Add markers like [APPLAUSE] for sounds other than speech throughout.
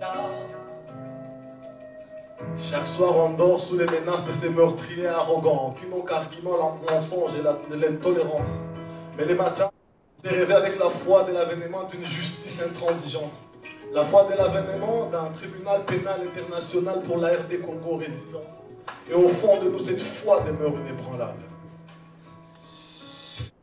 À. Chaque soir, on dort sous les menaces de ces meurtriers arrogants qui n'ont qu'argument le mensonge et l'intolérance. Mais les matins, s'est rêvé avec la foi de l'avènement d'une justice intransigeante. La foi de l'avènement d'un tribunal pénal international pour la RD Congo résilience. Et au fond de nous, cette foi demeure inébranlable.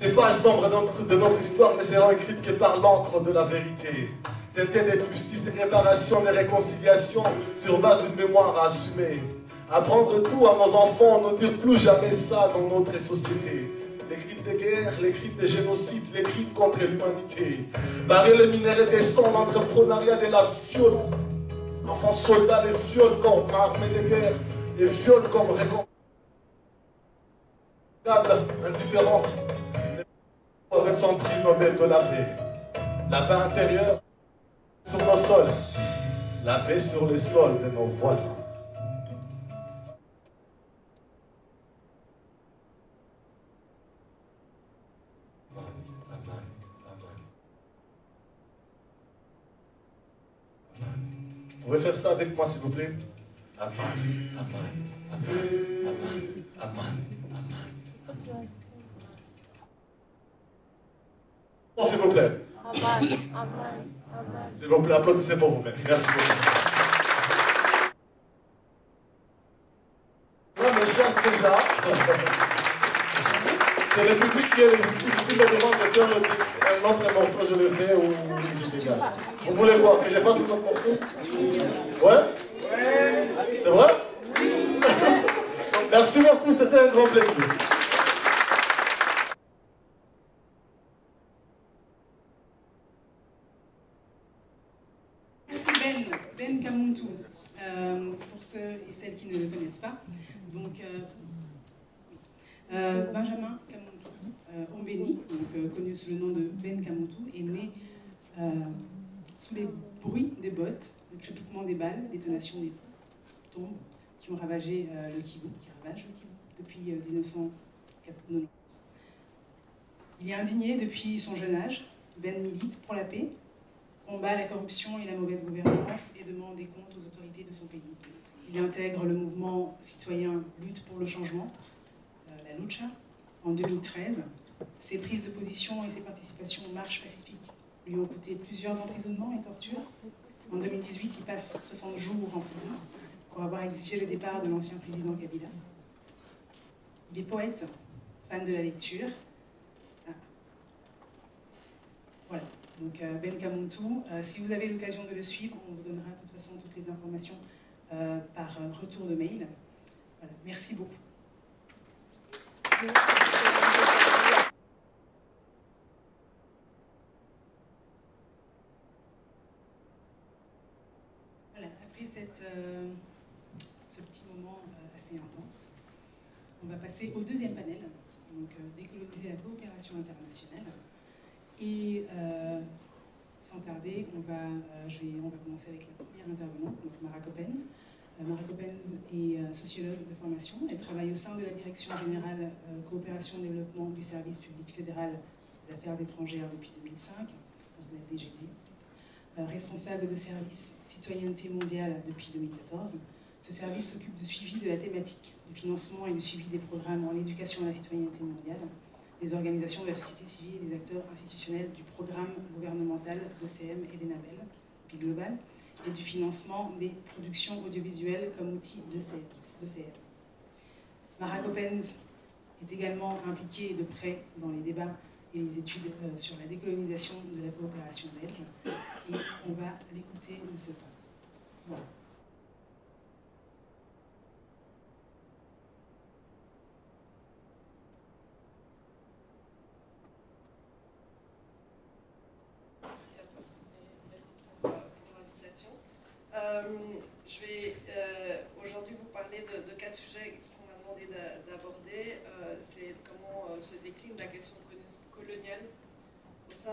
Ces pages sombres de notre histoire ne seront écrites que par l'encre de la vérité. Teintées de justice, de réparation, de réconciliation sur base d'une mémoire à assumer. Apprendre tout à nos enfants, ne dire plus jamais ça dans notre société. Les crimes de guerre, les crimes de génocide, les crimes contre l'humanité. Barrer le minerai des sangs, l'entrepreneuriat de la violence. Enfants soldats, les viols comme armée de guerre, les viols comme récompense. Indifférence avec son Nobel de la paix. La paix intérieure sur nos sols, la paix sur les sols de nos voisins. Vous pouvez faire ça avec moi, s'il vous plaît? Amen, amen, amen, amen, S'il vous plaît. Amen, amen. S'il vous plaît, applaudissez pour vous-même. Merci beaucoup. Moi, je chasse déjà. [LAUGHS] C'est le public qui est légitime. Si me demande de faire un autre morceau, je le fais ou. Vous voulez voir que je fasse un autre morceau Ouais C'est vrai? Oui. [LAUGHS] Merci beaucoup, c'était un grand plaisir. Et celles qui ne le connaissent pas. Donc, euh, euh, Benjamin Kamuntu euh, donc, connu sous le nom de Ben Kamuntu, est né sous les bruits des bottes, le crépitement des balles, détonation des tombes qui ont ravagé le Kivu, qui ravagent le Kivu depuis 1990. Il est indigné depuis son jeune âge. Ben milite pour la paix, combat la corruption et la mauvaise gouvernance et demande des comptes aux autorités de son pays. Il intègre le mouvement citoyen Lutte pour le changement, euh, la Lucha, en 2013. Ses prises de position et ses participations aux marches pacifiques lui ont coûté plusieurs emprisonnements et tortures. En 2018, il passe 60 jours en prison pour avoir exigé le départ de l'ancien président Kabila. Il est poète, fan de la lecture. Ah. Voilà, donc euh, Ben Kamuntu. Euh, si vous avez l'occasion de le suivre, on vous donnera de toute façon toutes les informations euh, par retour de mail. Merci beaucoup. Voilà, après cette, euh, ce petit moment euh, assez intense, on va passer au deuxième panel, donc décoloniser la coopération internationale. Et sans tarder, on va, vais, on va commencer avec la première intervenante, donc Mara Coppens. Euh, Mara Coppens est euh, sociologue de formation. Elle travaille au sein de la Direction générale euh, coopération et développement du service public fédéral des affaires étrangères depuis 2005, la DGD. Responsable de service citoyenneté mondiale depuis 2014. Ce service s'occupe du suivi de la thématique, du financement et du suivi des programmes en éducation à la citoyenneté mondiale, des organisations de la société civile et des acteurs institutionnels du programme gouvernemental d'OCM et d'ENABEL, puis global, et du financement des productions audiovisuelles comme outil de CR. Mara Coppens est également impliquée de près dans les débats et les études euh, sur la décolonisation de la coopération belge. Et on va l'écouter de ce pas. Voilà.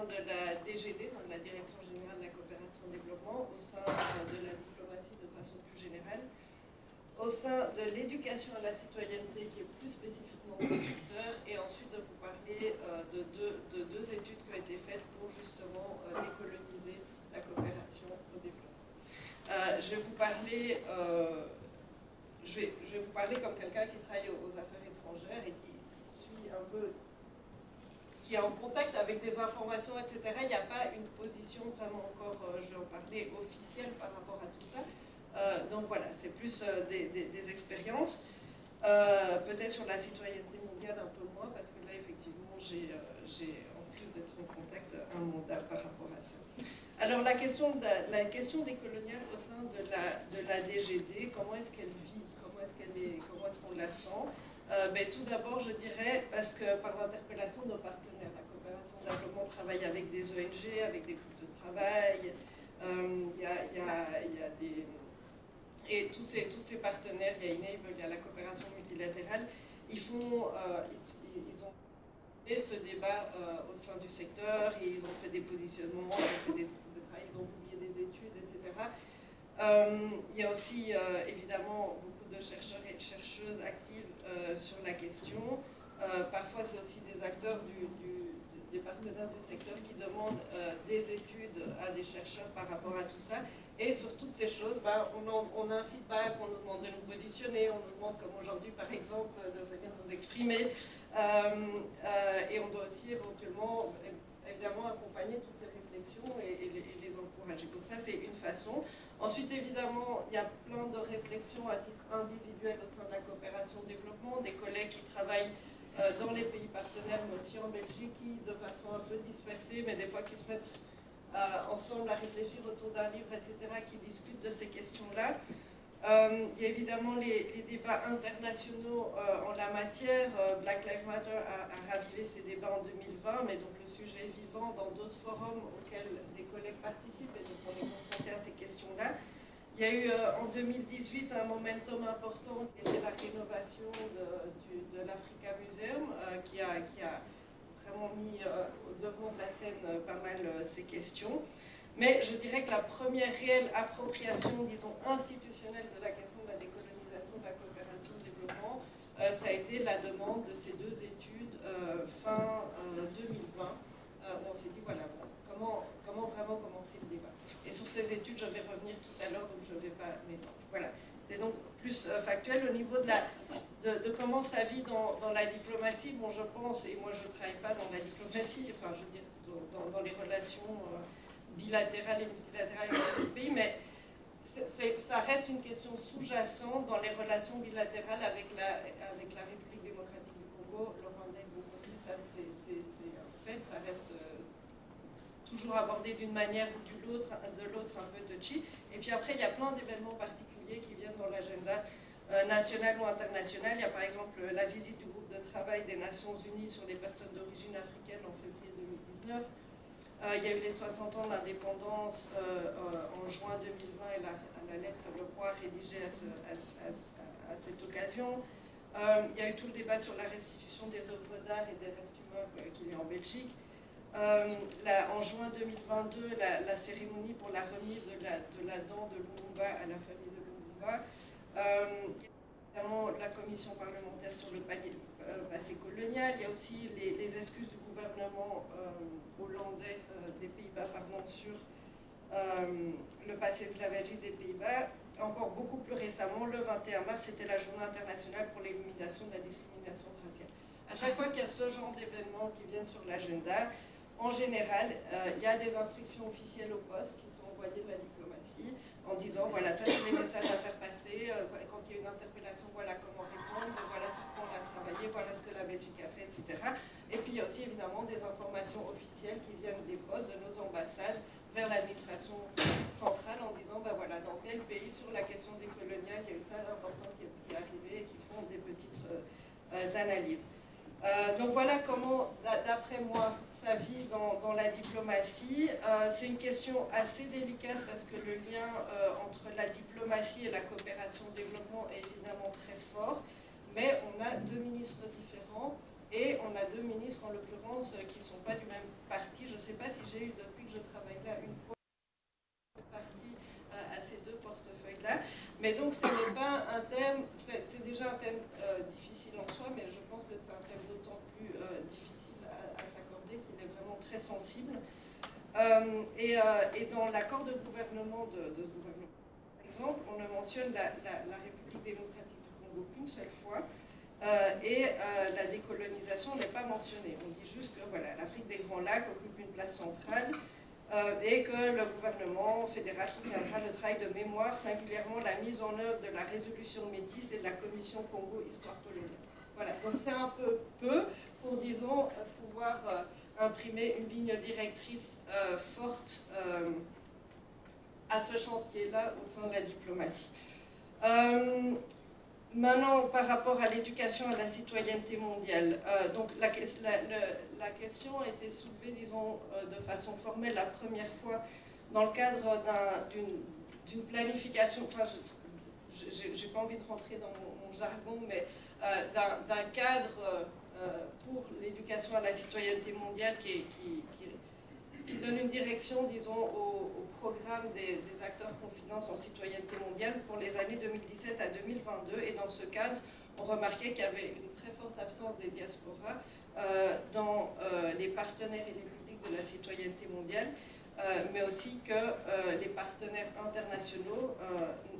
de la DGD, donc la Direction Générale de la Coopération et Développement, au sein euh, de la diplomatie de façon plus générale, au sein de l'éducation à la citoyenneté qui est plus spécifiquement au secteur, et ensuite de vous parler euh, de deux, études qui ont été faites pour justement euh, décoloniser la coopération au développement. Je vais vous parler... Je vais, vous parler comme quelqu'un qui travaille aux, affaires étrangères et qui suit un peu qui est en contact avec des informations, etc. Il n'y a pas une position vraiment encore, euh, je vais en parler, officielle par rapport à tout ça. Euh, donc voilà, c'est plus euh, des, expériences. Peut-être sur la citoyenneté mondiale un peu moins, parce que là, effectivement, j'ai, en plus d'être en contact, un mandat par rapport à ça. Alors la question, la question des coloniales au sein de la, de la DGD, comment est-ce qu'elle vit, comment est-ce, qu'elle est, comment est-ce qu'on la sent? Euh, ben, tout d'abord, je dirais, parce que par l'interpellation de nos partenaires, la coopération de développement travaille avec des ONG, avec des groupes de travail, euh, il y, a, des... Et tous ces, partenaires, il y a Enable, il y a la coopération multilatérale, ils font... Euh, ils, ont fait ce débat au sein du secteur, ils ont fait des positionnements, ils ont fait des groupes de travail, ils ont publié des études, etc. il y a aussi, évidemment, beaucoup de chercheurs et de chercheuses actives euh, sur la question. Euh, parfois, c'est aussi des acteurs du, des partenaires du secteur qui demandent euh, des études à des chercheurs par rapport à tout ça. Et sur toutes ces choses, ben, on, a un feedback, on nous demande de nous positionner, on nous demande, comme aujourd'hui par exemple, de venir nous exprimer. et on doit aussi éventuellement, évidemment, accompagner toutes ces réflexions et les, encourager. Donc ça, c'est une façon. Ensuite, évidemment, il y a plein de réflexions à titre individuel au sein de la coopération développement, des collègues qui travaillent euh, dans les pays partenaires, mais aussi en Belgique, qui, de façon un peu dispersée, mais des fois qui se mettent euh, ensemble à réfléchir autour d'un livre, etc., qui discutent de ces questions-là. Euh, il y a évidemment les, débats internationaux en la matière. Black Lives Matter a, ravivé ces débats en 2020, mais donc le sujet est vivant dans d'autres forums auxquels collègues participent, et donc on est confronté à ces questions-là. Il y a eu euh, en 2018 un momentum important qui était la rénovation de, l'Africa Museum, euh, qui, a, vraiment mis euh, au devant de la scène pas mal ces questions. Mais je dirais que la première réelle appropriation, disons, institutionnelle de la question de la décolonisation, de la coopération, du développement, ça a été la demande de ces deux études fin 2020, où on s'est dit, voilà, comment vraiment commencer le débat. Et sur ces études, je vais revenir tout à l'heure, donc je ne vais pas m'étendre. Voilà. C'est donc plus euh, factuel au niveau de, comment ça vit dans, la diplomatie. Bon, je pense, et moi je ne travaille pas dans la diplomatie, enfin je veux dire dans, les relations euh, bilatérales et multilatérales avec les pays, mais ça reste une question sous-jacente dans les relations bilatérales avec la, République démocratique du Congo, le Rwanda et le. Ça, c'est un fait, ça reste toujours abordé d'une manière ou de l'autre un peu touchy. Et puis après, il y a plein d'événements particuliers qui viennent dans l'agenda euh, national ou international. Il y a par exemple la visite du groupe de travail des Nations Unies sur les personnes d'origine africaine en février 2019. Euh, il y a eu les 60 ans d'indépendance euh, en juin 2020 et la, lettre que le roi a rédigée à, cette occasion. il y a eu tout le débat sur la restitution des œuvres d'art et des restes humains qu'il y a en Belgique. Euh, en juin 2022, la, cérémonie pour la remise de la, dent de Lumumba à la famille de Lumumba. Euh, évidemment, la commission parlementaire sur le euh, passé colonial. Il y a aussi les, excuses du gouvernement hollandais des Pays-Bas sur le passé esclavagiste des Pays-Bas. Encore beaucoup plus récemment, le 21 mars, c'était la journée internationale pour l'élimination de la discrimination raciale. À chaque fois qu'il y a ce genre d'événements qui viennent sur l'agenda, en général, euh, il y a des instructions officielles au poste qui sont envoyées de la diplomatie en disant voilà, ça c'est les messages à faire passer, euh, quand il y a une interpellation, voilà comment répondre, voilà ce qu'on a travaillé, voilà ce que la Belgique a fait, etc. Et puis il y a aussi évidemment des informations officielles qui viennent des postes, de nos ambassades, vers l'administration centrale en disant ben voilà, dans tel pays, sur la question des coloniales, il y a eu ça d'important qui, est arrivé et qui font des petites euh, analyses. Euh, donc voilà comment, d'après moi, ça vit dans, la diplomatie. Euh, c'est une question assez délicate parce que le lien euh, entre la diplomatie et la coopération développement est évidemment très fort, mais on a deux ministres différents et on a deux ministres en l'occurrence qui ne sont pas du même parti. Je ne sais pas si j'ai eu depuis que je travaille là une fois parti à ces deux portefeuilles-là. Mais donc ce n'est pas un thème, c'est déjà un thème difficile en soi, mais je pense que c'est un thème euh, difficile à, s'accorder, qu'il est vraiment très sensible. Euh, et, euh, dans l'accord de gouvernement de, ce gouvernement, exemple, on ne mentionne la, République démocratique du Congo qu'une seule fois, euh, et la décolonisation n'est pas mentionnée. On dit juste que voilà, l'Afrique des Grands Lacs occupe une place centrale et que le gouvernement fédéral soutiendra le travail de mémoire, singulièrement la mise en œuvre de la résolution métisse et de la commission Congo Histoire coloniale. Voilà, donc c'est un peu peu pour, disons, pouvoir imprimer une ligne directrice euh, forte euh, à ce chantier-là au sein de la diplomatie. Euh, maintenant, par rapport à l'éducation à la citoyenneté mondiale, donc la, question a été soulevée, disons, de façon formelle la première fois dans le cadre d'une planification, enfin, j'ai pas envie de rentrer dans mon, jargon, mais d'un cadre euh, pour l'éducation à la citoyenneté mondiale qui, donne une direction, disons, au, programme des, acteurs qu'on finance en citoyenneté mondiale pour les années 2017 à 2022. Et dans ce cadre, on remarquait qu'il y avait une très forte absence des diasporas euh, dans euh, les partenaires et les publics de la citoyenneté mondiale. mais aussi que les partenaires internationaux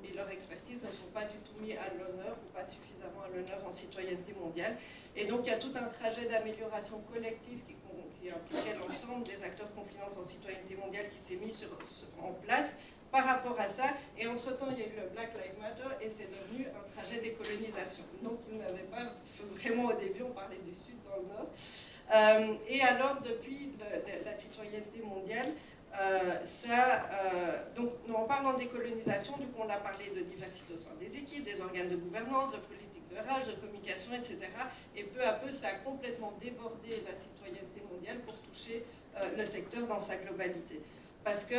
et leur expertise ne sont pas du tout mis à l'honneur ou pas suffisamment à l'honneur en citoyenneté mondiale. Et donc il y a tout un trajet d'amélioration collective qui, impliquait l'ensemble des acteurs confinance en citoyenneté mondiale qui s'est mis en place par rapport à ça. Et entre-temps, il y a eu le Black Lives Matter et c'est devenu un trajet décolonisation. Donc il n'avait pas vraiment au début, on parlait du Sud dans le Nord. Euh, et alors, depuis la citoyenneté mondiale, euh, ça, euh, donc, en parlant décolonisation, du coup, on a parlé de diversité au sein des équipes, des organes de gouvernance, de politique de rage, de communication, etc. Et peu à peu, ça a complètement débordé la citoyenneté pour toucher euh, le secteur dans sa globalité. Parce que euh,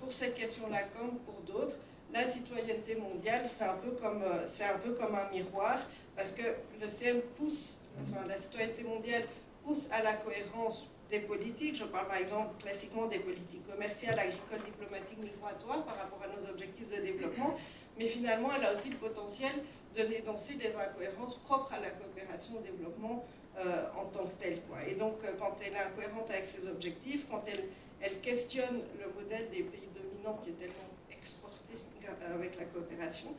pour cette question-là, comme pour d'autres, la citoyenneté mondiale, c'est un, peu comme, euh, un miroir, parce que le CM pousse, enfin la citoyenneté mondiale pousse à la cohérence des politiques. Je parle par exemple classiquement des politiques commerciales, agricoles, diplomatiques, migratoires par rapport à nos objectifs de développement, mais finalement elle a aussi le potentiel de dénoncer des incohérences propres à la coopération au développement euh, en tant que telle. Quoi. Et donc, euh, quand elle est incohérente avec ses objectifs, quand elle, elle questionne le modèle des pays dominants qui est tellement exporté [LAUGHS] avec la coopération,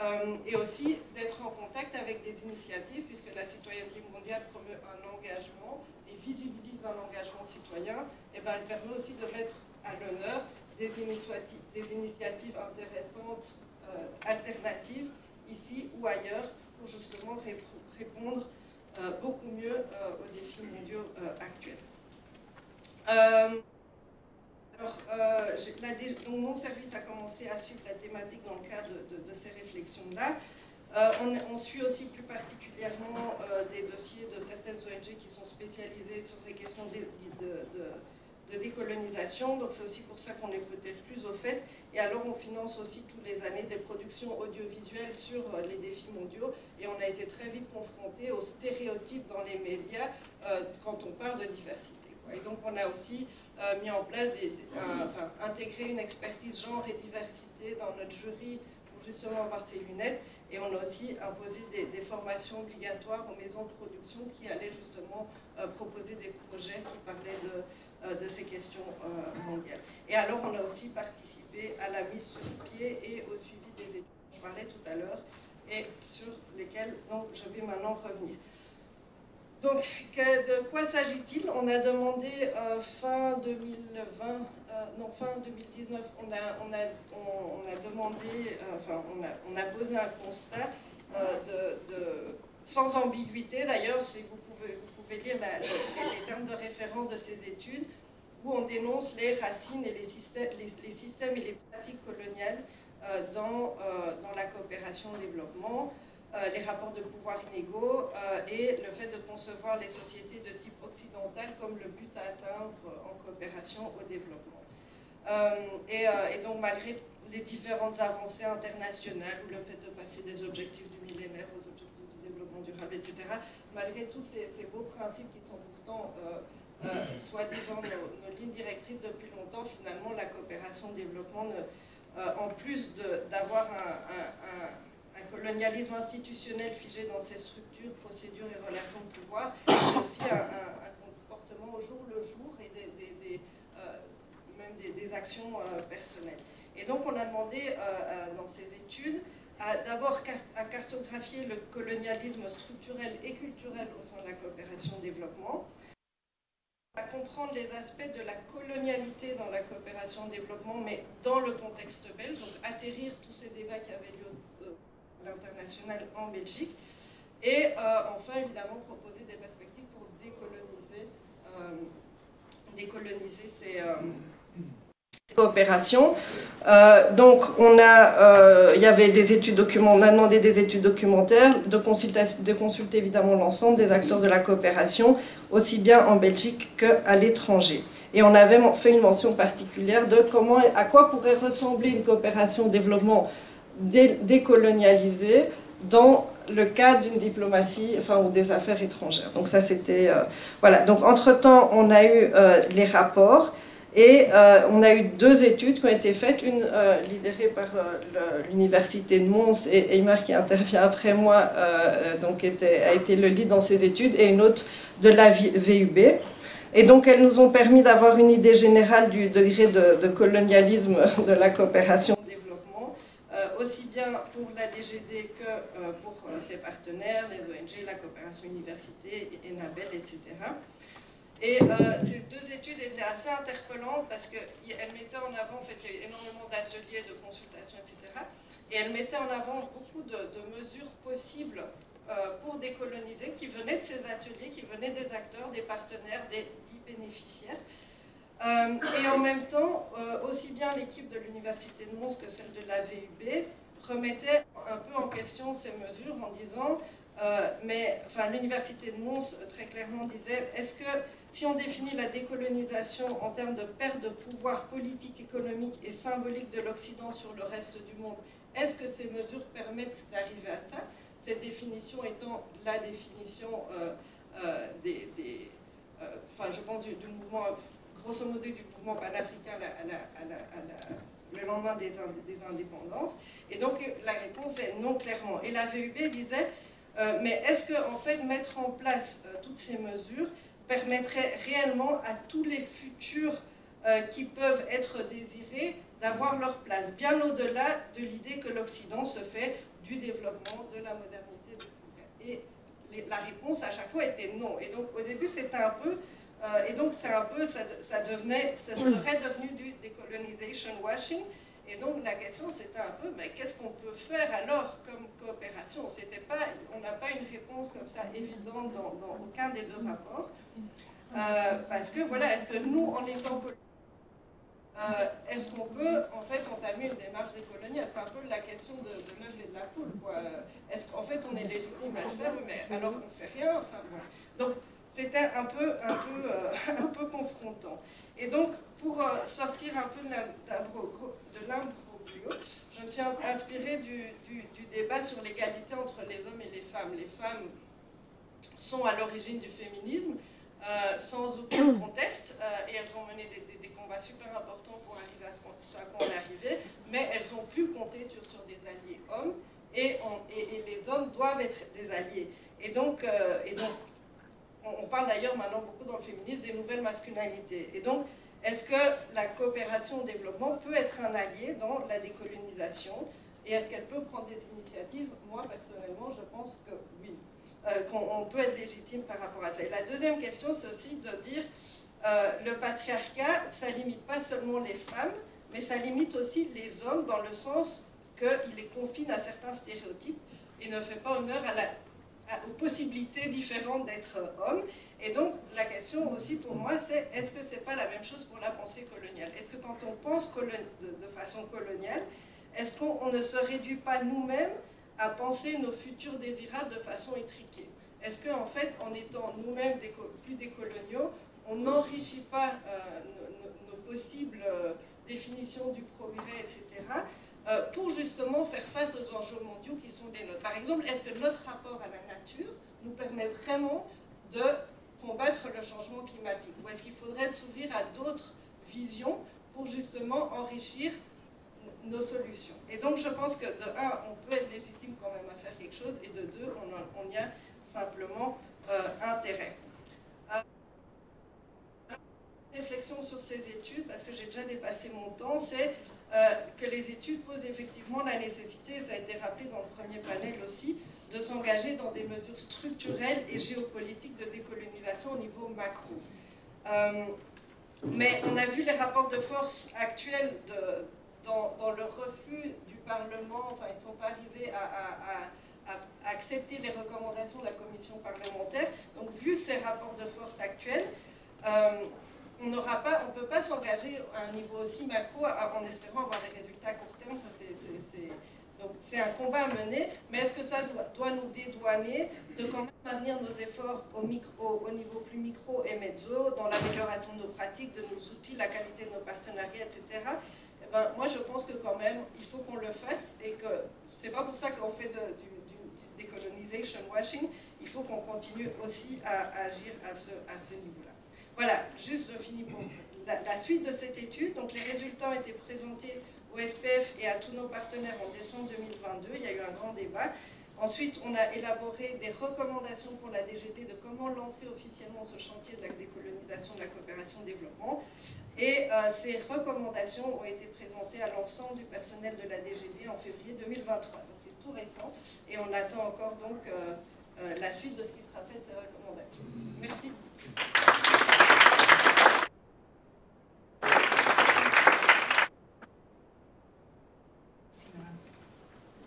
euh, et aussi d'être en contact avec des initiatives, puisque la citoyenneté mondiale promeut un engagement et visibilise un engagement citoyen, et ben elle permet aussi de mettre à l'honneur des initiatives, des initiatives intéressantes, alternatives, ici ou ailleurs, pour justement répondre beaucoup mieux euh, aux défis mondiaux euh, actuels. alors, donc mon service a commencé à suivre la thématique dans le cadre de, ces réflexions-là. On, suit aussi plus particulièrement des dossiers de certaines ONG qui sont spécialisées sur ces questions de, de décolonisation, donc c'est aussi pour ça qu'on est peut-être plus au fait. Et alors on finance aussi tous les années des productions audiovisuelles sur euh, les défis mondiaux, et on a été très vite confronté aux stéréotypes dans les médias euh, quand on parle de diversité. Et donc on a aussi euh, mis en place, intégré une expertise genre et diversité dans notre jury pour justement avoir ces lunettes, et on a aussi imposé des, formations obligatoires aux maisons de production qui allaient justement proposer des projets qui parlaient de de ces questions euh, mondiales. Et alors, on a aussi participé à la mise sur pied et au suivi des études dont je parlais tout à l'heure et sur lesquelles donc, je vais maintenant revenir. Donc, de quoi s'agit-il? On a demandé euh, fin 2020, non, fin 2019, on a, on a, on, a demandé, on a, on a, posé un constat sans ambiguïté. D'ailleurs, si vous pouvez, pouvez lire les, termes de référence de ces études, où on dénonce les racines et les systèmes, et les pratiques coloniales euh, dans, euh, dans, la coopération au développement, euh, les rapports de pouvoir inégaux et le fait de concevoir les sociétés de type occidental comme le but à atteindre en coopération au développement. Et, et, donc malgré les différentes avancées internationales ou le fait de passer des objectifs du millénaire aux objectifs du développement durable, etc., malgré tous ces, beaux principes qui sont pourtant, euh, euh, [CLEARS THROAT] soi-disant, nos, lignes directrices depuis longtemps, finalement, la coopération de développement, euh, en plus d'avoir un, colonialisme institutionnel figé dans ses structures, procédures et relations de pouvoir, [CLEARS THROAT] c'est aussi un, comportement au jour le jour et des, même des, actions personnelles. Et donc on a demandé dans ces études d'abord à cartographier le colonialisme structurel et culturel au sein de la coopération développement, à comprendre les aspects de la colonialité dans la coopération développement, mais dans le contexte belge, donc atterrir tous ces débats qui avaient lieu euh, à l'international en Belgique, et euh, enfin évidemment proposer des perspectives pour décoloniser, euh, décoloniser ces coopération. Euh, donc, on a, euh, il y avait des études on a demandé des études documentaires, de, de consulter évidemment l'ensemble des acteurs de la coopération, aussi bien en Belgique qu'à l'étranger. Et on avait fait une mention particulière de comment, à quoi pourrait ressembler une coopération développement décolonialisée dans le cadre d'une diplomatie, enfin, ou des affaires étrangères. Donc ça, c'était... Euh, voilà. Donc, entre-temps, on a eu les rapports. Et euh, on a eu deux études qui ont été faites, une euh, lidérée par euh, l'université de Mons et Eymar qui intervient après moi, donc était, a été le lead dans ces études, et une autre de la VUB. Et donc elles nous ont permis d'avoir une idée générale du degré de, colonialisme [LAUGHS] de la coopération développement, aussi bien pour la DGD que pour ses partenaires, les ONG, la coopération université, ENABEL, etc. Et euh, ces deux études étaient assez interpellantes parce qu'elles mettaient en avant, en fait, il y a énormément d'ateliers, de consultations, etc. Et elles mettaient en avant beaucoup de, mesures possibles euh, pour décoloniser qui venaient de ces ateliers, qui venaient des acteurs, des partenaires, des bénéficiaires. Euh, et en même temps, aussi bien l'équipe de l'Université de Mons que celle de la VUB remettaient un peu en question ces mesures en disant, mais enfin, l'Université de Mons très clairement disait, est-ce que si on définit la décolonisation en termes de perte de pouvoir politique, économique et symbolique de l'Occident sur le reste du monde, est-ce que ces mesures permettent d'arriver à ça? Cette définition étant la définition euh, euh, des, euh, enfin, je pense du, mouvement, grosso modo, du mouvement panafricain le lendemain des, indépendances. Et donc la réponse est non clairement. Et la VUB disait, mais est-ce que en fait mettre en place toutes ces mesures permettrait réellement à tous les futurs euh, qui peuvent être désirés d'avoir leur place, bien au-delà de l'idée que l'Occident se fait du développement, de la modernité. Et la réponse à chaque fois était non. Et donc au début c'était un peu, euh, et donc c'est un peu, ça, ça, devenait, ça serait devenu du décolonisation washing, et donc la question c'était un peu, mais qu'est-ce qu'on peut faire alors comme coopération? Pas, On n'a pas une réponse comme ça évidente dans, aucun des deux rapports. Euh, parce que voilà, est-ce que nous, en étant euh, est-ce qu'on peut en fait entamer une démarche décoloniale? C'est un peu la question de, l'œuf et de la poule. Est-ce qu'en fait on est légitime à le faire, mais alors qu'on ne fait rien? Donc c'était un peu, un, peu, euh, [LAUGHS] un peu confrontant. Et donc pour euh, sortir un peu de l'imbroglio, je me suis inspirée du, débat sur l'égalité entre les hommes et les femmes. Les femmes sont à l'origine du féminisme, euh, sans aucun [COUGHS] conteste, euh, et elles ont mené des, combats super importants pour arriver à ce, à quoi on est arrivé, mais elles ont pu compter sur, des alliés hommes, et, les hommes doivent être des alliés. Et donc, et donc on, parle d'ailleurs maintenant beaucoup dans le féminisme des nouvelles masculinités. Et donc, est-ce que la coopération au développement peut être un allié dans la décolonisation Et est-ce qu'elle peut prendre des initiatives? Moi, personnellement, je pense que oui, euh, qu'on peut être légitime par rapport à ça. Et la deuxième question, c'est aussi de dire euh, le patriarcat, ça limite pas seulement les femmes, mais ça limite aussi les hommes dans le sens qu'il les confine à certains stéréotypes et ne fait pas honneur aux possibilités différentes d'être homme. Et donc, la question aussi pour moi, c'est est-ce que c'est pas la même chose pour la pensée coloniale? Est-ce que quand on pense de, façon coloniale, est-ce qu'on ne se réduit pas nous-mêmes à penser nos futurs désirables de façon étriquée Est-ce qu'en en fait, en étant nous-mêmes plus décoloniaux, on n'enrichit pas euh, nos, possibles euh, définitions du progrès, etc., euh, pour justement faire face aux enjeux mondiaux qui sont les nôtres? Par exemple, est-ce que notre rapport à la nature nous permet vraiment de combattre le changement climatique? Ou est-ce qu'il faudrait s'ouvrir à d'autres visions pour justement enrichir nos solutions Et donc je pense que de un, on peut être légitime quand même à faire quelque chose, et de deux, on, y a simplement euh, intérêt. Euh, réflexion sur ces études, parce que j'ai déjà dépassé mon temps, c'est que les études posent effectivement la nécessité, ça a été rappelé dans le premier panel aussi, de s'engager dans des mesures structurelles et géopolitiques de décolonisation au niveau macro. mais on a vu les rapports de force actuels de, dans, dans, le refus du Parlement, enfin ils ne sont pas arrivés à accepter les recommandations de la commission parlementaire. Donc, vu ces rapports de force actuels, euh, on on peut pas s'engager à un niveau aussi macro en espérant avoir des résultats à court terme. Donc, c'est un combat à mener, mais est-ce que ça doit, nous dédouaner de quand même maintenir nos efforts au, au niveau plus micro et mezzo, dans l'amélioration de nos pratiques, de nos outils, la qualité de nos partenariats, etc. Ben, moi, je pense que quand même, il faut qu'on le fasse et que c'est pas pour ça qu'on fait de, du colonization washing, il faut qu'on continue aussi à, agir à ce, niveau-là. Voilà, juste je finis pour la, suite de cette étude. Donc les résultats ont été présentés au SPF et à tous nos partenaires en décembre 2022. Il y a eu un grand débat. Ensuite, on a élaboré des recommandations pour la DGD de comment lancer officiellement ce chantier de la décolonisation de la coopération développement. Et euh, ces recommandations ont été présentées à l'ensemble du personnel de la DGD en février 2023 récent et on attend encore donc euh, euh, la suite de ce qui sera fait de ces recommandations. Merci.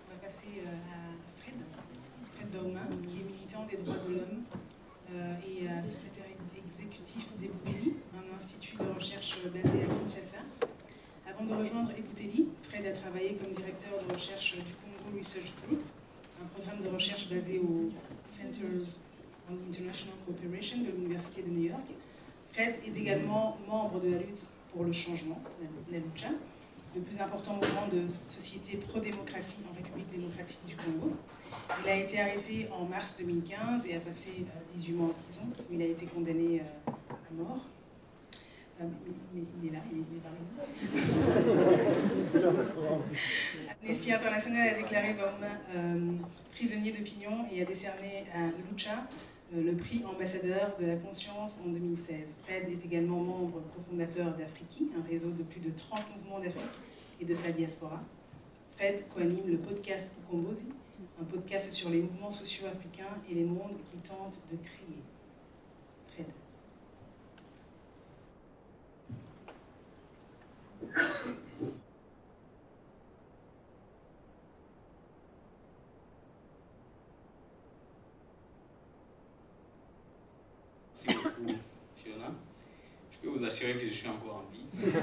On va passer euh, à Fred, Fred Bauma, qui est militant des droits de l'homme et secrétaire exécutif d'Ebouteli, un institut de recherche basé à Kinshasa. Avant de rejoindre Ebouteli, Fred a travaillé comme directeur de recherche du Research Group, un programme de recherche basé au Center on International Cooperation de l'Université de New York. Fred est également membre de la lutte pour le changement, la le plus important mouvement de société pro-démocratie en République démocratique du Congo. Il a été arrêté en mars 2015 et a passé 18 mois en prison, il a été condamné euh, à mort. Euh, mais il est là, il est, parmi [LAUGHS] Amnesty International a déclaré Bauma euh, prisonnier d'opinion et a décerné à Lucha euh, le prix ambassadeur de la conscience en 2016. Fred est également membre cofondateur d'Afriki, un réseau de plus de 30 mouvements d'Afrique et de sa diaspora. Fred coanime le podcast Ukombozi, un podcast sur les mouvements sociaux africains et les mondes qu'il tente de créer. Fred. Merci beaucoup, Fiona. Je peux vous assurer que je suis encore en vie. [LAUGHS]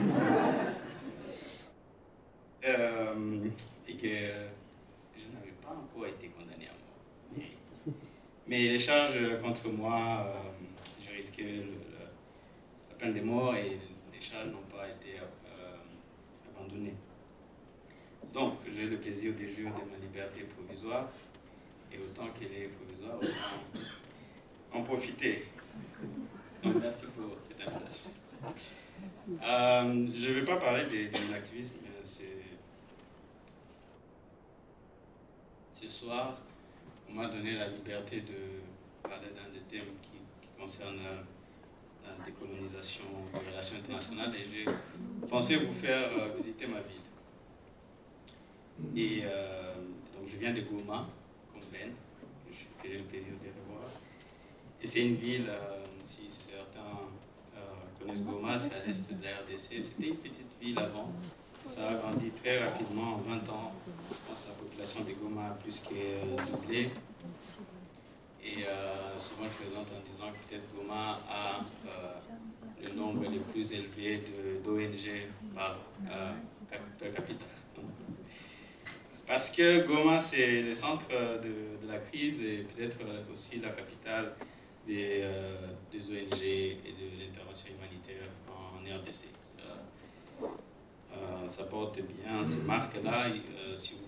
Euh, et que je n'avais pas encore été condamné à mort. Mais, les charges contre moi, euh, je risquais la peine de mort et les charges n'ont pas été euh, abandonnées. Donc, j'ai le plaisir de jure de ma liberté provisoire et autant qu'elle est provisoire, autant en profiter merci pour cette invitation. Euh, je ne vais pas parler de, de l'activisme, Ce soir, on m'a donné la liberté de parler d'un des thèmes qui, concerne la décolonisation des relations internationales et j'ai pensé vous faire euh, visiter ma ville. Et euh, donc je viens de Goma, comme Ben, que j'ai le plaisir de revoir. Et c'est une ville si certains euh, connaissent Goma, c'est à l'est de la RDC. C'était une petite ville avant. Ça a grandi très rapidement en 20 ans. Je pense que la population de Goma a plus que doublé. Et euh, souvent, je présente en disant que peut-être Goma a euh, le nombre le plus élevé d'ONG par per capita. Parce que Goma, c'est le centre de, de, la crise et peut-être aussi la capitale des, euh, des ONG et de l'intervention humanitaire en RDC. Ça, euh, ça porte bien ces marques-là. Euh, si vous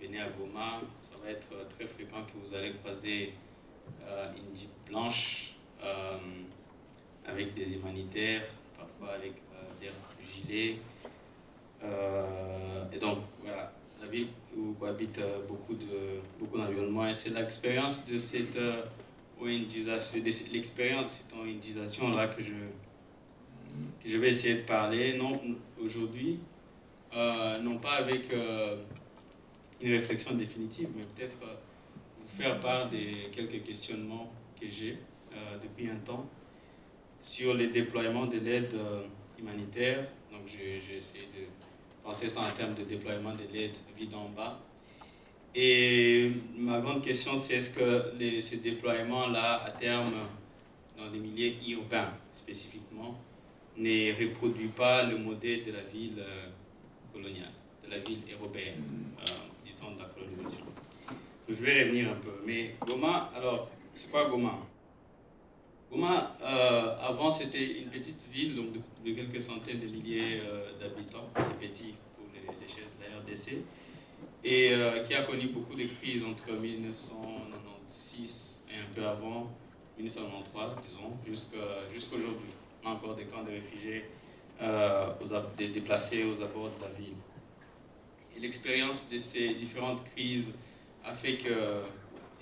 venez à Goma, ça va être très fréquent que vous allez croiser une jeep blanche avec des humanitaires, parfois avec des gilets. et donc, voilà, la ville où cohabitent beaucoup de beaucoup d'environnements et c'est l'expérience de cette c'est l'expérience de cette ONGisation là que je, que je vais essayer de parler. Non, aujourd'hui, non pas avec une réflexion définitive, mais peut-être vous faire part des quelques questionnements que j'ai depuis un temps sur les déploiements de l'aide humanitaire. Donc j'ai essayé de penser ça en termes de déploiement de l'aide vide en bas. Et ma grande question, c'est est-ce que les, ces déploiements-là, à terme, dans les milieux urbains spécifiquement, ne reproduisent pas le modèle de la ville euh, coloniale, de la ville européenne, mm. euh, du temps de la colonisation? je vais revenir un peu. Mais Goma, alors, c'est quoi Goma? Goma, euh, avant, c'était une petite ville donc de, quelques centaines de milliers d'habitants. C'est petit pour l'échelle de la RDC et euh, qui a connu beaucoup de crises entre 1996 et un peu avant, 1993, disons, jusqu'à aujourd'hui. On a encore des camps de réfugiés euh, déplacés aux abords de la ville. L'expérience de ces différentes crises a fait que,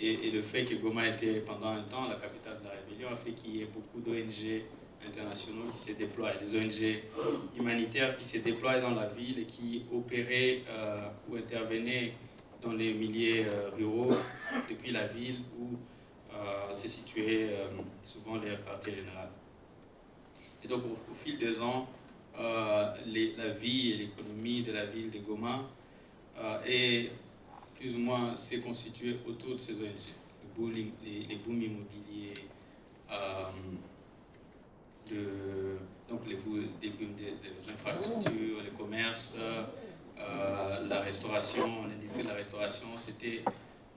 et, et, le fait que Goma était pendant un temps la capitale de la rébellion, a fait qu'il y ait beaucoup d'ONG internationaux qui se déploient, des ONG humanitaires qui se déploient dans la ville et qui opéraient euh, ou intervenaient dans les milieux euh, ruraux depuis la ville où euh, se situaient souvent les quartiers généraux. Et donc au, fil des ans, la vie et l'économie de la ville de Goma est plus ou moins s'est constituée autour de ces ONG, les booms, les, les booms immobiliers, donc les, des, des, infrastructures, les commerces, euh, la restauration, l'industrie de la restauration, c'était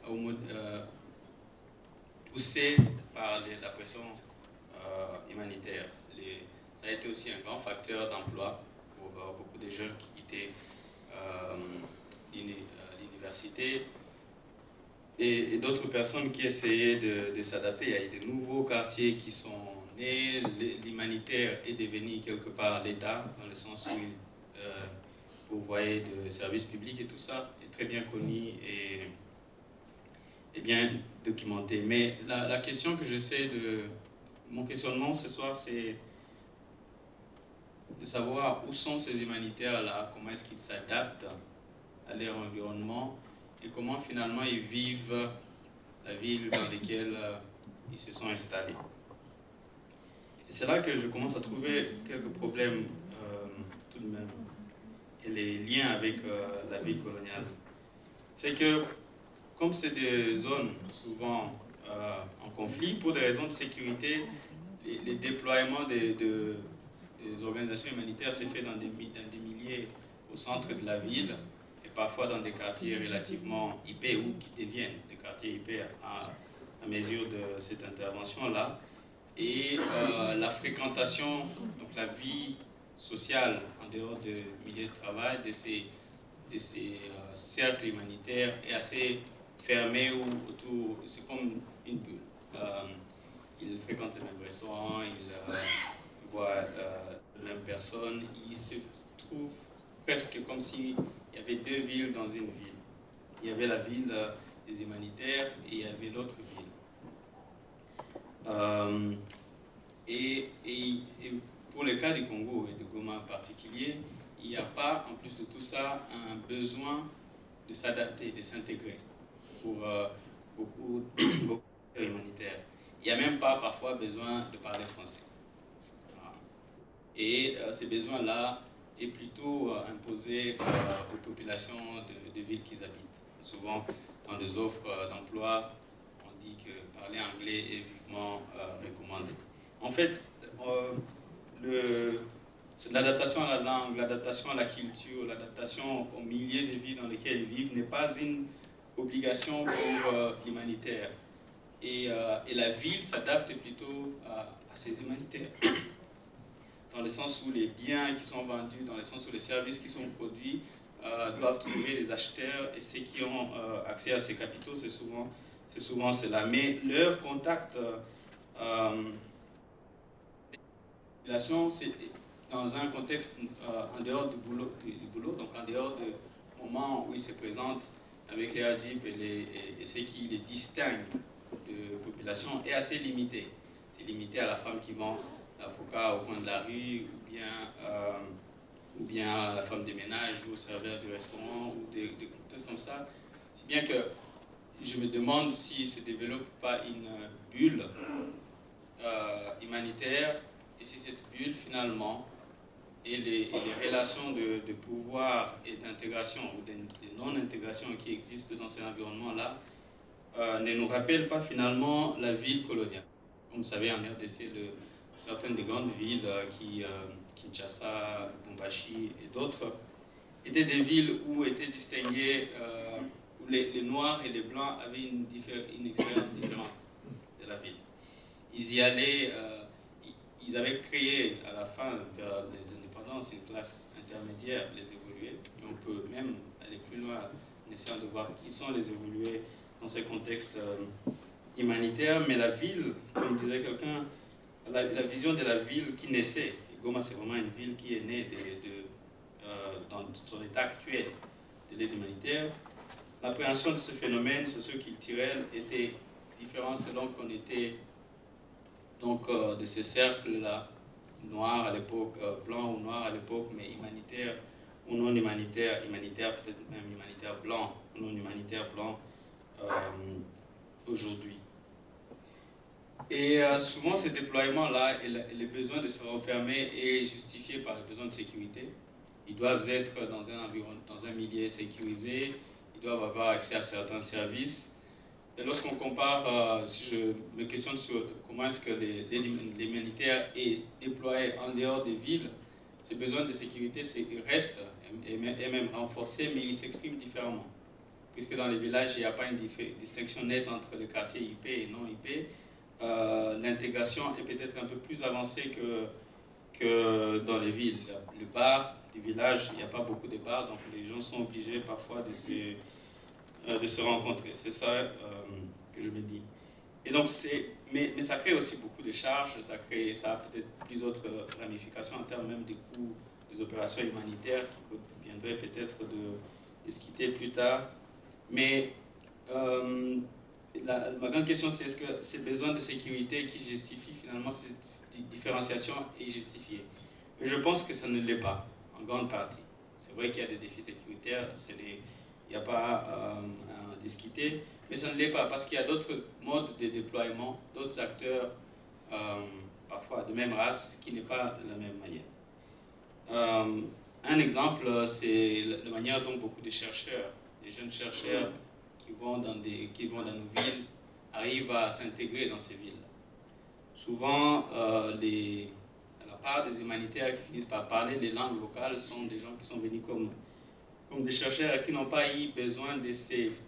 euh, poussé par la pression euh, humanitaire. ça a été aussi un grand facteur d'emploi pour beaucoup de jeunes qui quittaient l'université et, d'autres personnes qui essayaient de, de s'adapter. Il y a des nouveaux quartiers qui sont et l'humanitaire est devenu quelque part l'État, dans le sens où il euh, pourvoyait de services publics et tout ça, est très bien connu et, et bien documenté. Mais la, la question que j'essaie de... Mon questionnement ce soir, c'est de savoir où sont ces humanitaires-là, comment est-ce qu'ils s'adaptent à leur environnement et comment finalement ils vivent la ville dans laquelle euh, ils se sont installés. C'est là que je commence à trouver quelques problèmes euh, tout de même, et les liens avec euh, la vie coloniale. C'est que, comme c'est des zones souvent euh, en conflit, pour des raisons de sécurité, les, déploiements des, organisations humanitaires s'est fait dans des, milliers au centre de la ville et parfois dans des quartiers relativement IP ou qui deviennent des quartiers IP à mesure de cette intervention-là et euh, la fréquentation, donc la vie sociale en dehors du milieu de travail de ces, de ces euh, cercles humanitaires est assez fermée ou autour, c'est comme une bulle. Euh, ils fréquentent les mêmes restaurants, ils voient les mêmes personnes, ils se trouvent presque comme s'il y avait deux villes dans une ville. Il y avait la ville des humanitaires et il y avait l'autre ville. Euh, et, pour le cas du Congo et de Goma en particulier, il n'y a pas, en plus de tout ça, un besoin de s'adapter, de s'intégrer pour euh, beaucoup, [COUGHS] beaucoup humanitaires. Il n'y a même pas parfois besoin de parler français. Et euh, ces besoins-là est plutôt imposé aux populations de, de villes qu'ils habitent. Souvent, dans des offres d'emploi, on dit que parler anglais est euh, recommandé. En fait, euh, l'adaptation à la langue, l'adaptation à la culture, l'adaptation au milieu de vie dans lequel ils vivent n'est pas une obligation pour euh, l'humanitaire. Et, la ville s'adapte plutôt à, à, ces humanitaires. Dans le sens où les biens qui sont vendus, dans le sens où les services qui sont produits doivent trouver des acheteurs et ceux qui ont accès à ces capitaux, c'est souvent c'est souvent cela. Mais leur contact, euh, euh c'est dans un contexte euh, en dehors du boulot, donc en dehors du moment où ils se présentent avec les Hadjib et, ce qui les distingue de population est assez limité. C'est limité à la femme qui vend l'avocat au coin de la rue ou bien euh, ou bien la femme des ménages, ou au serveur du restaurant, ou des, choses comme ça. C'est bien que je me demande si se développe pas une bulle euh, humanitaire, et si cette bulle finalement, et les, relations de, pouvoir et d'intégration, ou de, non-intégration qui existent dans ces environnements-là, euh, ne nous rappellent pas finalement la ville coloniale. Comme vous savez, en RDC, le, certaines des grandes villes euh, qui Kinshasa, Bumbashi et d'autres, étaient des villes où étaient distingués, euh, les, Noirs et les Blancs avaient une, expérience différente de la ville. Ils y allaient, euh, ils avaient créé à la fin, vers les indépendances, une classe intermédiaire, les évolués, et on peut même aller plus loin en essayant de voir qui sont les évolués dans ces contextes euh, humanitaires, mais la ville, comme disait quelqu'un, la, vision de la ville qui naissait Goma, c'est vraiment une ville qui est née euh, dans son état actuel de l'aide humanitaire. L'appréhension de ce phénomène socio-culturel était différente selon qu'on était donc, euh, de ces cercles-là, noirs à l'époque, euh, blancs ou noirs à l'époque, mais humanitaires ou non humanitaires, humanitaires peut-être même humanitaires blancs non humanitaires blancs aujourd'hui. Et euh, souvent, ces déploiements-là et, les besoins de se renfermer est justifié par les besoins de sécurité. Ils doivent être dans un, milieu sécurisé, doivent avoir accès à certains services. Et lorsqu'on compare, euh, si je me questionne sur comment est-ce que l'humanitaire est déployé en dehors des villes, ces besoins de sécurité restent et même renforcés, mais ils s'expriment différemment. Puisque dans les villages, il n'y a pas une distinction nette entre les quartiers IP et non IP euh, l'intégration est peut-être un peu plus avancée que, que dans les villes. Le bar des villages, il n'y a pas beaucoup de bars, donc les gens sont obligés parfois de se, euh, de se rencontrer. C'est ça euh, que je me dis. Et donc, c'est, mais, ça crée aussi beaucoup de charges, ça, crée, ça a peut-être plus d'autres ramifications en termes même des coûts des opérations humanitaires qui viendraient peut-être de plus tard. Mais la, ma grande question, c'est est-ce que ces besoins de sécurité qui justifient finalement cette différenciation est justifié je pense que ça ne l'est pas, en grande partie. C'est vrai qu'il y a des défis sécuritaires, il n'y a pas euh, à discuter, mais ça ne l'est pas parce qu'il y a d'autres modes de déploiement, d'autres acteurs, euh, parfois de même race, qui n'est pas la même manière. Euh, un exemple, c'est la manière dont beaucoup de chercheurs, des jeunes chercheurs, qui vont dans, des, qui vont dans nos villes arrivent à s'intégrer dans ces villes. Souvent, la part des humanitaires qui finissent par parler les langues locales sont des gens qui sont venus comme, comme des chercheurs qui n'ont pas eu besoin de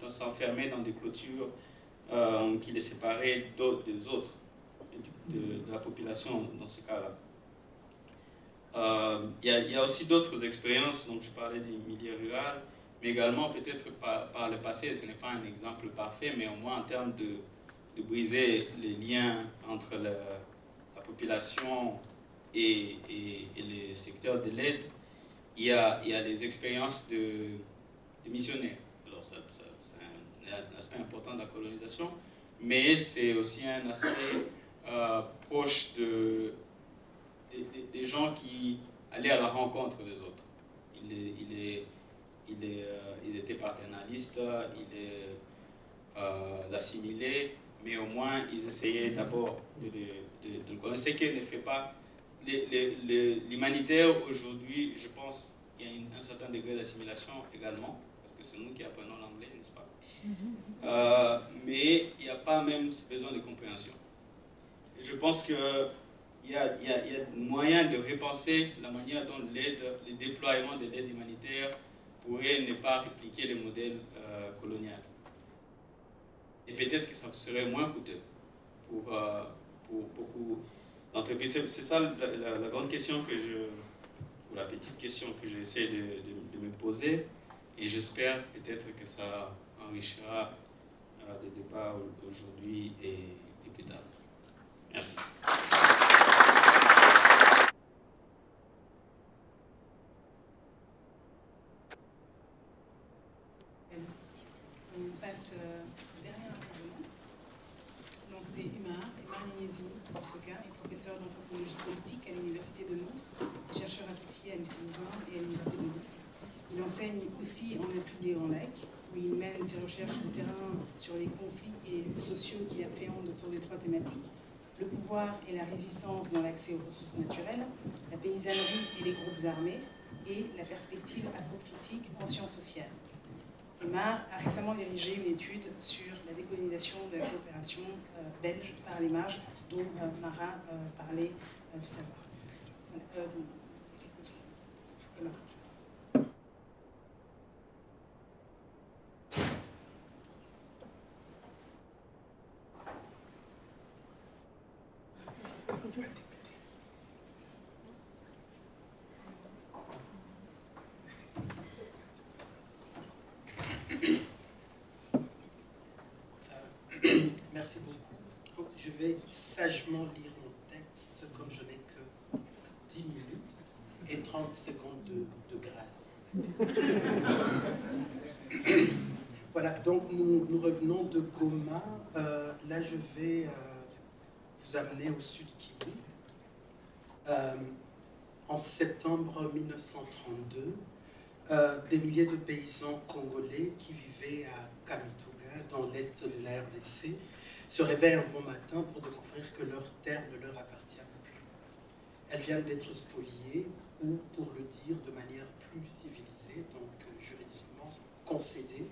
s'enfermer dans des clôtures euh, qui les séparaient des autres, de, la population dans ce cas-là. Euh, il y, a aussi d'autres expériences, donc je parlais des milieux ruraux, mais également peut-être par, le passé, ce n'est pas un exemple parfait, mais au moins en termes de, briser les liens entre la, la population et, et, et, les secteurs de l'aide, il y a, il y a des expériences de, missionnaires. Alors c'est un, aspect important de la colonisation, mais c'est aussi un aspect euh, proche de, des gens qui allaient à la rencontre des autres. Il est euh, ils étaient paternalistes, ils les euh, assimilaient, mais au moins ils essayaient d'abord de, le connaître. Ce qui ne fait pas. L'humanitaire aujourd'hui, je pense, il y a un certain degré d'assimilation également, parce que c'est nous qui apprenons l'anglais, n'est-ce pas? Euh, Mais il n'y a pas même ce besoin de compréhension. je pense qu'il y a, il y, a, il y a moyen de repenser la manière dont l'aide, le déploiement de l'aide humanitaire pourrait ne pas répliquer les modèles euh, coloniaux. Et peut-être que ça serait moins coûteux pour, euh, pour beaucoup C'est ça la, grande question que je, ou la petite question que j'essaie de, me poser. Et j'espère peut-être que ça enrichira euh, des débats aujourd'hui et, plus tard. Merci. passe euh, au dernier intervenant. Donc c'est Umar, Umar Ninézi, cas. est professeur d'anthropologie politique à l'Université de Mons, chercheur associé à Louvain et à l'Université de Lyon. Il enseigne aussi en Afrique en lac, où il mène ses recherches de terrain sur les conflits et sociaux qu'il appréhende autour des trois thématiques le pouvoir et la résistance dans l'accès aux ressources naturelles, la paysannerie et les groupes armés, et la perspective apocritique en sciences sociales. Emar a récemment dirigé une étude sur la décolonisation de la coopération euh, belge par les marges, dont euh, Mara euh, parlait tout à l'heure. [COUGHS] Merci beaucoup. Je vais sagement lire mon texte comme je n'ai que 10 minutes et 30 secondes de, grâce. [LAUGHS] voilà, donc nous, revenons de Goma. Euh, là, je vais euh, vous amener au sud Kivu. Euh, en septembre 1932, des milliers de paysans congolais qui vivaient à Kamituga, dans l'est de la RDC, se réveillent un bon matin pour découvrir que leur terre ne leur appartient plus. Elles viennent d'être spoliées ou, pour le dire de manière plus civilisée, donc juridiquement concédées,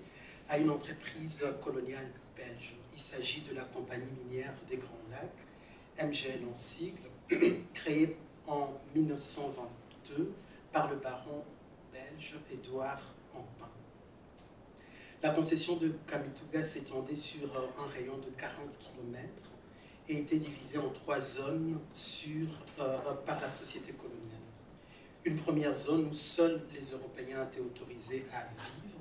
à une entreprise coloniale belge. Il s'agit de la compagnie minière des Grands Lacs, MGL en sigle, [CLEARS THROAT] créée en 1922 par le baron belge Édouard Ampin. La concession de Kamituga s'étendait sur euh, un rayon de 40 km et était divisée en trois zones sur, euh, par la société coloniale. Une première zone où seuls les Européens étaient autorisés à vivre,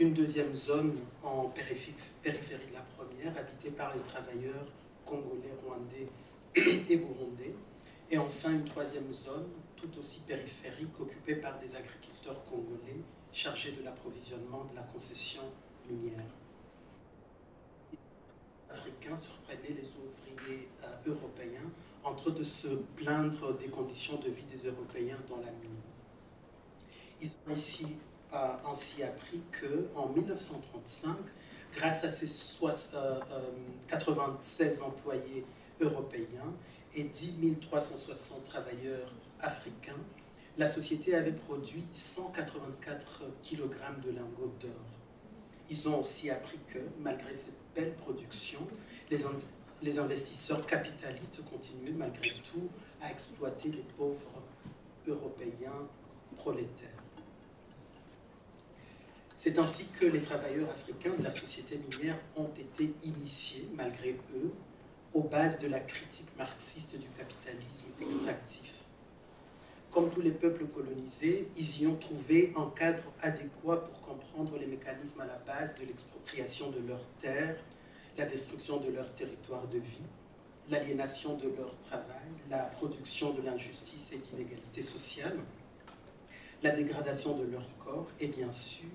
une deuxième zone en périphérie, de la première, habitée par les travailleurs congolais, rwandais [CLEARS THROAT] et burundais, et enfin une troisième zone tout aussi périphérique occupée par des agriculteurs congolais chargé de l'approvisionnement de la concession minière. Les Africains surprenaient les ouvriers euh, européens en train de se plaindre des conditions de vie des Européens dans la mine. Ils ont ici euh, ainsi appris qu'en 1935, grâce à ces 96 euh, employés européens et 10 360 travailleurs africains, la société avait produit 184 kg de lingots d'or. Ils ont aussi appris que, malgré cette belle production, les, investisseurs capitalistes continuaient malgré tout à exploiter les pauvres Européens prolétaires. C'est ainsi que les travailleurs africains de la société minière ont été initiés, malgré eux, aux bases de la critique marxiste du capitalisme extractif comme tous les peuples colonisés, ils y ont trouvé un cadre adéquat pour comprendre les mécanismes à la base de l'expropriation de leurs terres, la destruction de leur territoire de vie, l'aliénation de leur travail, la production de l'injustice et d'inégalité sociale, la dégradation de leur corps et bien sûr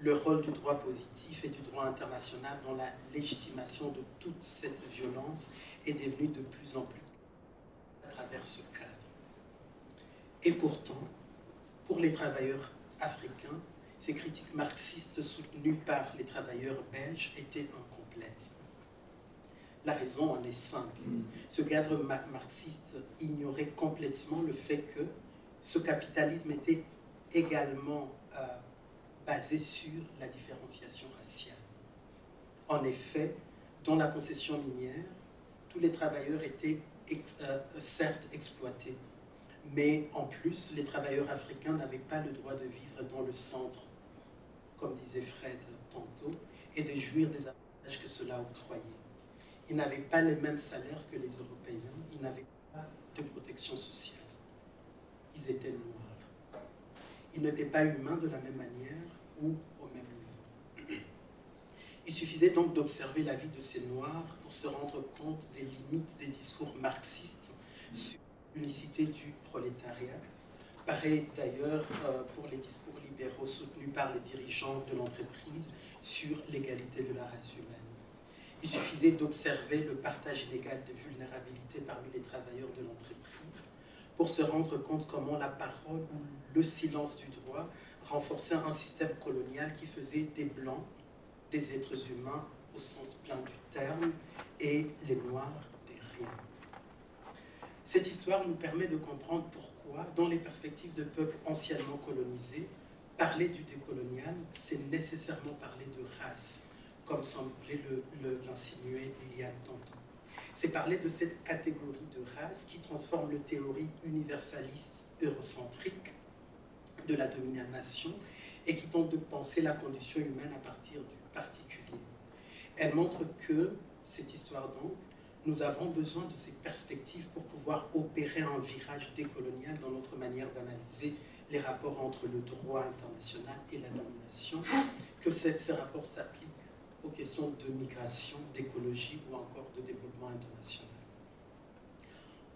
le rôle du droit positif et du droit international dans la légitimation de toute cette violence est devenu de plus en plus à travers ce. Et pourtant, pour les travailleurs africains, ces critiques marxistes soutenues par les travailleurs belges étaient incomplètes. La raison en est simple. Mm. Ce cadre marxiste ignorait complètement le fait que ce capitalisme était également euh, basé sur la différenciation raciale. En effet, dans la concession minière, tous les travailleurs étaient euh, certes exploités, mais en plus, les travailleurs africains n'avaient pas le droit de vivre dans le centre, comme disait Fred tantôt, et de jouir des avantages que cela octroyait. Ils n'avaient pas les mêmes salaires que les Européens, ils n'avaient pas de protection sociale. Ils étaient noirs. Ils n'étaient pas humains de la même manière ou au même niveau. Il suffisait donc d'observer la vie de ces Noirs pour se rendre compte des limites des discours marxistes l'unicité du prolétariat. Pareil d'ailleurs euh, pour les discours libéraux soutenus par les dirigeants de l'entreprise sur l'égalité de la race humaine. Il suffisait d'observer le partage inégal de vulnérabilité parmi les travailleurs de l'entreprise pour se rendre compte comment la parole ou le silence du droit renforçait un système colonial qui faisait des blancs des êtres humains au sens plein du terme et les noirs des riens. Cette histoire nous permet de comprendre pourquoi, dans les perspectives de peuples anciennement colonisés, parler du décolonial, c'est nécessairement parler de race, comme semblait l'insinuer a tantôt. C'est parler de cette catégorie de race qui transforme le théorie universaliste eurocentrique de la domination et qui tente de penser la condition humaine à partir du particulier. Elle montre que, cette histoire donc, nous avons besoin de ces perspectives pour pouvoir opérer un virage décolonial dans notre manière d'analyser les rapports entre le droit international et la domination, que ces rapports s'appliquent aux questions de migration, d'écologie ou encore de développement international.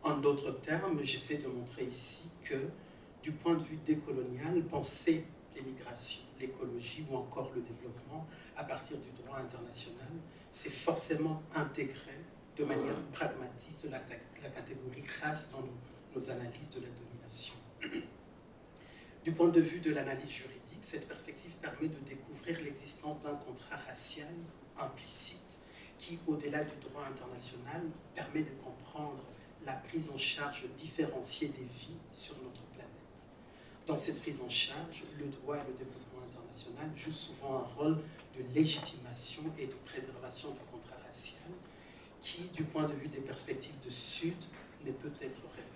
En d'autres termes, j'essaie de montrer ici que, du point de vue décolonial, penser les migrations, l'écologie ou encore le développement à partir du droit international, c'est forcément intégrer de manière pragmatiste la, catégorie race dans nos analyses de la domination. Du point de vue de l'analyse juridique, cette perspective permet de découvrir l'existence d'un contrat racial implicite qui, au-delà du droit international, permet de comprendre la prise en charge différenciée des vies sur notre planète. Dans cette prise en charge, le droit et le développement international jouent souvent un rôle de légitimation et de préservation du contrat racial qui, du point de vue des perspectives de Sud, ne peut être réformé.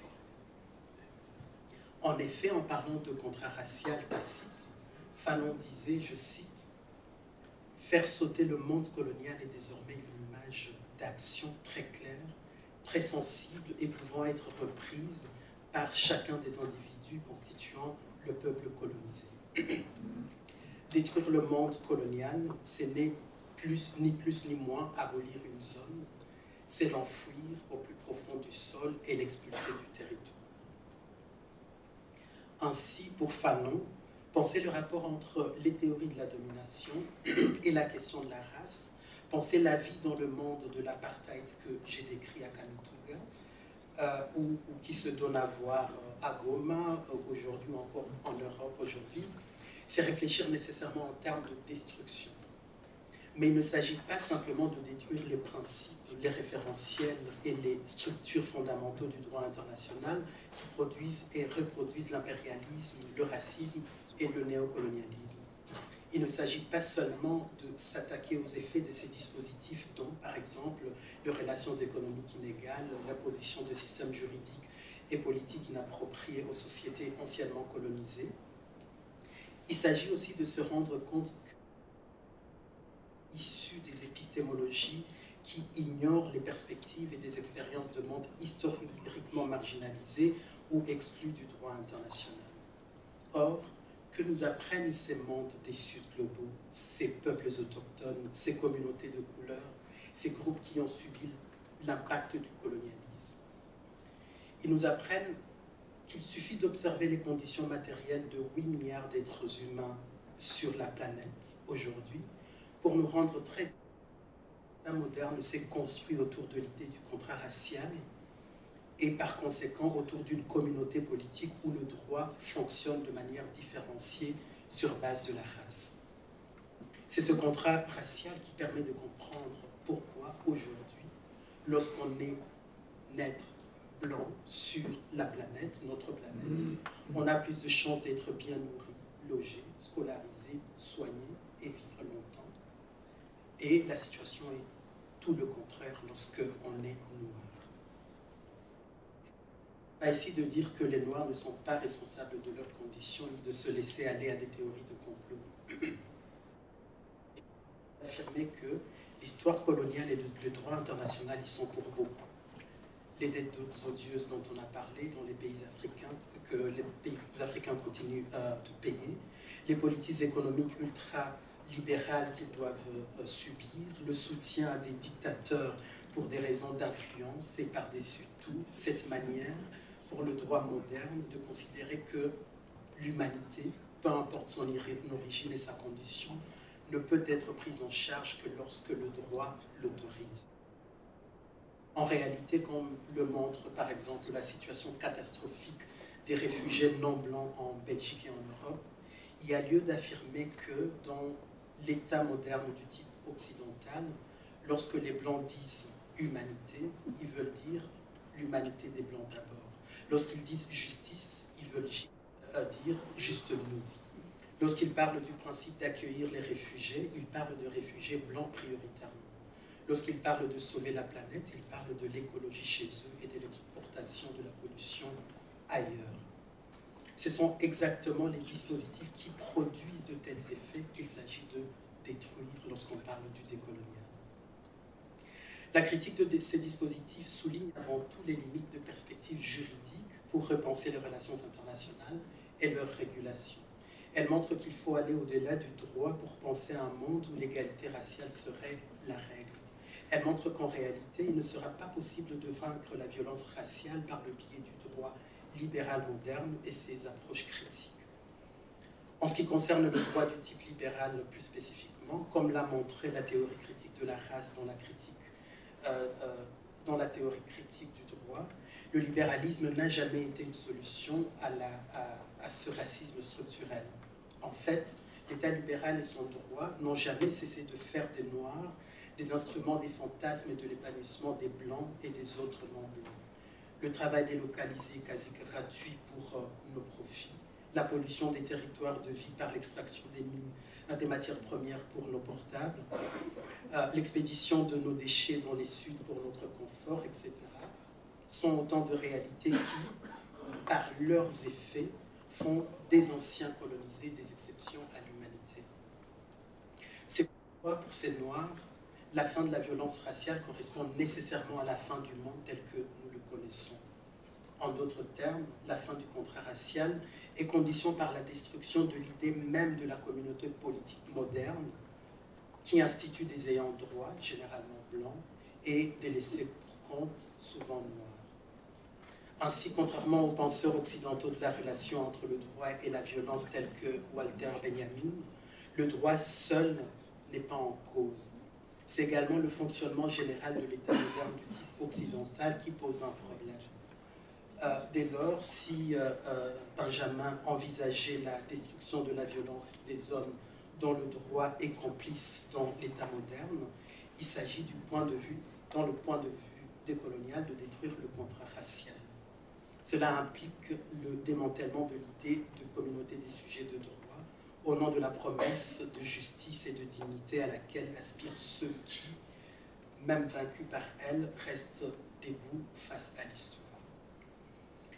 En effet, en parlant de contrat racial tacite, Fanon disait, je cite, Faire sauter le monde colonial est désormais une image d'action très claire, très sensible et pouvant être reprise par chacun des individus constituant le peuple colonisé. [CLEARS THROAT] Détruire le monde colonial, ce n'est plus, ni plus ni moins abolir une zone, c'est l'enfouir au plus profond du sol et l'expulser du territoire. Ainsi, pour Fanon, penser le rapport entre les théories de la domination et la question de la race, penser la vie dans le monde de l'apartheid que j'ai décrit à Kamituga, euh, ou, ou, qui se donne à voir à Goma aujourd'hui, encore en Europe aujourd'hui, c'est réfléchir nécessairement en termes de destruction. Mais il ne s'agit pas simplement de détruire les principes, les référentiels et les structures fondamentaux du droit international qui produisent et reproduisent l'impérialisme, le racisme et le néocolonialisme. Il ne s'agit pas seulement de s'attaquer aux effets de ces dispositifs dont, par exemple, les relations économiques inégales, l'imposition de systèmes juridiques et politiques inappropriés aux sociétés anciennement colonisées. Il s'agit aussi de se rendre compte que, issus des épistémologies qui ignorent les perspectives et des expériences de monde historiquement marginalisées ou exclues du droit international. Or, que nous apprennent ces mondes des Suds globaux, ces peuples autochtones, ces communautés de couleurs, ces groupes qui ont subi l'impact du colonialisme? Ils nous apprennent qu'il suffit d'observer les conditions matérielles de 8 milliards d'êtres humains sur la planète aujourd'hui pour nous rendre très... Moderne s'est construit autour de l'idée du contrat racial et par conséquent autour d'une communauté politique où le droit fonctionne de manière différenciée sur base de la race. C'est ce contrat racial qui permet de comprendre pourquoi aujourd'hui, lorsqu'on est naître blanc sur la planète, notre planète, on a plus de chances d'être bien nourri, logé, scolarisé, soigné et vivre longtemps. Et la situation est tout le contraire lorsque on est noir pas ici de dire que les Noirs ne sont pas responsables de leurs conditions ni de se laisser aller à des théories de complot. [COUGHS] Affirmer que l'histoire coloniale et le droit international y sont pour beaucoup. Les dettes odieuses dont on a parlé dans les pays africains, que les pays africains continuent euh, de payer, les politiques économiques ultra-libérales qu'ils doivent euh, subir, le soutien à des dictateurs pour des raisons d'influence et par-dessus tout cette manière pour le droit moderne de considérer que l'humanité, peu importe son origine et sa condition, ne peut être prise en charge que lorsque le droit l'autorise. En réalité, comme le montre par exemple la situation catastrophique des réfugiés non blancs en Belgique et en Europe, il y a lieu d'affirmer que dans l'État moderne du type occidental, lorsque les blancs disent humanité, ils veulent dire l'humanité des blancs d'abord. Lorsqu'ils disent justice, ils veulent euh, dire juste nous. Lorsqu'ils parlent du principe d'accueillir les réfugiés, ils parlent de réfugiés blancs prioritairement. Lorsqu'ils parlent de sauver la planète, ils parlent de l'écologie chez eux et de l'exportation de la pollution ailleurs. Ce sont exactement les dispositifs qui produisent de tels effets qu'il s'agit de détruire lorsqu'on parle du décolonial. La critique de ces dispositifs souligne avant tout les limites de perspectives juridiques pour repenser les relations internationales et leur régulation. Elle montre qu'il faut aller au-delà du droit pour penser à un monde où l'égalité raciale serait la règle. Elle montre qu'en réalité, il ne sera pas possible de vaincre la violence raciale par le biais du libéral moderne et ses approches critiques. En ce qui concerne le droit du type libéral plus spécifiquement, comme l'a montré la théorie critique de la race dans la, critique, euh, euh, dans la théorie critique du droit, le libéralisme n'a jamais été une solution à, à, ce racisme structurel. En fait, l'État libéral et son droit n'ont jamais cessé de faire des Noirs des instruments des fantasmes et de l'épanouissement des Blancs et des autres non-blancs. Le travail délocalisé quasi gratuit pour euh, nos profits, la pollution des territoires de vie par l'extraction des mines, des matières premières pour nos portables, euh, l'expédition de nos déchets dans les Suds pour notre confort, etc sont autant de réalités qui, par leurs effets, font des anciens colonisés des exceptions à l'humanité. C'est pourquoi, pour ces Noirs, la fin de la violence raciale correspond nécessairement à la fin du monde tel que En d'autres termes, la fin du contrat racial est condition par la destruction de l'idée même de la communauté politique moderne qui institue des ayants droit, généralement blancs, et des laissés pour compte, souvent noirs. Ainsi, contrairement aux penseurs occidentaux de la relation entre le droit et la violence tels que Walter Benjamin, le droit seul n'est pas en cause. C'est également le fonctionnement général de l'État moderne du type occidental qui pose un problème. Euh, dès lors, si euh, euh, Benjamin envisageait la destruction de la violence des hommes dont le droit est complice dans l'État moderne, il s'agit du point de vue, dans le point de vue décolonial, de détruire le contrat racial. Cela implique le démantèlement de l'idée de communauté des sujets de droit au nom de la promesse de justice et de dignité à laquelle aspirent ceux qui, même vaincus par elle, restent debout face à l'histoire.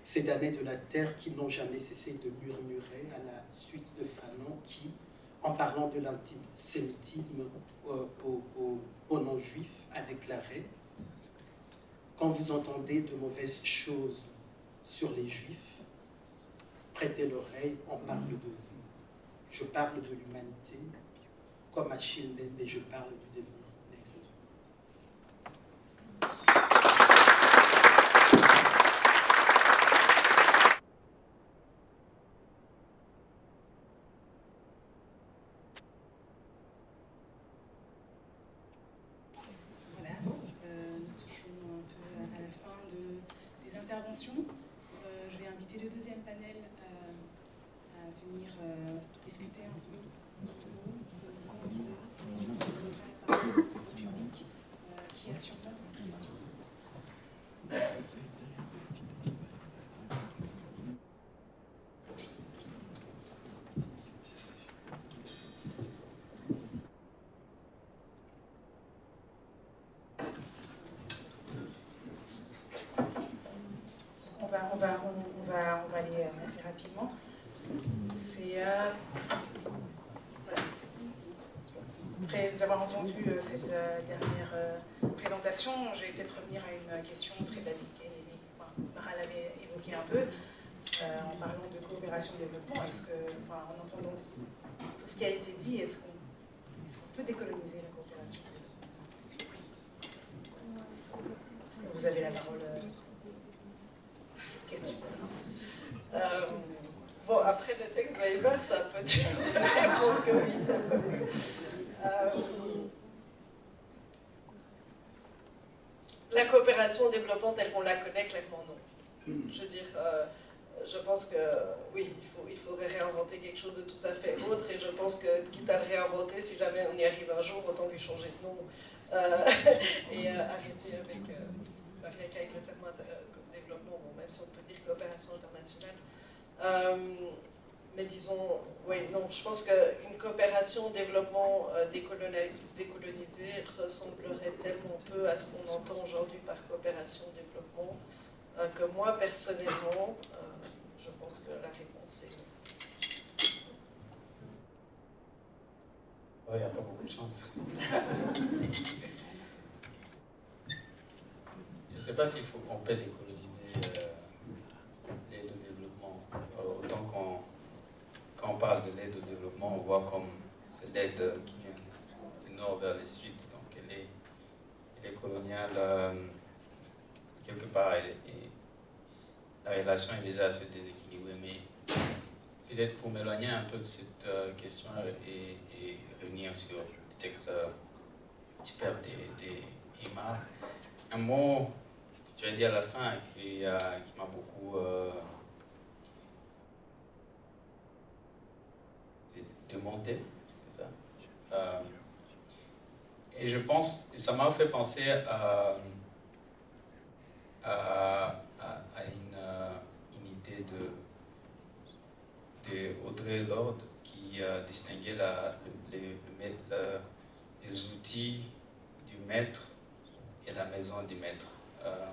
Ces damnés de la terre qui n'ont jamais cessé de murmurer à la suite de Fanon qui, en parlant de l'antisémitisme au, au non-juif, a déclaré Quand vous entendez de mauvaises choses sur les Juifs, prêtez l'oreille, on parle de vous. Je parle de l'humanité, comme Achille mais je parle du devenir. Voilà, euh, nous touchons un peu à la fin de, des interventions le deuxième panel euh, à venir euh, discuter un peu entre vous, entre vous, public euh, qui a sûrement des questions. On va, on va, on, on va, on va aller assez C'est euh, après avoir entendu euh, cette euh, dernière présentation, je vais peut-être revenir à une question très basique et enfin, Mara l'avait évoqué un peu en parlant de coopération développement. Est-ce que, en entendant tout ce qui a été dit, est-ce qu'on est peut décoloniser la coopération Vous avez la parole. euh, Question. Euh, bon, après le texte Weber, ça peut dire Euh, la coopération développement telle qu'on la connaît, clairement non. Je veux dire, euh, je pense que oui, il, faut, il faudrait réinventer quelque chose de tout à fait autre, et je pense que quitte à le réinventer, si jamais on y arrive un jour, autant lui changer de nom euh, [LAUGHS] et arrêter avec, avec le terme développement, bon, même si on peut dire coopération internationale. Mais disons, oui, non, je pense qu'une coopération au développement euh, décolonisé ressemblerait tellement peu à ce qu'on entend aujourd'hui par coopération au développement euh, que moi, personnellement, euh, je pense que la réponse est non. Il n'y a pas beaucoup de chance. [LAUGHS] je ne sais pas s'il faut qu'on peut décoloniser l'aide au développement autant qu'on quand on parle de l'aide au développement, on voit comme c'est l'aide qui vient du nord vers le sud, donc elle est, elle coloniale euh, quelque part et, la relation est déjà assez déséquilibrée. Mais peut-être pour m'éloigner un peu de cette euh, question et, revenir sur le texte euh, superbe des, un mot que tu as dit à la fin qui, qui m'a beaucoup de monter. Euh, et je pense, ça m'a fait penser à, à, une, euh, une, idée de, de Audrey Lorde qui a distinguait la, les, outils du maître et la maison du maître. Euh,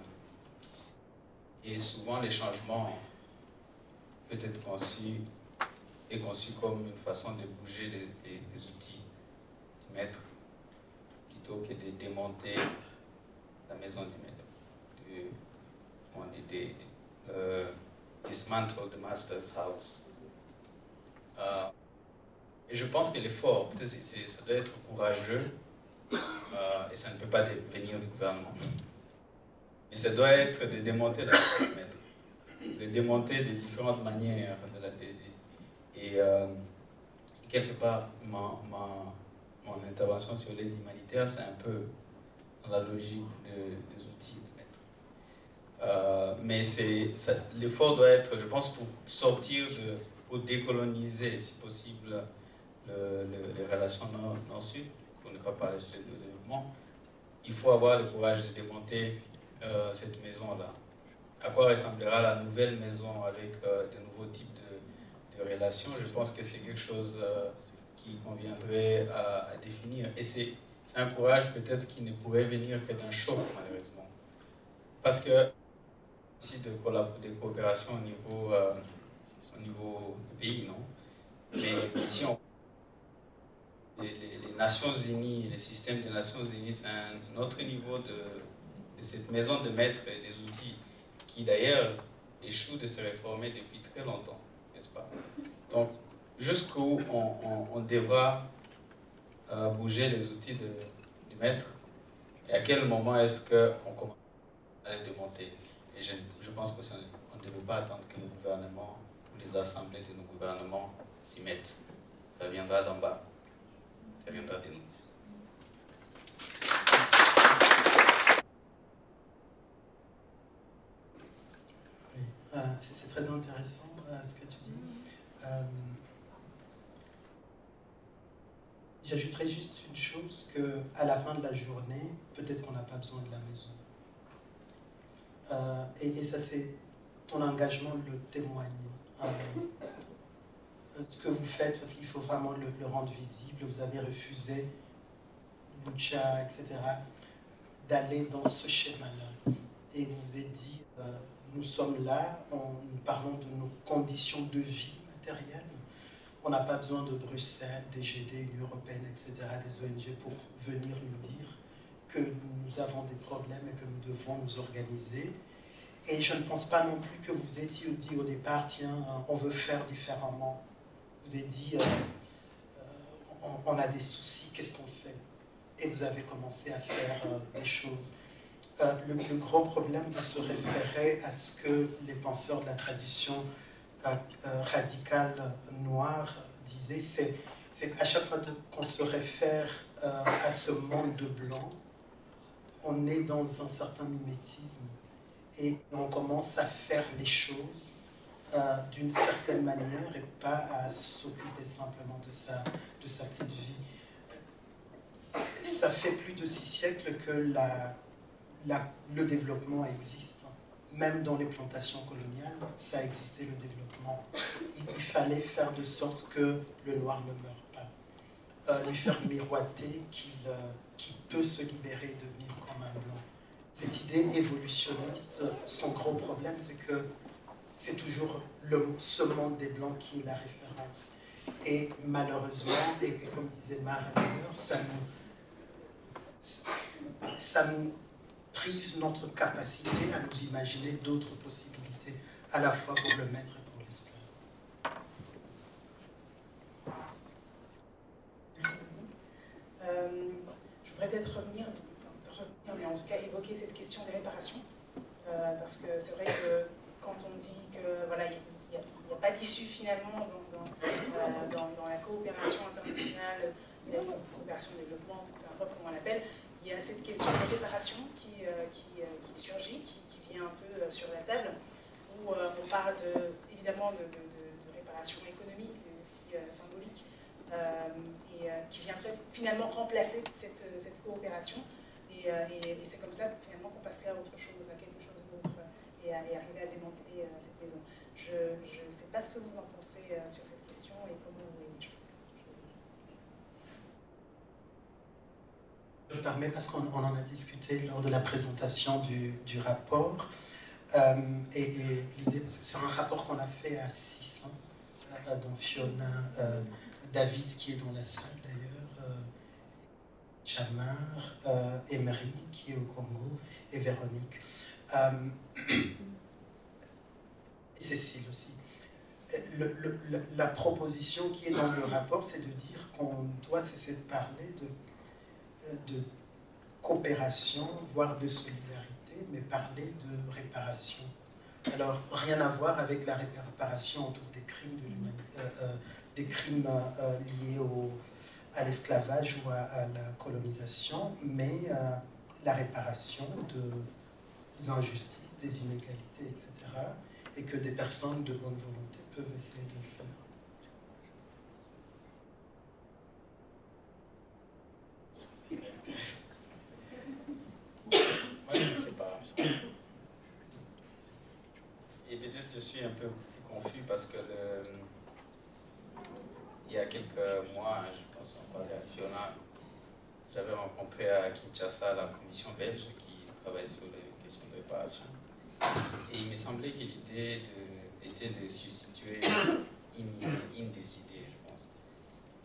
et souvent les changements peuvent être conçus conçu comme une façon de bouger les, outils du maître plutôt que de démonter la maison du maître. De, on dit euh, dismantle the master's house. Euh, et je pense que l'effort, ça doit être courageux euh, et ça ne peut pas venir du gouvernement. Mais ça doit être de démonter la maison du maître, de démonter de différentes manières et euh, quelque part, ma, ma, mon intervention sur l'aide humanitaire, c'est un peu dans la logique des outils de maître. Euh, mais l'effort doit être, je pense, pour sortir, pour décoloniser, si possible, les relations nord-sud, pour ne pas parler de développement, il faut avoir le courage de démonter euh, cette maison-là. À quoi ressemblera la nouvelle maison avec de nouveaux types de relation, je pense que c'est quelque chose euh, qui conviendrait à, définir. Et c'est un courage peut-être qui ne pourrait venir que d'un choc, malheureusement. Parce que ici, de, de coopération au niveau, euh, au niveau du pays, non? Mais ici, on les, les, Nations Unies, les systèmes des Nations Unies, c'est un, autre niveau de, cette maison de maître et des outils qui d'ailleurs échoue de se réformer depuis très longtemps. Donc, jusqu'où on, devra euh, bouger les outils de, du maître et à quel moment est-ce qu'on commence à les démonter. Et je, je pense qu'on ne devrait pas attendre que nos gouvernements ou les assemblées de nos gouvernements s'y mettent. Ça viendra d'en bas. Ça viendra de nous. Euh, c'est très intéressant euh, ce que tu dis. Euh, j'ajouterais juste une chose, que à la fin de la journée, peut-être qu'on n'a pas besoin de la maison. et, ça, c'est ton engagement le témoigne. ce que vous faites, parce qu'il faut vraiment le, le, rendre visible, vous avez refusé Lucha, etc., d'aller dans ce schéma-là. Et vous vous êtes dit, nous sommes là, nous parlons de nos conditions de vie On n'a pas besoin de Bruxelles, des GD, Union européenne, etc., des ONG pour venir nous dire que nous avons des problèmes et que nous devons nous organiser. Et je ne pense pas non plus que vous étiez dit au départ, tiens, on veut faire différemment. Vous avez dit, euh, euh, on, a des soucis, qu'est-ce qu'on fait? Et vous avez commencé à faire des choses. Euh, le, plus gros problème de se référer à ce que les penseurs de la tradition euh, euh, radicale noire disaient, c'est à chaque fois qu'on se réfère euh, à ce monde de blanc, on est dans un certain mimétisme et on commence à faire les choses euh, d'une certaine manière et pas à s'occuper simplement de sa, de sa petite vie. Ça fait plus de six siècles que le développement existe. Même dans les plantations coloniales, ça existait le développement. Il, fallait faire de sorte que le noir ne meure euh, lui faire miroiter euh, qu'il peut se libérer et devenir comme un blanc. Cette idée évolutionniste, son gros problème, c'est que c'est toujours le, ce monde des blancs qui est la référence. Et malheureusement, et, comme disait Mara d'ailleurs, ça nous, ça nous prive notre capacité à nous imaginer d'autres possibilités, à la fois pour le maître Euh, je voudrais peut-être revenir, mais en tout cas évoquer cette question des réparations, euh, parce que c'est vrai que quand on dit que voilà, il n'y a, pas d'issue finalement dans, euh, dans, dans, la coopération internationale, la coopération développement, peu importe comment on l'appelle, il y a cette question de réparation qui, qui, qui surgit, qui, vient un peu sur la table, où on parle de, évidemment de, réparation économique, mais aussi symbolique, euh, et euh, qui viendrait finalement remplacer cette, coopération. Et, euh, et, c'est comme ça finalement qu'on passerait à autre chose, à quelque chose d'autre, et, à, arriver à démanteler cette maison. Je ne sais pas ce que vous en pensez sur cette question et comment vous voyez les choses. Je permets parce qu'on en a discuté lors de la présentation du, rapport. Euh, et, l'idée, c'est un rapport qu'on a fait à 600, euh, dont Fiona euh, David qui est dans la salle d'ailleurs, euh, Chamar, euh, Emery qui est au Congo et Véronique. [COUGHS] Et Cécile aussi. La proposition qui est dans le rapport, c'est de dire qu'on doit cesser de parler de, de coopération, voire de solidarité, mais parler de réparation. Alors, rien à voir avec la réparation autour des crimes de. Euh, des crimes euh, liés au, à l'esclavage ou à, la colonisation, mais euh, la réparation de, des injustices, des inégalités, etc. Et que des personnes de bonne volonté peuvent essayer de faire. [COUGHS] Sais pas. Et peut-être je suis un peu confus parce que il y a quelques mois, je pense on parlait à Fiona, j'avais rencontré à Kinshasa la commission belge qui travaille sur les questions de réparation. Et il me semblait que l'idée était de substituer une, des idées, je pense,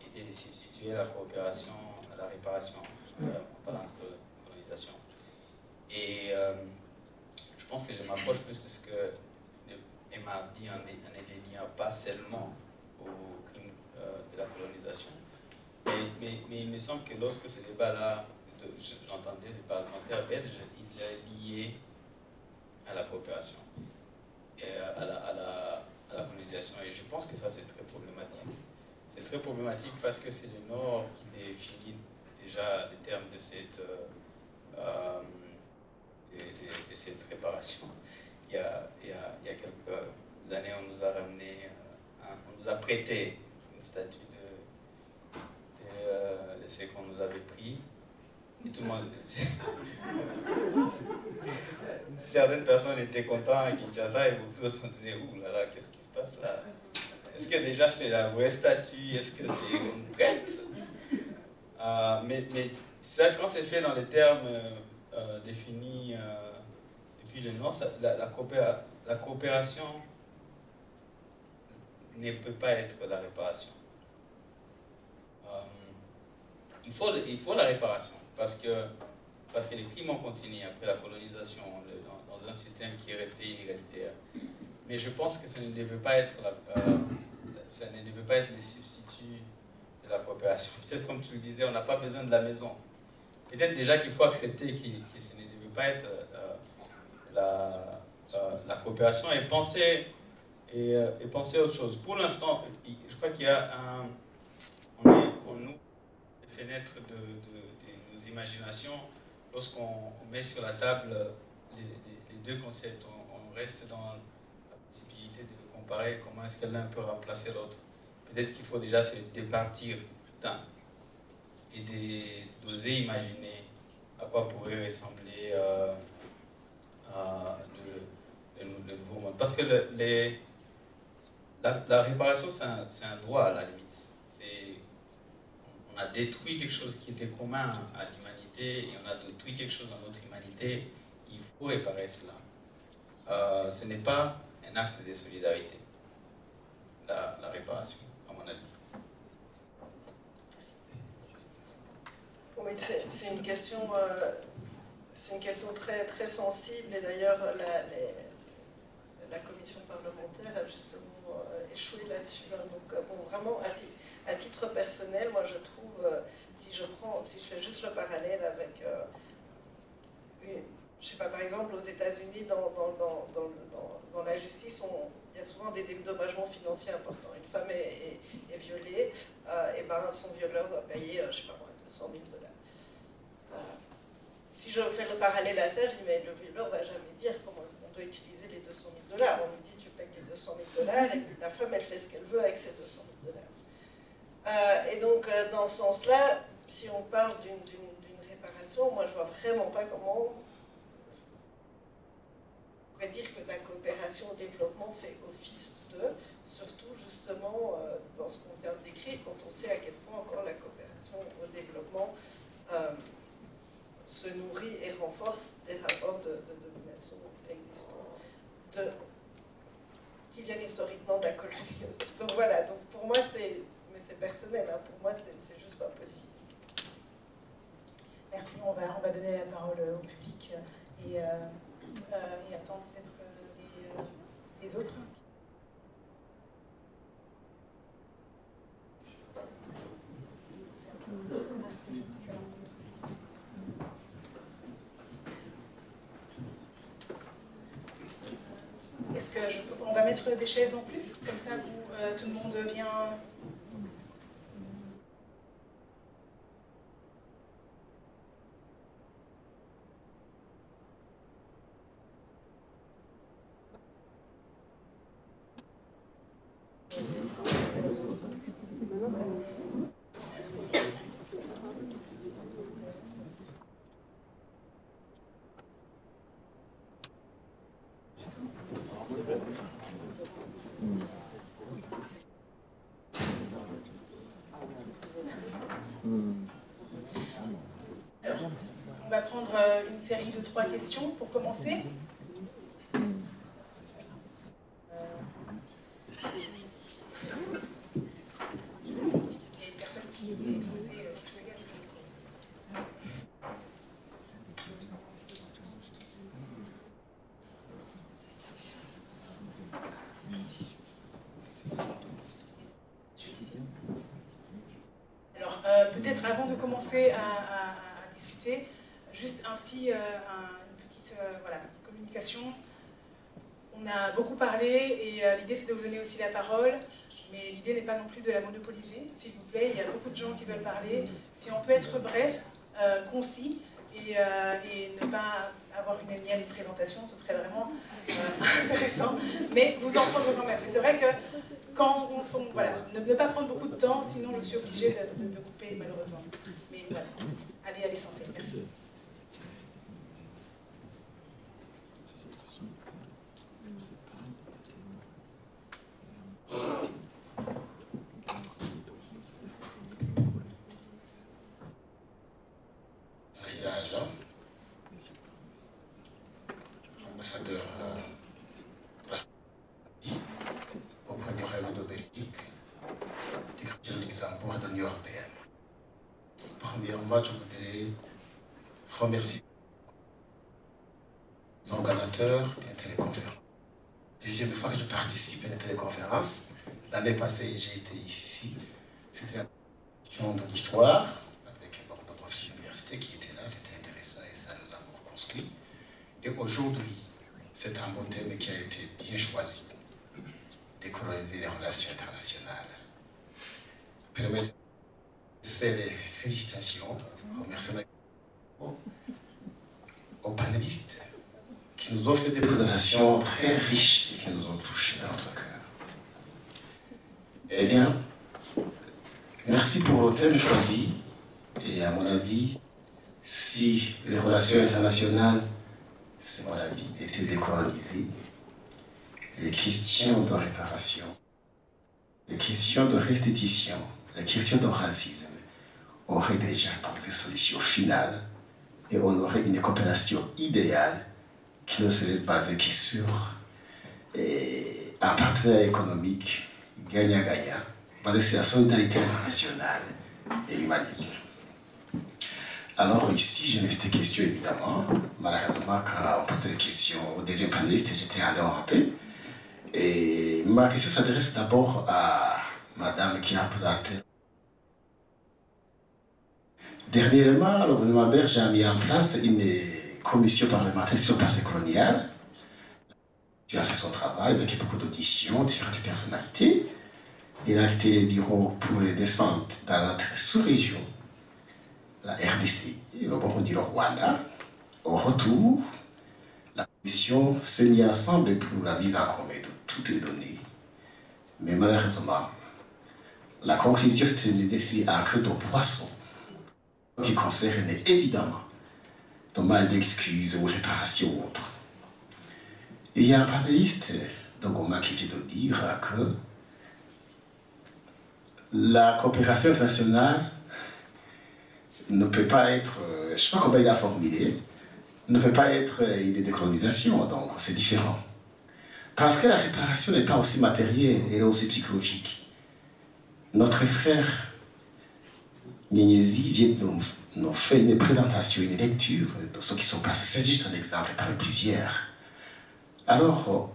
était de substituer la coopération à la réparation en parlant colonisation. Et euh, je pense que je m'approche plus de ce que Emma dit en, en pas seulement au euh, de la colonisation. Mais, mais, il me semble que lorsque ce débat-là, j'entendais des parlementaires belges, il est lié à la coopération, et à la, à, la, à la colonisation. Et je pense que ça, c'est très problématique. C'est très problématique parce que c'est le Nord qui définit déjà les termes de cette, euh de, de, de, cette réparation. Il y, a, il, y a, il y a quelques années, on nous a ramené, euh, on nous a prêté statut de, de, euh, de ce qu'on nous avait pris. Et tout le monde. [LAUGHS] Certaines personnes étaient contentes à Kinshasa et beaucoup d'autres disaient Ouh là là, qu'est-ce qui se passe là? Est-ce que déjà c'est la vraie statue? Est-ce que c'est une prête? Euh, Mais, mais ça, quand c'est fait dans les termes définis euh, depuis le Nord, ça, la, la, coopéra la coopération ne peut pas être la réparation. Euh, il, faut, il faut la réparation parce que, parce que les crimes ont continué après la colonisation le, dans, dans, un système qui est resté inégalitaire. Mais je pense que ça ne devait pas être, la, euh, ça ne devait pas être les substituts de la coopération. [LAUGHS] Peut-être comme tu le disais, on n'a pas besoin de la maison. Peut-être déjà qu'il faut accepter que, ce ne devait pas être euh, la, euh, la coopération et penser euh, et, penser autre chose. Pour l'instant, je crois qu'il y a un. On est, fenêtre de, nos imaginations lorsqu'on met sur la table les, deux concepts. On, reste dans la possibilité de les comparer, comment est-ce que l'un peut remplacer l'autre. Peut-être qu'il faut déjà se départir d'un et d'oser imaginer à quoi pourrait ressembler euh, le, nouveau monde. Parce que la, réparation, c'est un, droit à la limite. On a détruit quelque chose qui était commun à l'humanité et on a détruit quelque chose dans notre humanité. Il faut réparer cela. Euh, ce n'est pas un acte de solidarité, la, réparation, à mon avis. C'est une question, euh, une question très sensible et d'ailleurs la, commission parlementaire a justement euh, échoué là-dessus. Hein. Donc, euh, bon, vraiment, à, titre personnel, moi je trouve, si je prends, si je fais juste le parallèle avec, je sais pas, par exemple, aux États-Unis, dans, la justice, il y a souvent des dédommagements financiers importants. Une femme est, violée, et ben son violeur doit payer, je sais pas moi, 200 000 dollars. si je fais le parallèle à ça, je dis, mais le violeur ne va jamais dire comment est-ce qu'on doit utiliser les 200 000 dollars. On lui dit, 200 000 dollars, et la femme, elle fait ce qu'elle veut avec ces 200 000 dollars. Euh, et donc, euh, dans ce sens-là, si on parle d'une réparation, moi, je vois vraiment pas comment on pourrait dire que la coopération au développement fait office de, surtout justement euh, dans ce qu'on vient de décrire, quand on sait à quel point encore la coopération au développement se nourrit et renforce des rapports de, domination existants. Qui viennent historiquement de la colonie. [LAUGHS] Donc voilà, donc pour moi, c'est, mais c'est personnel, hein, pour moi, c'est, juste pas possible. Merci, on va, on va donner la parole au public et, euh, euh, et attendre peut-être les, euh, les autres. On va mettre des chaises en plus, comme ça euh, tout le monde vient série de trois questions pour commencer. Alors, euh, peut-être avant de commencer à Juste un petit, euh, une petite euh, voilà, communication. On a beaucoup parlé et euh, l'idée c'est de vous donner aussi la parole, mais l'idée n'est pas non plus de la monopoliser, s'il vous plaît. Il y a beaucoup de gens qui veulent parler. Si on peut être bref, concis, et, ne pas avoir une énième présentation, ce serait vraiment [LAUGHS] intéressant. Mais vous entendre quand même. C'est vrai que quand on sont, voilà, ne, pas prendre beaucoup de temps, sinon je suis obligée de, de couper malheureusement. Mais voilà, allez à l'essentiel. Merci. remercier les organisateurs des téléconférences. Deuxième fois que je participe à une téléconférence, l'année passée j'ai été ici, c'était la question de l'histoire, avec beaucoup de professeurs d'université qui étaient là, c'était intéressant et ça nous a beaucoup construit. Et aujourd'hui, c'est un bon thème qui a été bien choisi, décoloniser les relations internationales. Permettez de félicitations, merci aux panélistes qui nous ont fait des présentations riches et qui nous ont touchés dans notre cœur. Eh bien, merci pour le thème choisi. Et à mon avis, si les relations internationales, c'est mon avis, étaient décolonisées, les questions de réparation, les questions de restitution, les questions de racisme auraient déjà trouvé solution finale et on aurait une coopération idéale qui ne serait basée que sur un partenariat économique gagnant-gagnant, basé sur la solidarité internationale et l'humanisme. Alors ici, j'ai une petite question évidemment. Malheureusement, quand on pose des questions au deuxième panéliste, j'étais en rappeler. Et ma question s'adresse d'abord à madame qui a présenté. Dernièrement, le gouvernement belge a mis en place une commission parlementaire sur le passé colonial. Tu as fait son travail avec beaucoup d'auditions, différentes personnalités. Il a quitté les bureaux pour les descentes dans notre sous-région, la RDC, le Burundi, le Rwanda. Au retour, la commission s'est mise ensemble pour la mise en commun de toutes les données. Mais malheureusement, la conclusion s'est à que de poissons qui concerne évidemment mal d'excuses ou réparations ou autres. Il y a un panéliste de Goma qui vient de dire que la coopération internationale ne peut pas être, je ne sais pas comment il a formulé, ne peut pas être une décolonisation, donc c'est différent. Parce que la réparation n'est pas aussi matérielle, elle est aussi psychologique. Notre frère Niénézi vient nous faire une présentation, une lecture de ce qui sont passés. C'est juste un exemple parmi plusieurs. Alors,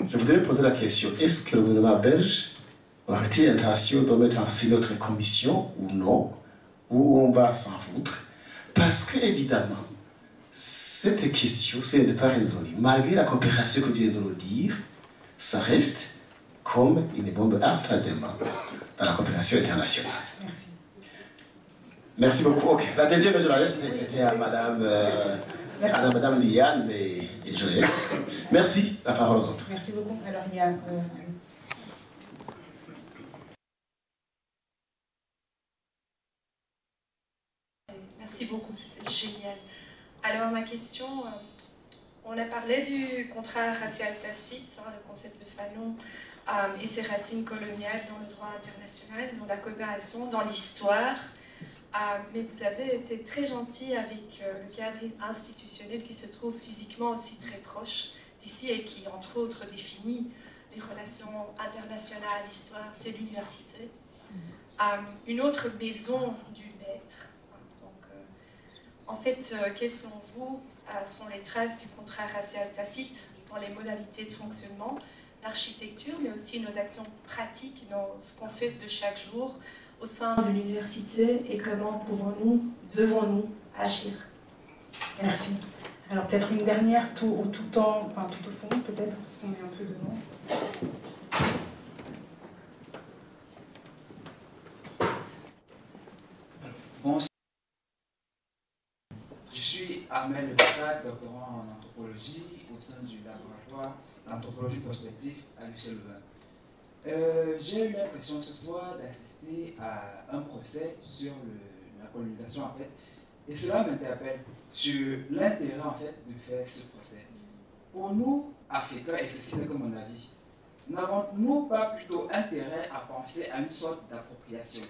je voudrais poser la question, est-ce que le gouvernement belge aurait-il l'intention de mettre en place notre commission ou non Ou on va s'en foutre? Parce que, évidemment, cette question, elle n'est pas résolue, malgré la coopération que vient de le dire, ça reste comme une bombe à dans la coopération internationale. Merci. Beaucoup. La deuxième journaliste, c'était à Madame, euh, à Madame Liane et, et. Merci. La parole aux autres. Merci beaucoup. Alors, il y a. Euh, Merci beaucoup, c'était génial. Alors ma question, euh, on a parlé du contrat racial tacite, hein, le concept de Fanon, euh, et ses racines coloniales dans le droit international, dans la coopération, dans l'histoire. Euh, mais vous avez été très gentil avec le cadre institutionnel qui se trouve physiquement aussi très proche d'ici et qui, entre autres, définit les relations internationales, l'histoire, c'est l'université. une autre maison du maître. En fait, euh, quelles sont vous euh, sont les traces du contrat racial tacite dans les modalités de fonctionnement, l'architecture, mais aussi nos actions pratiques, ce qu'on fait de chaque jour au sein de l'université et comment pouvons-nous, devons-nous agir. Merci. Alors peut-être une dernière, tout, tout, temps, enfin, tout au fond peut-être, parce qu'on est un peu devant. Armel Leclerc, doctorant en anthropologie au sein du laboratoire d'anthropologie prospective à l'UCLE. Euh, J'ai eu l'impression ce soir d'assister à un procès sur la colonisation en fait, et cela m'interpelle sur l'intérêt en fait de faire ce procès. Pour nous, Africains, et ceci n'est que mon avis, n'avons-nous pas plutôt intérêt à penser à une sorte d'appropriation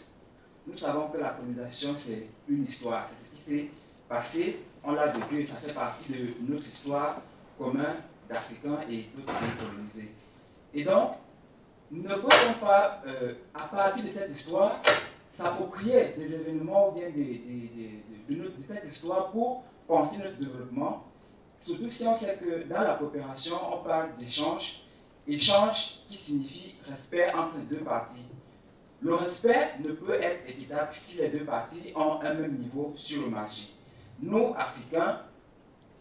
Nous savons que la colonisation c'est une histoire, c'est ce qui s'est passé on l'a vécu et ça fait partie de notre histoire commune d'Africains et d'autres pays colonisés. Et donc, ne pouvons pas, euh, à partir de cette histoire, s'approprier des événements ou bien de, cette histoire pour penser notre développement. Surtout si on sait que dans la coopération, on parle d'échange, échange qui signifie respect entre les deux parties. Le respect ne peut être équitable si les deux parties ont un même niveau sur le marché. Nous, Africains,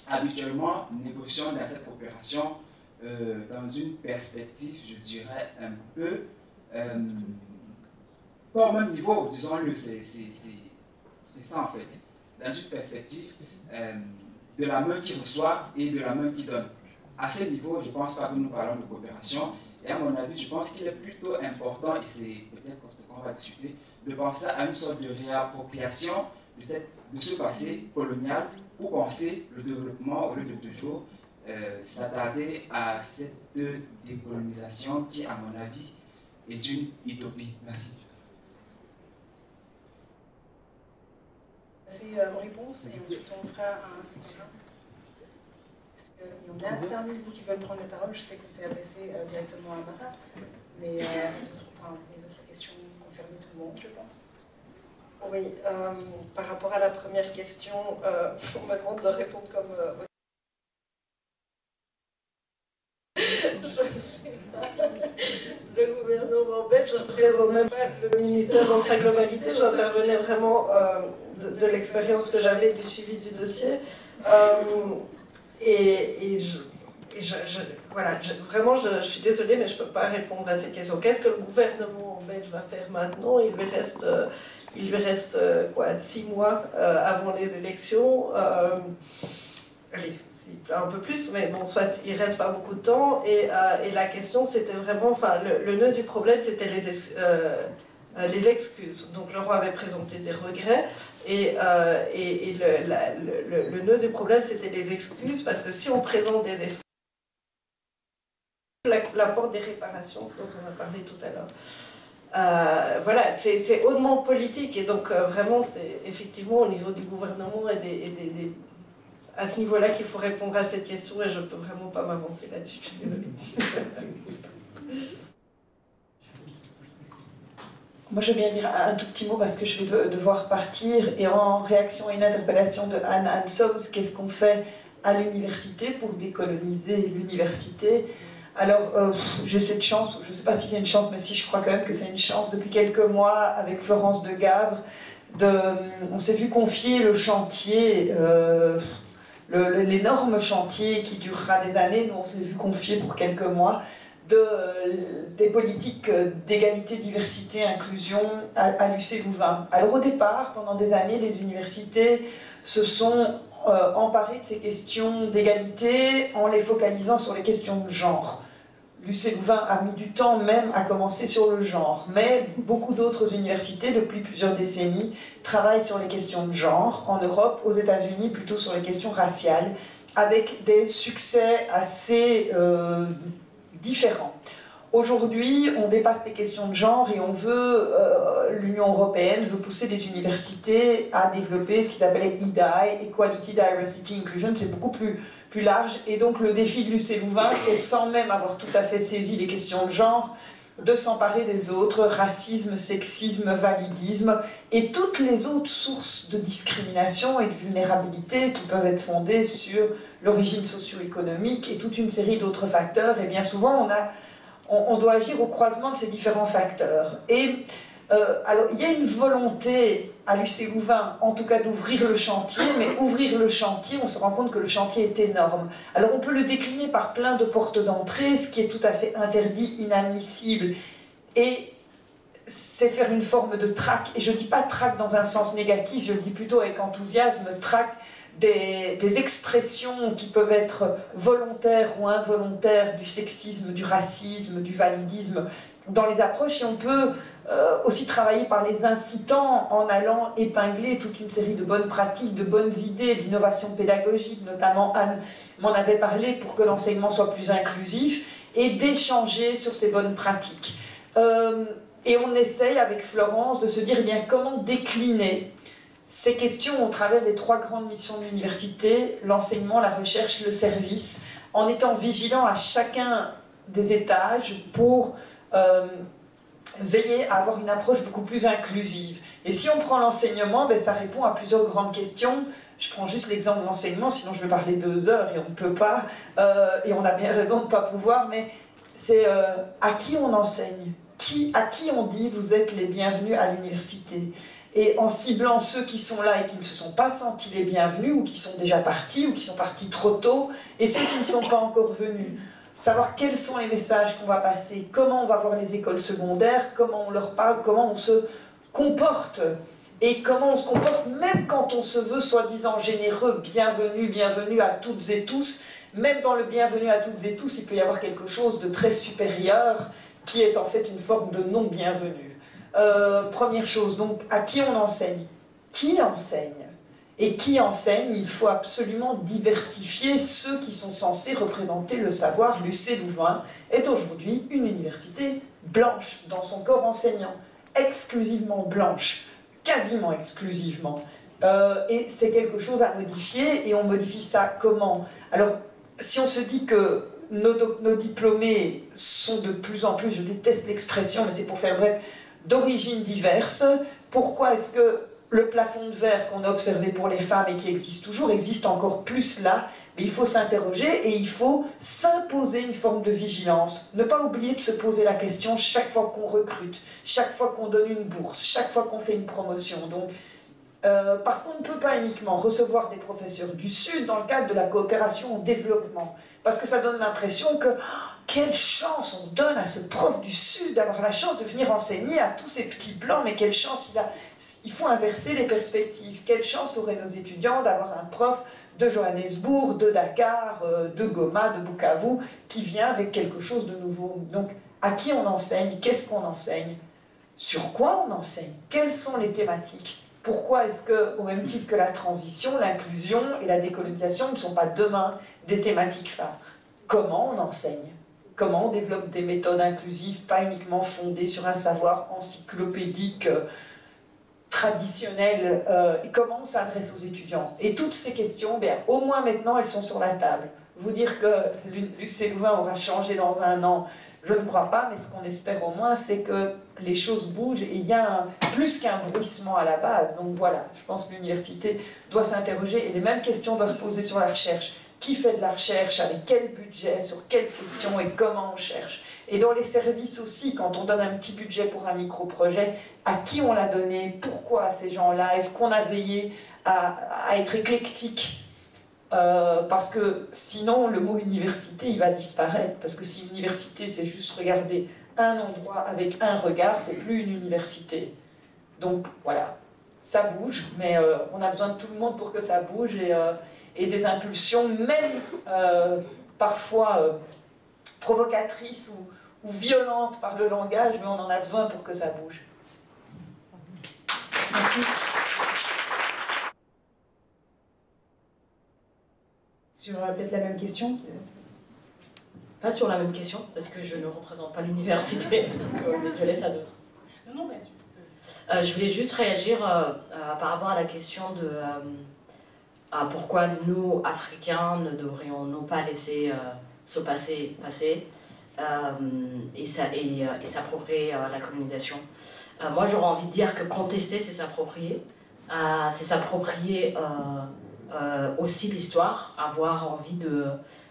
habituellement, négocions dans cette coopération euh, dans une perspective, je dirais, un peu euh, pas au même niveau, disons-le, C'est ça en fait. Dans une perspective euh, de la main qui reçoit et de la main qui donne. À ce niveau, je pense que nous parlons de coopération. Et à mon avis, je pense qu'il est plutôt important, et c'est peut-être ce qu'on va discuter, de penser à une sorte de réappropriation de ce passé colonial pour penser le développement au lieu de toujours euh, s'attarder à cette décolonisation qui, à mon avis, est une utopie. Merci. C'est euh, réponse et ensuite on fera un séminaire. Est-ce qu'il y en a parmi vous qui veulent prendre la parole Je sais que c'est adressé euh, directement à Mara, mais euh, enfin, les autres questions concernent tout le monde, je pense. Oui, euh, par rapport à la première question, euh, [LAUGHS] on me demande de répondre comme. Euh, le gouvernement belge, je représente même pas le ministère dans sa globalité, j'intervenais vraiment de, de l'expérience que j'avais du suivi du dossier. et, et je, voilà, vraiment, je, suis désolée, mais je ne peux pas répondre à cette question. Qu'est-ce que le gouvernement belge va faire maintenant? Il lui reste, euh, il lui reste euh, quoi, six mois euh, avant les élections. Euh, un peu plus, mais bon, soit il reste pas beaucoup de temps. Et, et la question, c'était vraiment, enfin, le, nœud du problème, c'était les, les excuses. Donc le roi avait présenté des regrets. Et, euh, et, et le, la, le, nœud du problème, c'était les excuses, parce que si on présente des excuses, l'apport des réparations dont on a parlé tout à l'heure. Euh, voilà, c'est hautement politique et donc euh, vraiment c'est effectivement au niveau du gouvernement et, des, à ce niveau-là qu'il faut répondre à cette question et je ne peux vraiment pas m'avancer là-dessus, je suis désolée. [LAUGHS] Moi, je veux bien dire un tout petit mot parce que je vais devoir partir. Et en réaction à une interpellation de Anne Hansoms, qu'est-ce qu'on fait à l'université pour décoloniser l'université? Alors, euh, j'ai cette chance, je ne sais pas si c'est une chance, mais si je crois quand même que c'est une chance, depuis quelques mois, avec Florence de Gavre, on s'est vu confier le chantier, euh, l'énorme chantier qui durera des années, nous on s'est vu confier pour quelques mois, de, des politiques d'égalité, diversité, inclusion à, à l'UC Louvain. Alors au départ, pendant des années, les universités se sont euh, emparées de ces questions d'égalité en les focalisant sur les questions de genre. L'UC Louvain a mis du temps même à commencer sur le genre, mais beaucoup d'autres universités, depuis plusieurs décennies, travaillent sur les questions de genre. En Europe, aux États-Unis, plutôt sur les questions raciales, avec des succès assez euh, différents. Aujourd'hui, on dépasse les questions de genre et on veut, euh, l'Union européenne veut pousser les universités à développer ce qu'ils appellent EDI, Equality, Diversity, Inclusion, c'est beaucoup plus, plus large. Et donc le défi de l'UC Louvain, c'est sans même avoir tout à fait saisi les questions de genre, de s'emparer des autres, racisme, sexisme, validisme, et toutes les autres sources de discrimination et de vulnérabilité qui peuvent être fondées sur l'origine socio-économique et toute une série d'autres facteurs. Et bien souvent, on a on, doit agir au croisement de ces différents facteurs. Et euh, alors, il y a une volonté à l'UC Louvain, en tout cas, d'ouvrir le chantier, mais ouvrir le chantier, on se rend compte que le chantier est énorme. Alors, on peut le décliner par plein de portes d'entrée, ce qui est tout à fait interdit, inadmissible. Et c'est faire une forme de trac, et je ne dis pas trac dans un sens négatif, je le dis plutôt avec enthousiasme, trac des, expressions qui peuvent être volontaires ou involontaires du sexisme, du racisme, du validisme dans les approches et on peut euh, aussi travailler par les incitants en allant épingler toute une série de bonnes pratiques, de bonnes idées, d'innovation pédagogique, notamment Anne m'en avait parlé pour que l'enseignement soit plus inclusif et d'échanger sur ces bonnes pratiques. Euh, et on essaye avec Florence de se dire eh bien, comment décliner ces questions au travers des trois grandes missions de l'université, l'enseignement, la recherche, le service, en étant vigilant à chacun des étages pour euh, veiller à avoir une approche beaucoup plus inclusive. Et si on prend l'enseignement, ben, ça répond à plusieurs grandes questions. Je prends juste l'exemple de l'enseignement, sinon je vais parler deux heures et on ne peut pas, euh, et on a bien raison de ne pas pouvoir, mais c'est euh, à qui on enseigne? Qui, à qui on dit vous êtes les bienvenus à l'université? Et en ciblant ceux qui sont là et qui ne se sont pas sentis les bienvenus ou qui sont déjà partis ou qui sont partis trop tôt et ceux qui ne sont pas encore venus. Savoir quels sont les messages qu'on va passer, comment on va voir les écoles secondaires, comment on leur parle, comment on se comporte et comment on se comporte, même quand on se veut soi-disant généreux, bienvenue, bienvenue à toutes et tous, même dans le bienvenu à toutes et tous, il peut y avoir quelque chose de très supérieur qui est en fait une forme de non-bienvenue. Euh, première chose, donc à qui on enseigne? Qui enseigne? Et qui enseigne? Il faut absolument diversifier ceux qui sont censés représenter le savoir. Lucé Louvain est aujourd'hui une université blanche dans son corps enseignant, exclusivement blanche. Quasiment exclusivement. Euh, et c'est quelque chose à modifier, et on modifie ça comment? Alors, si on se dit que nos, diplômés sont de plus en plus, je déteste l'expression, mais c'est pour faire bref, d'origines diverses, pourquoi est-ce que le plafond de verre qu'on a observé pour les femmes et qui existe toujours existe encore plus là? Mais il faut s'interroger et il faut s'imposer une forme de vigilance. Ne pas oublier de se poser la question chaque fois qu'on recrute, chaque fois qu'on donne une bourse, chaque fois qu'on fait une promotion. Donc, euh, parce qu'on ne peut pas uniquement recevoir des professeurs du Sud dans le cadre de la coopération au développement, parce que ça donne l'impression que quelle chance on donne à ce prof du Sud d'avoir la chance de venir enseigner à tous ces petits blancs, mais quelle chance il a. Il faut inverser les perspectives. Quelle chance auraient nos étudiants d'avoir un prof de Johannesburg, de Dakar, euh, de Goma, de Bukavu, qui vient avec quelque chose de nouveau? Donc, à qui on enseigne? Qu'est-ce qu'on enseigne? Sur quoi on enseigne? Quelles sont les thématiques? Pourquoi est-ce que, au même titre que la transition, l'inclusion et la décolonisation ne sont pas demain des thématiques phares? Comment on enseigne? Comment on développe des méthodes inclusives, pas uniquement fondées sur un savoir encyclopédique euh, traditionnelle euh, comment on s'adresse aux étudiants. Et toutes ces questions, bien, au moins maintenant, elles sont sur la table. Vous dire que l'UC Louvain aura changé dans un an, je ne crois pas, mais ce qu'on espère au moins, c'est que les choses bougent et il y a plus qu'un bruissement à la base. Donc voilà, je pense que l'université doit s'interroger et les mêmes questions doivent se poser sur la recherche. Qui fait de la recherche, avec quel budget, sur quelles questions et comment on cherche et dans les services aussi, quand on donne un petit budget pour un micro-projet, à qui on l'a donné Pourquoi à ces gens-là Est-ce qu'on a veillé à, être éclectique euh, parce que sinon, le mot université, il va disparaître. Parce que si université, c'est juste regarder un endroit avec un regard, c'est plus une université. Donc voilà, ça bouge, mais euh, on a besoin de tout le monde pour que ça bouge et, euh, et des impulsions, même parfois provocatrice ou, ou violente par le langage, mais on en a besoin pour que ça bouge. Merci. Sur euh, peut-être la même question? Pas sur la même question, parce que je ne représente pas l'université, [LAUGHS] donc euh, je laisse à d'autres. Non, non, mais tu peux... Euh, je voulais juste réagir par rapport à la question de pourquoi nous, Africains, ne devrions-nous pas laisser se passer, passer euh, et, euh, s'approprier euh, la colonisation. moi, j'aurais envie de dire que contester, c'est s'approprier. c'est s'approprier aussi l'histoire, avoir envie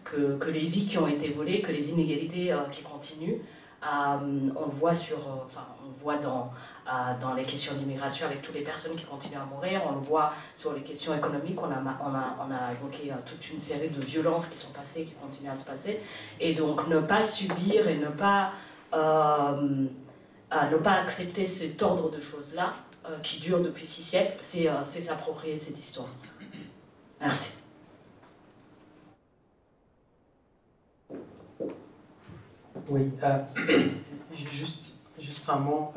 que, les vies qui ont été volées, que les inégalités qui continuent, on le on voit dans, dans les questions d'immigration avec toutes les personnes qui continuent à mourir. On le voit sur les questions économiques. On a, on a, on a évoqué euh, toute une série de violences qui sont passées, qui continuent à se passer. Et donc ne pas subir et ne pas, euh, ne pas accepter cet ordre de choses-là euh, qui dure depuis six siècles, c'est s'approprier cette histoire. Merci. Oui, [COUGHS] juste, juste un mot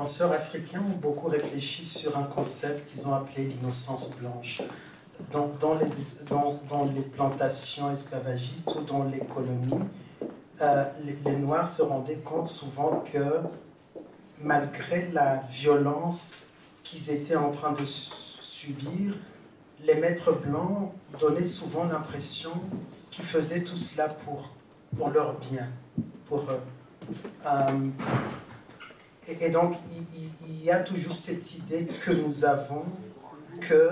penseurs africains ont beaucoup réfléchi sur un concept qu'ils ont appelé l'innocence blanche. Dans, dans, les, dans, dans, les, plantations esclavagistes ou dans les colonies, euh, les, Noirs se rendaient compte souvent que malgré la violence qu'ils étaient en train de subir, les maîtres blancs donnaient souvent l'impression qu'ils faisaient tout cela pour, pour leur bien, pour eux. Euh, et, donc, il, y a toujours cette idée que nous avons que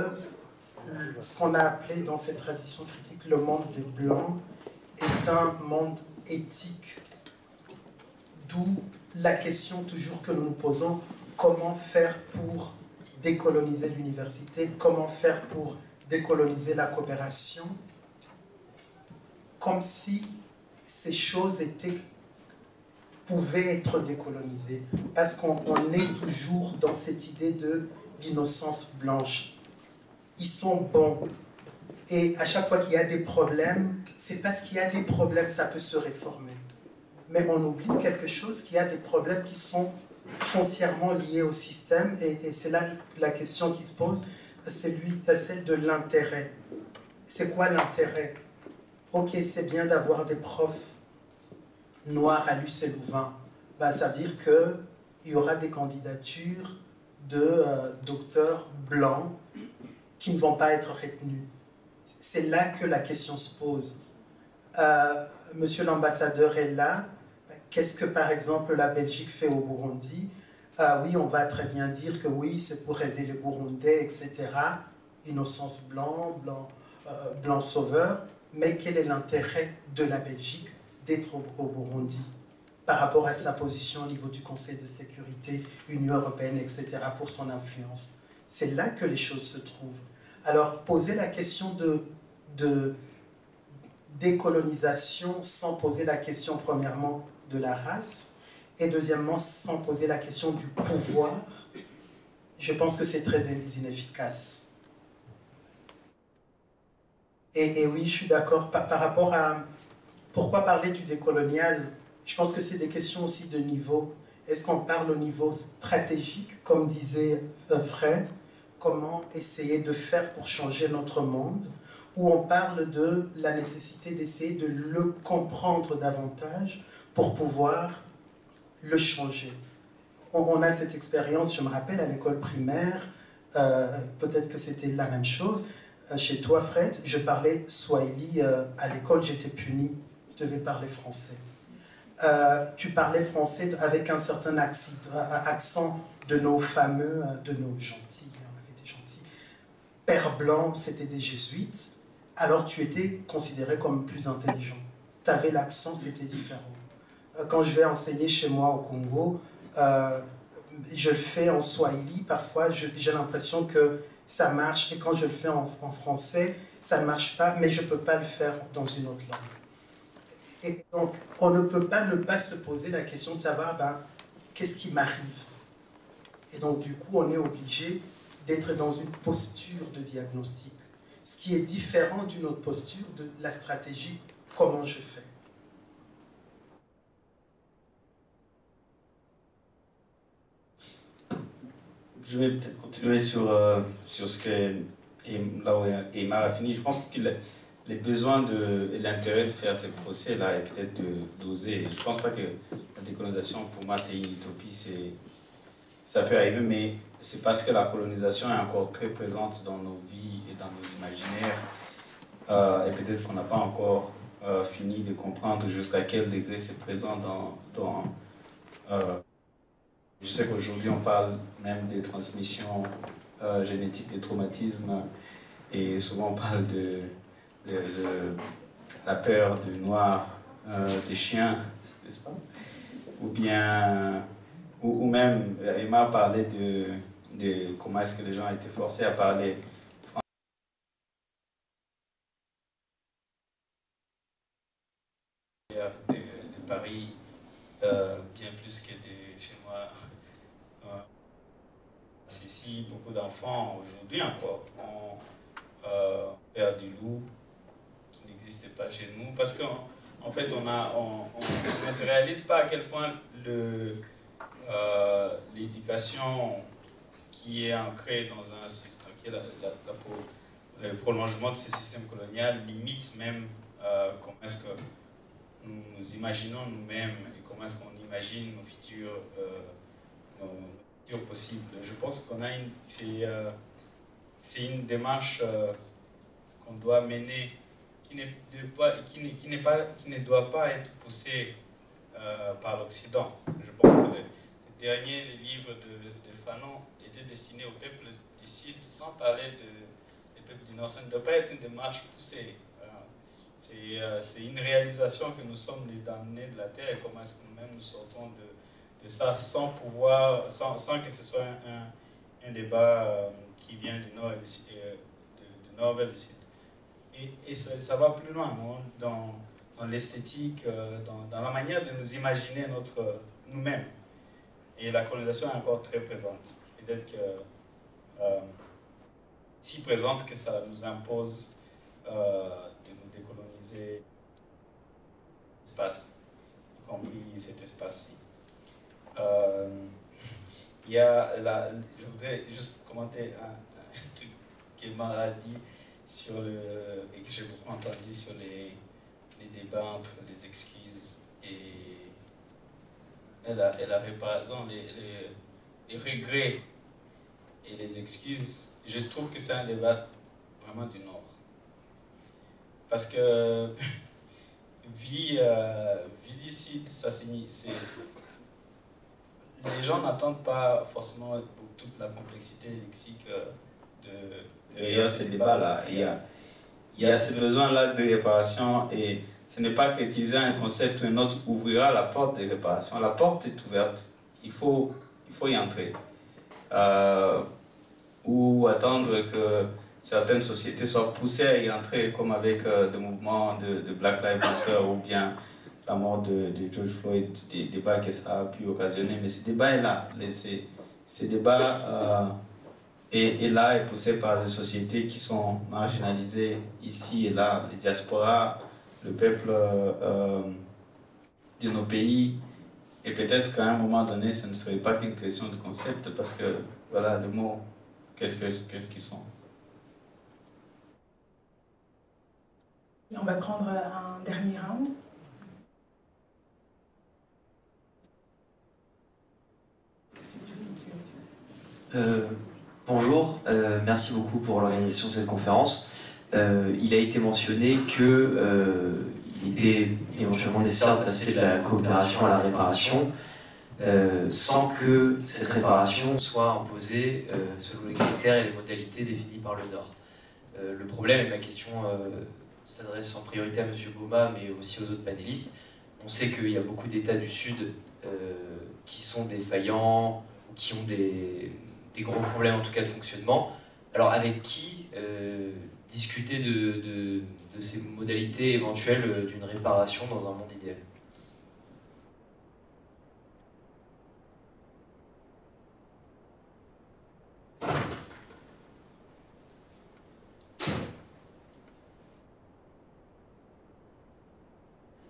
ce qu'on a appelé dans cette tradition critique le monde des Blancs est un monde éthique. D'où la question toujours que nous nous posons, comment faire pour décoloniser l'université, comment faire pour décoloniser la coopération, comme si ces choses étaient pouvaient être décolonisés, parce qu'on est toujours dans cette idée de l'innocence blanche. Ils sont bons. Et à chaque fois qu'il y a des problèmes, c'est parce qu'il y a des problèmes, ça peut se réformer. Mais on oublie quelque chose, qu'il y a des problèmes qui sont foncièrement liés au système, et, c'est là la question qui se pose, c'est celle de l'intérêt. C'est quoi l'intérêt? Ok, c'est bien d'avoir des profs noirs à l'UCLouvain. Louvain. Ben, ça veut dire qu'il y aura des candidatures de euh, docteurs blancs qui ne vont pas être retenus. C'est là que la question se pose. Euh, monsieur l'ambassadeur est là. Qu'est-ce que, par exemple, la Belgique fait au Burundi? Ah Oui, on va très bien dire que oui, c'est pour aider les Burundais, etc. Innocence blanc, blanc, euh, blanc sauveur. Mais quel est l'intérêt de la Belgique d'être au Burundi par rapport à sa position au niveau du Conseil de sécurité, Union européenne, etc., pour son influence. C'est là que les choses se trouvent. Alors, poser la question de, décolonisation sans poser la question, premièrement, de la race, et deuxièmement, sans poser la question du pouvoir, je pense que c'est très inefficace. Et, oui, je suis d'accord par rapport à pourquoi parler du décolonial? Je pense que c'est des questions aussi de niveau. Est-ce qu'on parle au niveau stratégique, comme disait euh, Fred, comment essayer de faire pour changer notre monde, ou on parle de la nécessité d'essayer de le comprendre davantage pour pouvoir le changer? On, a cette expérience, je me rappelle, à l'école primaire, euh, peut-être que c'était la même chose. Euh, chez toi, Fred, je parlais Swahili à l'école, j'étais puni, devais parler français. Euh, tu parlais français avec un certain accent de nos fameux, euh, de nos gentils, on avait des gentils, pères blancs, c'était des jésuites, alors tu étais considéré comme plus intelligent. Tu avais l'accent, c'était différent. Euh, quand je vais enseigner chez moi au Congo, je le fais en swahili, parfois j'ai l'impression que ça marche, et quand je le fais en, en français, ça ne marche pas, mais je ne peux pas le faire dans une autre langue. Et donc, on ne peut pas ne pas se poser la question de savoir ben, qu'est-ce qui m'arrive? Et donc, du coup, on est obligé d'être dans une posture de diagnostic, ce qui est différent d'une autre posture de la stratégie comment je fais. Je vais peut-être continuer sur, euh, sur ce que là où Emma a fini. Je pense qu'il les besoins de, et l'intérêt de faire ces procès-là est peut-être d'oser. Je ne pense pas que la décolonisation, pour moi, c'est une utopie, ça peut arriver, mais c'est parce que la colonisation est encore très présente dans nos vies et dans nos imaginaires, euh, et peut-être qu'on n'a pas encore euh, fini de comprendre jusqu'à quel degré c'est présent dans... dans euh, je sais qu'aujourd'hui, on parle même des transmissions génétiques des traumatismes, et souvent on parle de la peur du noir, euh, des chiens, n'est-ce pas? Ou bien, ou, même, Emma parlait de, de comment est-ce que les gens étaient forcés à parler. De, Paris, euh, bien plus que de chez moi. Euh, ici, beaucoup d'enfants aujourd'hui encore ont euh, peur du loup, n'existait pas chez nous. Parce qu'en en fait, on a, on, ne se réalise pas à quel point euh, l'éducation qui est ancrée dans un système, qui est le prolongement de ce système colonial, limite même euh, comment est-ce que nous, nous imaginons nous-mêmes et comment est-ce qu'on imagine nos futurs, euh, nos, futurs possibles. Je pense qu'on a une, c'est une démarche qu'on doit mener qui, ne doit pas être poussé euh, par l'Occident. Je pense que les, derniers livres de, Fanon étaient destinés au peuple du Sud, sans parler de, des peuples du Nord. Ça ne doit pas être une démarche poussée. Euh, c'est une réalisation que nous sommes les damnés de la terre et comment est-ce que nous-mêmes nous sortons de, ça sans pouvoir, sans, que ce soit un, débat euh, qui vient du nord, du, nord vers le sud. Et, ça, va plus loin. Dans l'esthétique, dans, dans, la manière de nous imaginer notre nous-mêmes. Et la colonisation est encore très présente. Peut-être que si présente que ça nous impose de nous décoloniser l'espace, y compris cet espace-ci. Il y a je voudrais juste commenter un, truc qu'Emma a dit sur le, et que j'ai beaucoup entendu sur les, les, débats entre les excuses et, la, réparation, les, les, regrets et les excuses. Je trouve que c'est un débat vraiment du Nord. Parce que [LAUGHS] vie, euh, vie d'ici, ça signifie les gens n'attendent pas forcément toute la complexité lexique euh, de, derrière ces débats-là. Il y a, il y a ce besoin-là de réparation et ce n'est pas qu'utiliser un concept ou un autre ouvrira la porte de réparation. La porte est ouverte, il faut, il faut y entrer. Euh, ou attendre que certaines sociétés soient poussées à y entrer, comme avec euh, des mouvements de, de Black Lives Matter ou bien la mort de, George Floyd, des débats que ça a pu occasionner. Mais ce débat est là. Ce débat euh, est, là, est poussé par des sociétés qui sont marginalisées ici et là, les diasporas, le peuple euh, de nos pays. Et peut-être qu'à un moment donné, ce ne serait pas qu'une question de concept, parce que, voilà, le mot, qu'est-ce qu'ils sont? On va prendre un dernier round. Euh, bonjour, euh, merci beaucoup pour l'organisation de cette conférence. Euh, il a été mentionné que il était éventuellement nécessaire de passer de la coopération à la réparation sans que cette réparation soit imposée selon les critères et les modalités définis par le Nord. le problème, et ma question s'adresse en priorité à M. Boma, mais aussi aux autres panélistes, on sait qu'il y a beaucoup d'États du Sud qui sont défaillants qui ont des, des gros problèmes en tout cas de fonctionnement. Alors avec qui euh, discuter de, ces modalités éventuelles euh, d'une réparation dans un monde idéal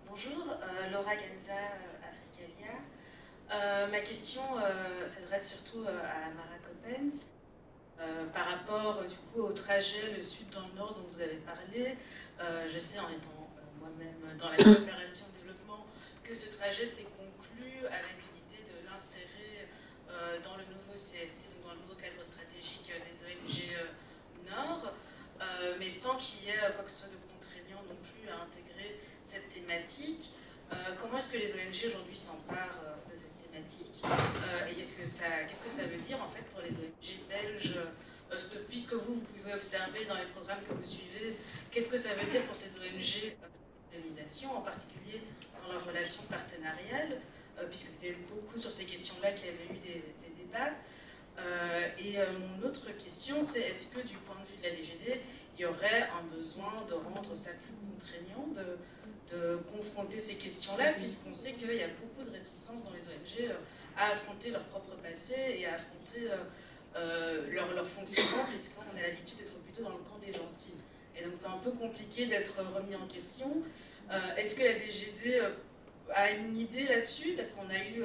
Bonjour, euh, Laura Ganza, Africalia. ma question s'adresse surtout à Marie euh, par rapport du le sud dans le nord dont vous avez parlé, euh, je sais en étant euh, moi-même dans la [COUGHS] coopération développement que ce trajet s'est conclu avec l'idée de l'insérer dans le nouveau CSC, dans le nouveau cadre stratégique des ONG Nord, mais sans qu'il y ait quoi que ce soit de contraignant non plus à intégrer cette thématique. comment est-ce que les ONG aujourd'hui s'emparent de cette euh, et qu'est-ce que, ça, qu'est-ce que ça veut dire en fait pour les ONG belges? euh, Puisque vous, pouvez observer dans les programmes que vous suivez, qu'est-ce que ça veut dire pour ces ONG d'organisation, en particulier dans leurs relations partenariales, euh, puisque c'était beaucoup sur ces questions-là qu'il y avait eu des, débats. et mon autre question, c'est est-ce que du point de vue de la DGD, il y aurait un besoin de rendre ça plus contraignant, de, confronter ces questions-là, puisqu'on sait qu'il y a beaucoup de réticences dans les ONG euh, à affronter leur propre passé et à affronter euh, euh, leur, leur, fonctionnement, puisqu'on a l'habitude d'être plutôt dans le camp des gentils. Et donc c'est un peu compliqué d'être remis en question. Est-ce que la DGD a une idée là-dessus? Parce qu'on a eu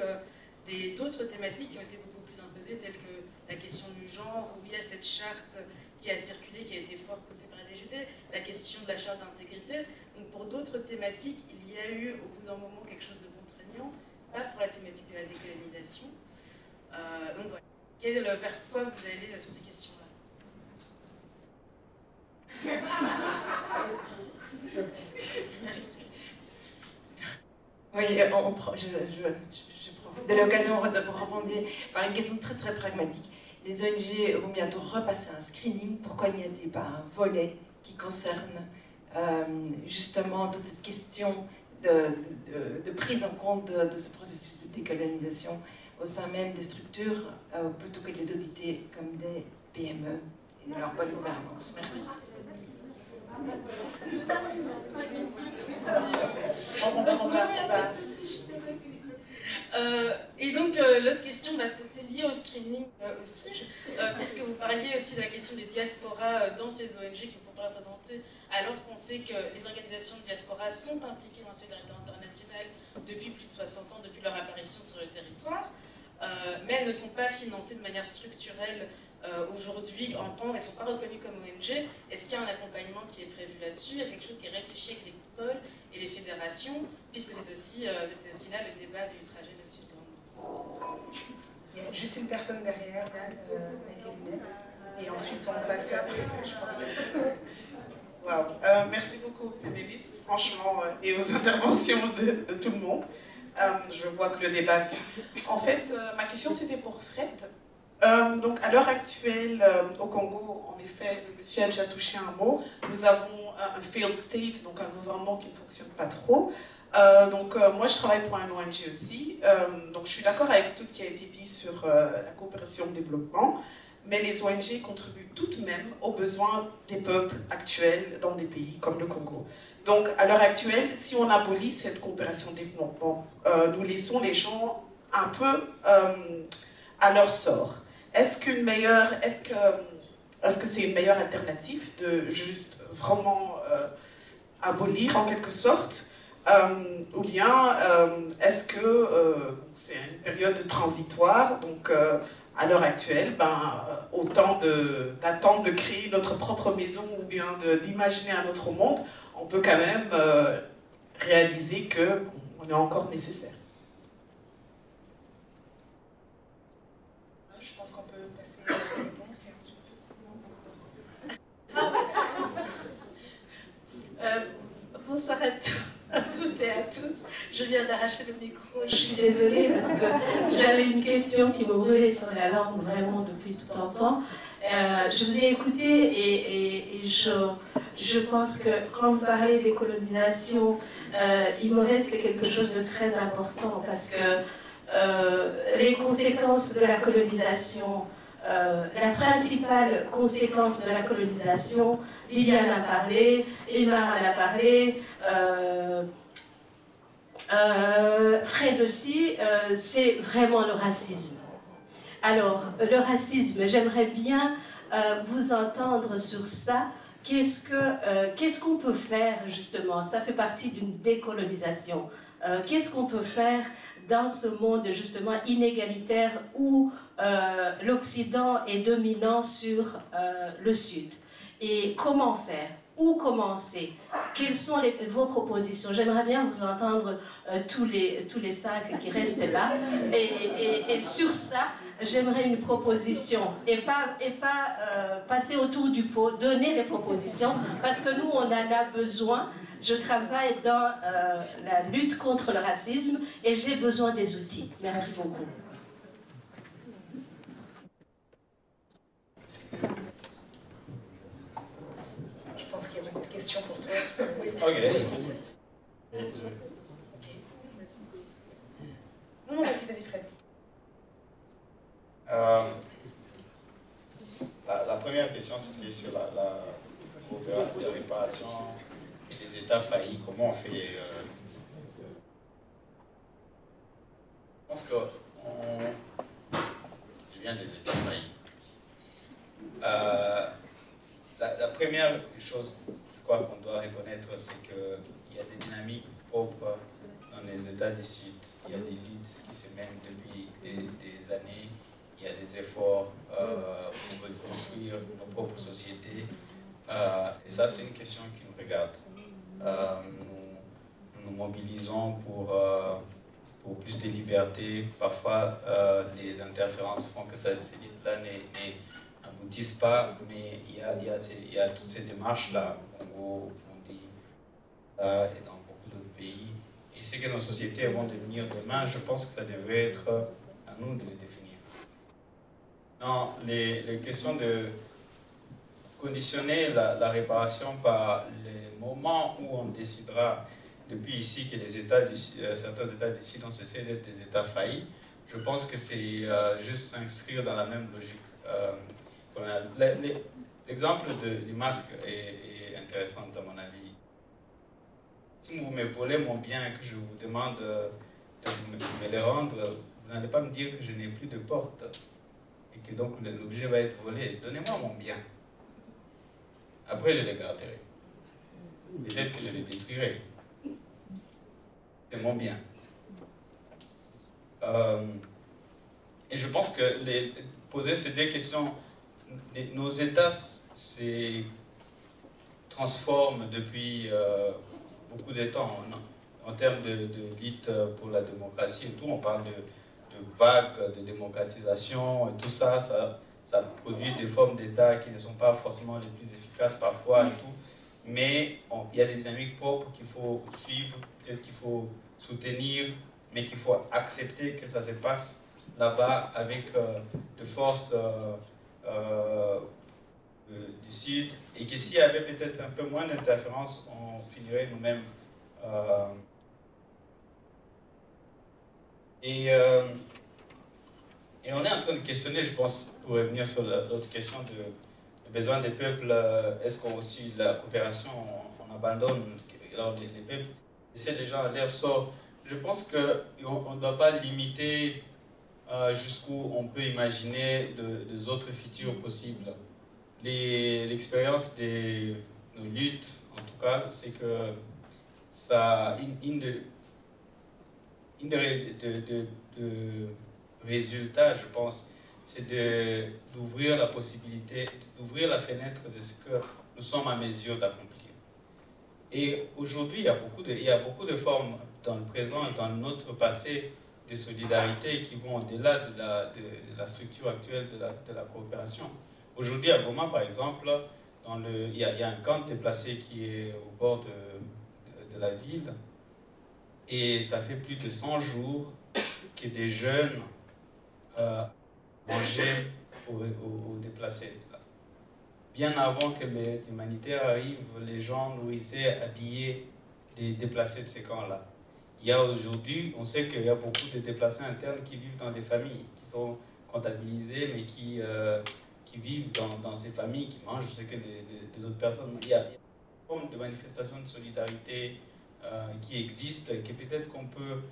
d'autres thématiques qui ont été beaucoup plus imposées, telles que la question du genre, où il y a cette charte qui a circulé, qui a été fort poussée par la DGD, la question de la charte d'intégrité. Donc pour d'autres thématiques, il y a eu au bout d'un moment quelque chose de contraignant, pas pour la thématique de la décolonisation. Euh, donc voilà. Vers quoi vous allez euh, sur ces questions-là [LAUGHS] Oui, on, je, je, je profite de l'occasion de répondre par une question très très pragmatique. Les ONG vont bientôt repasser un screening. Pourquoi n'y a-t-il pas un volet qui concerne euh, justement toute cette question de, prise en compte de, ce processus de décolonisation au sein même des structures, euh, plutôt que de les auditer comme des PME et de leur bonne gouvernance. Merci. euh, et donc, euh, l'autre question, bah, c'est lié au screening aussi, puisque vous parliez aussi de la question des diasporas dans ces ONG qui ne sont pas représentées, alors qu'on sait que les organisations de diaspora sont impliquées dans la solidarité internationale depuis plus de 60 ans, depuis leur apparition sur le territoire, mais elles ne sont pas financées de manière structurelle aujourd'hui en temps, elles ne sont pas reconnues comme ONG. Est-ce qu'il y a un accompagnement qui est prévu là-dessus? Est-ce quelque chose qui est réfléchi avec les pôles et les fédérations, puisque c'est aussi, aussi là le débat du trajet il y a juste une personne derrière, euh, et ensuite on passe à... Je pense que... Wow. Euh, merci beaucoup, panélistes, franchement, euh, et aux [LAUGHS] interventions de, tout le monde. Je vois que le débat En fait, ma question c'était pour Fred. donc, à l'heure actuelle, au Congo, en effet, le monsieur a déjà touché un mot. Nous avons un failed state, donc un gouvernement qui ne fonctionne pas trop. Euh, donc euh, moi je travaille pour un ONG aussi, euh, donc je suis d'accord avec tout ce qui a été dit sur la coopération au développement, mais les ONG contribuent tout de même aux besoins des peuples actuels dans des pays comme le Congo. Donc à l'heure actuelle, si on abolit cette coopération développement, nous laissons les gens un peu à leur sort. Est-ce qu'une est-ce que est-ce que c'est une meilleure alternative de juste vraiment abolir en quelque sorte euh, ou bien euh, est-ce que euh, c'est une période transitoire, donc à l'heure actuelle, ben, autant d'attendre de, créer notre propre maison ou bien d'imaginer un autre monde, on peut quand même réaliser qu'on est encore nécessaire. Je pense qu'on peut passer à la réponse bonsoir à tous à toutes et à tous. Je viens d'arracher le micro, je suis désolée parce que j'avais une question qui me brûlait sur la langue vraiment depuis tout un temps. Euh, je vous ai écouté et, je, je, pense que quand vous parlez des colonisations, euh, il me reste quelque chose de très important parce que euh, les conséquences de la colonisation, la principale conséquence de la colonisation, Liliane a parlé, Emma en a parlé, euh, Fred aussi, euh, c'est vraiment le racisme. Alors, le racisme, j'aimerais bien vous entendre sur ça. Qu'est-ce qu'on peut faire justement? Ça fait partie d'une décolonisation. Qu'est-ce qu'on peut faire dans ce monde justement inégalitaire où l'Occident est dominant sur le Sud? Et comment faire? Où commencer? Quelles sont les, vos propositions? J'aimerais bien vous entendre euh, tous, les, tous les cinq qui restent là. Et, sur ça, j'aimerais une proposition. Et pas, et pas euh, passer autour du pot, donner des propositions, parce que nous, on en a besoin. Je travaille dans euh, la lutte contre le racisme et j'ai besoin des outils. Merci beaucoup. Pour toi. Ok. Non, non, vas-y, vas-y, Fred. Euh, la, première question, c'était sur la, la, réparation et les États faillis. Comment on fait euh, Je pense que je viens des États faillis. Euh, la, première chose crois qu'on doit reconnaître, c'est qu'il y a des dynamiques propres dans les États du Sud. Il y a des luttes qui se mènent depuis des, années. Il y a des efforts euh, pour reconstruire nos propres sociétés. Euh, et ça, c'est une question qui nous regarde. Euh, nous, nous mobilisons pour, pour plus de liberté. Parfois, les interférences font que cette lutte-là n'est n'aboutissent pas, mais il y a, toutes ces démarches-là Congo, au dit, et dans beaucoup d'autres pays. Et ce que nos sociétés vont devenir demain, je pense que ça devrait être à nous de les définir. Non, les, questions de conditionner la, réparation par les moments où on décidera, depuis ici, que euh, certains États décident ont cessé d'être des États faillis, je pense que c'est euh, juste s'inscrire dans la même logique. Euh, L'exemple du masque est, intéressant à mon avis. si vous me volez mon bien et que je vous demande de me, les rendre, vous n'allez pas me dire que je n'ai plus de porte et que donc l'objet va être volé. Donnez-moi mon bien. Après, je les garderai. Peut-être que je les détruirai. C'est mon bien. Euh, et je pense que poser ces deux questions, nos États se transforment depuis euh, beaucoup de temps en, termes de, de, lutte pour la démocratie et tout. On parle de, de vagues de démocratisation et tout ça, ça, produit des formes d'État qui ne sont pas forcément les plus efficaces parfois et tout. Mais il y a des dynamiques propres qu'il faut suivre, peut-être qu'il faut soutenir, mais qu'il faut accepter que ça se passe là-bas avec euh, des forces euh, euh, du Sud et que s'il y avait peut-être un peu moins d'interférences, on finirait nous-mêmes. et, et on est en train de questionner, je pense, pour revenir sur l'autre question de besoin des peuples, est-ce qu'on aussi la coopération, on, abandonne alors les, peuples, c'est déjà à leur sort. Je pense qu'on ne doit pas limiter euh, jusqu'où on peut imaginer de, autres futurs possibles. L'expérience des nos luttes, en tout cas, c'est que ça, une, une de, de, résultats, je pense, c'est d'ouvrir la possibilité, d'ouvrir la fenêtre de ce que nous sommes à mesure d'accomplir. Et aujourd'hui, il, il y a beaucoup de formes dans le présent et dans notre passé de solidarité qui vont au-delà de la, structure actuelle de la, coopération. Aujourd'hui, à Goma, par exemple, dans le, il, y a, il, y a, un camp déplacé qui est au bord de, la ville et ça fait plus de 100 jours que des jeunes euh, manger aux, déplacés. Bien avant que les humanitaires arrivent, les gens nourrissaient, habillaient les déplacés de ces camps-là. Il y a aujourd'hui, on sait qu'il y a beaucoup de déplacés internes qui vivent dans des familles, qui sont comptabilisés, mais qui, euh, qui vivent dans, ces familles, qui mangent ce que les, autres personnes. Il y a une forme de manifestation de solidarité euh, qui existe, que peut-être qu'on peut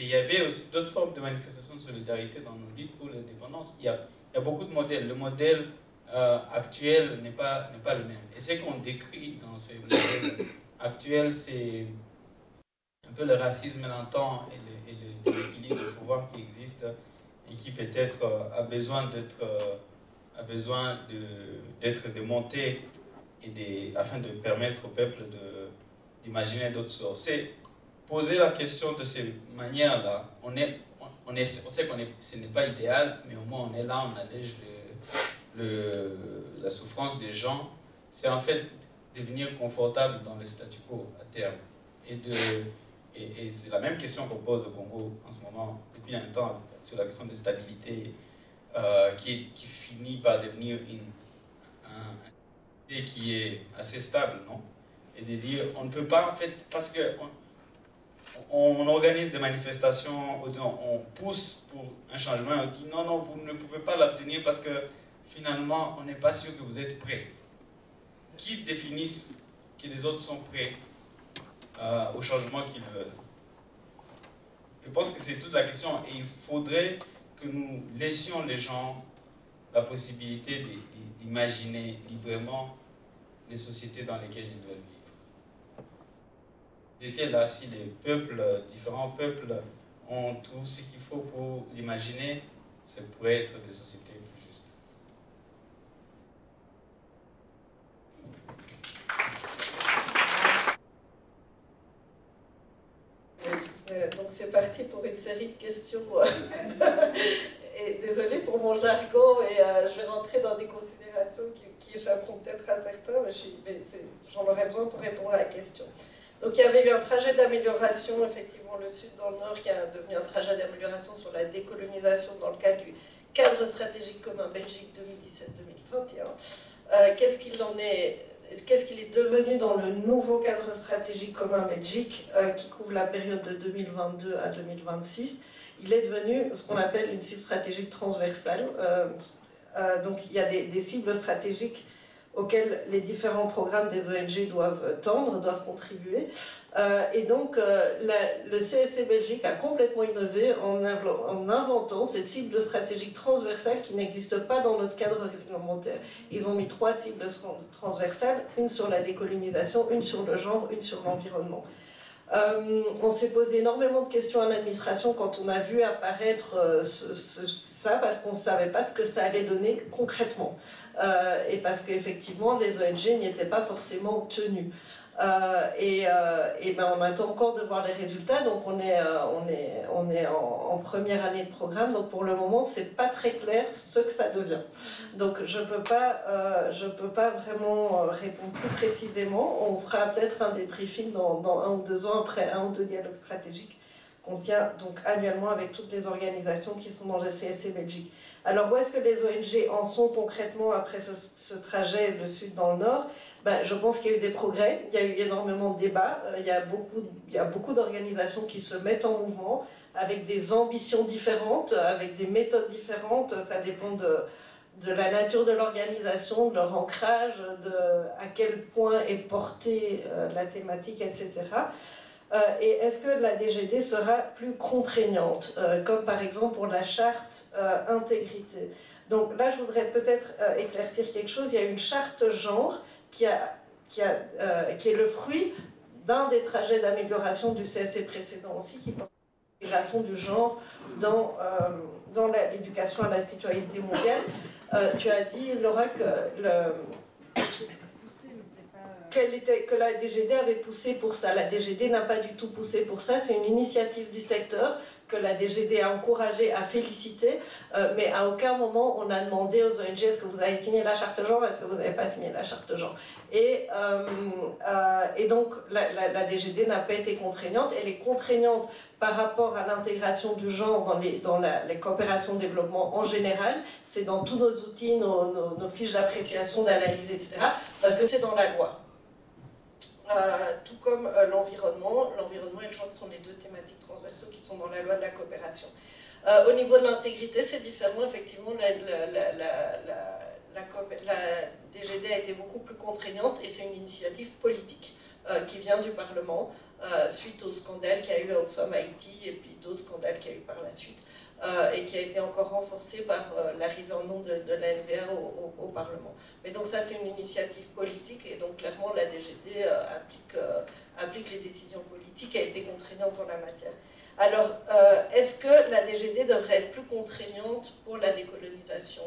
il y avait aussi d'autres formes de manifestation de solidarité dans nos luttes pour l'indépendance. Il, il y a beaucoup de modèles. Le modèle euh, actuel n'est pas, pas le même. Et ce qu'on décrit dans ces modèles actuels, c'est un peu le racisme longtemps et l'équilibre de pouvoir qui existe et qui peut-être euh, a besoin d'être euh, a besoin d'être démonté et de, afin de permettre au peuple d'imaginer d'autres sources poser la question de ces manières-là, on, est, on, est, on sait que ce n'est pas idéal, mais au moins on est là, on allège le, la souffrance des gens. C'est en fait devenir confortable dans le statu quo à terme. Et, de, et, c'est la même question qu'on pose au Congo en ce moment, depuis un temps, sur la question de stabilité, euh, qui, qui, finit par devenir une, un, qui est assez stable, non? Et de dire, on ne peut pas, en fait, parce que on organise des manifestations, on pousse pour un changement, on dit non, non, vous ne pouvez pas l'obtenir parce que finalement, on n'est pas sûr que vous êtes prêts. Qui définissent que les autres sont prêts? Euh, au changement qu'ils veulent Je pense que c'est toute la question et il faudrait que nous laissions les gens la possibilité d'imaginer librement les sociétés dans lesquelles ils veulent vivre. J'étais là, si les peuples, différents peuples, ont tout ce qu'il faut pour l'imaginer, ça pourrait être des sociétés plus justes. Euh, donc c'est pour une série de questions. [LAUGHS] et désolé pour mon jargon, et euh, je vais rentrer dans des considérations qui, qui échapperont peut-être à certains, mais j'en aurais besoin pour répondre à la question. Donc il y avait eu un trajet d'amélioration, effectivement le sud dans le nord, qui a devenu un trajet d'amélioration sur la décolonisation dans le cadre du cadre stratégique commun Belgique 2017-2021. Euh, qu'est-ce qu'il en est Qu'est-ce qu'il est devenu dans le nouveau cadre stratégique commun Belgique euh, qui couvre la période de 2022 à 2026 Il est devenu ce qu'on appelle une cible stratégique transversale. Euh, donc il y a des cibles stratégiques auxquels les différents programmes des ONG doivent tendre, doivent contribuer. Euh, et donc, euh, le CSC Belgique a complètement innové en, en, inventant cette cible stratégique transversale qui n'existe pas dans notre cadre réglementaire. Ils ont mis trois cibles transversales, une sur la décolonisation, une sur le genre, une sur l'environnement. Euh, on s'est posé énormément de questions à l'administration quand on a vu apparaître euh, ça, parce qu'on ne savait pas ce que ça allait donner concrètement. Euh, et parce qu'effectivement, les ONG n'y étaient pas forcément tenues. Euh, et, euh, et ben on attend encore de voir les résultats, donc on est, euh, on est, on est en, première année de programme, donc pour le moment c'est pas très clair ce que ça devient. Donc je peux pas, peux pas vraiment répondre plus précisément. On fera peut-être un débriefing dans un ou deux ans après un ou deux dialogues stratégiques qu'on tient donc annuellement avec toutes les organisations qui sont dans le CSC Belgique. Alors où est-ce que les ONG en sont concrètement après ce, trajet le sud dans le nord? Ben, Je pense qu'il y a eu des progrès, il y a eu énormément de débats, euh, il y a beaucoup, beaucoup d'organisations qui se mettent en mouvement avec des ambitions différentes, avec des méthodes différentes, ça dépend de, de la nature de l'organisation, de leur ancrage, de à quel point est portée euh, la thématique, etc. Euh, et est-ce que la DGD sera plus contraignante, euh, comme par exemple pour la charte euh, intégrité? Donc là, je voudrais peut-être éclaircir quelque chose. Il y a une charte genre qui, a, qui, a, qui est le fruit d'un des trajets d'amélioration du CSC précédent aussi, qui porte l'intégration du genre dans, dans l'éducation à la citoyenneté mondiale. tu as dit, Laura, que le que la DGD avait poussé pour ça. La DGD n'a pas du tout poussé pour ça. C'est une initiative du secteur que la DGD a encouragé, a félicité, euh, mais à aucun moment on a demandé aux ONG est-ce que vous avez signé la charte genre, est-ce que vous n'avez pas signé la charte genre. Et, euh, euh, et donc la, DGD n'a pas été contraignante, elle est contraignante par rapport à l'intégration du genre dans les, dans les coopérations de développement en général, c'est dans tous nos outils, nos fiches d'appréciation, d'analyse, etc., parce que c'est dans la loi. Euh, tout comme euh, l'environnement. L'environnement et le genre sont les deux thématiques transversaux qui sont dans la loi de la coopération. Euh, au niveau de l'intégrité, c'est différent. Effectivement, la, DGD a été beaucoup plus contraignante et c'est une initiative politique qui vient du Parlement suite au scandale qu'il y a eu en Somme Haïti et puis d'autres scandales qu'il y a eu par la suite. Euh, et qui a été encore renforcée par euh, l'arrivée en nom de, de la au, Parlement. Mais donc ça, c'est une initiative politique, et donc clairement, la DGD euh, applique, applique les décisions politiques et a été contraignante en la matière. Alors, est-ce que la DGD devrait être plus contraignante pour la décolonisation?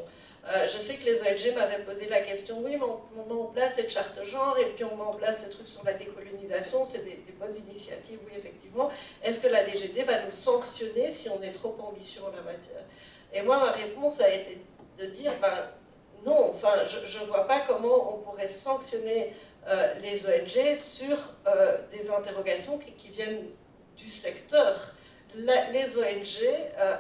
Euh, je sais que les ONG m'avaient posé la question, oui, mais on, met en place cette charte genre, et puis on met en place ces trucs sur la décolonisation, c'est des, bonnes initiatives, oui, effectivement. Est-ce que la DGD va nous sanctionner si on est trop ambitieux en la matière? Et moi, ma réponse a été de dire, ben, non, enfin, je ne vois pas comment on pourrait sanctionner euh, les ONG sur euh, des interrogations qui, viennent du secteur. les ONG,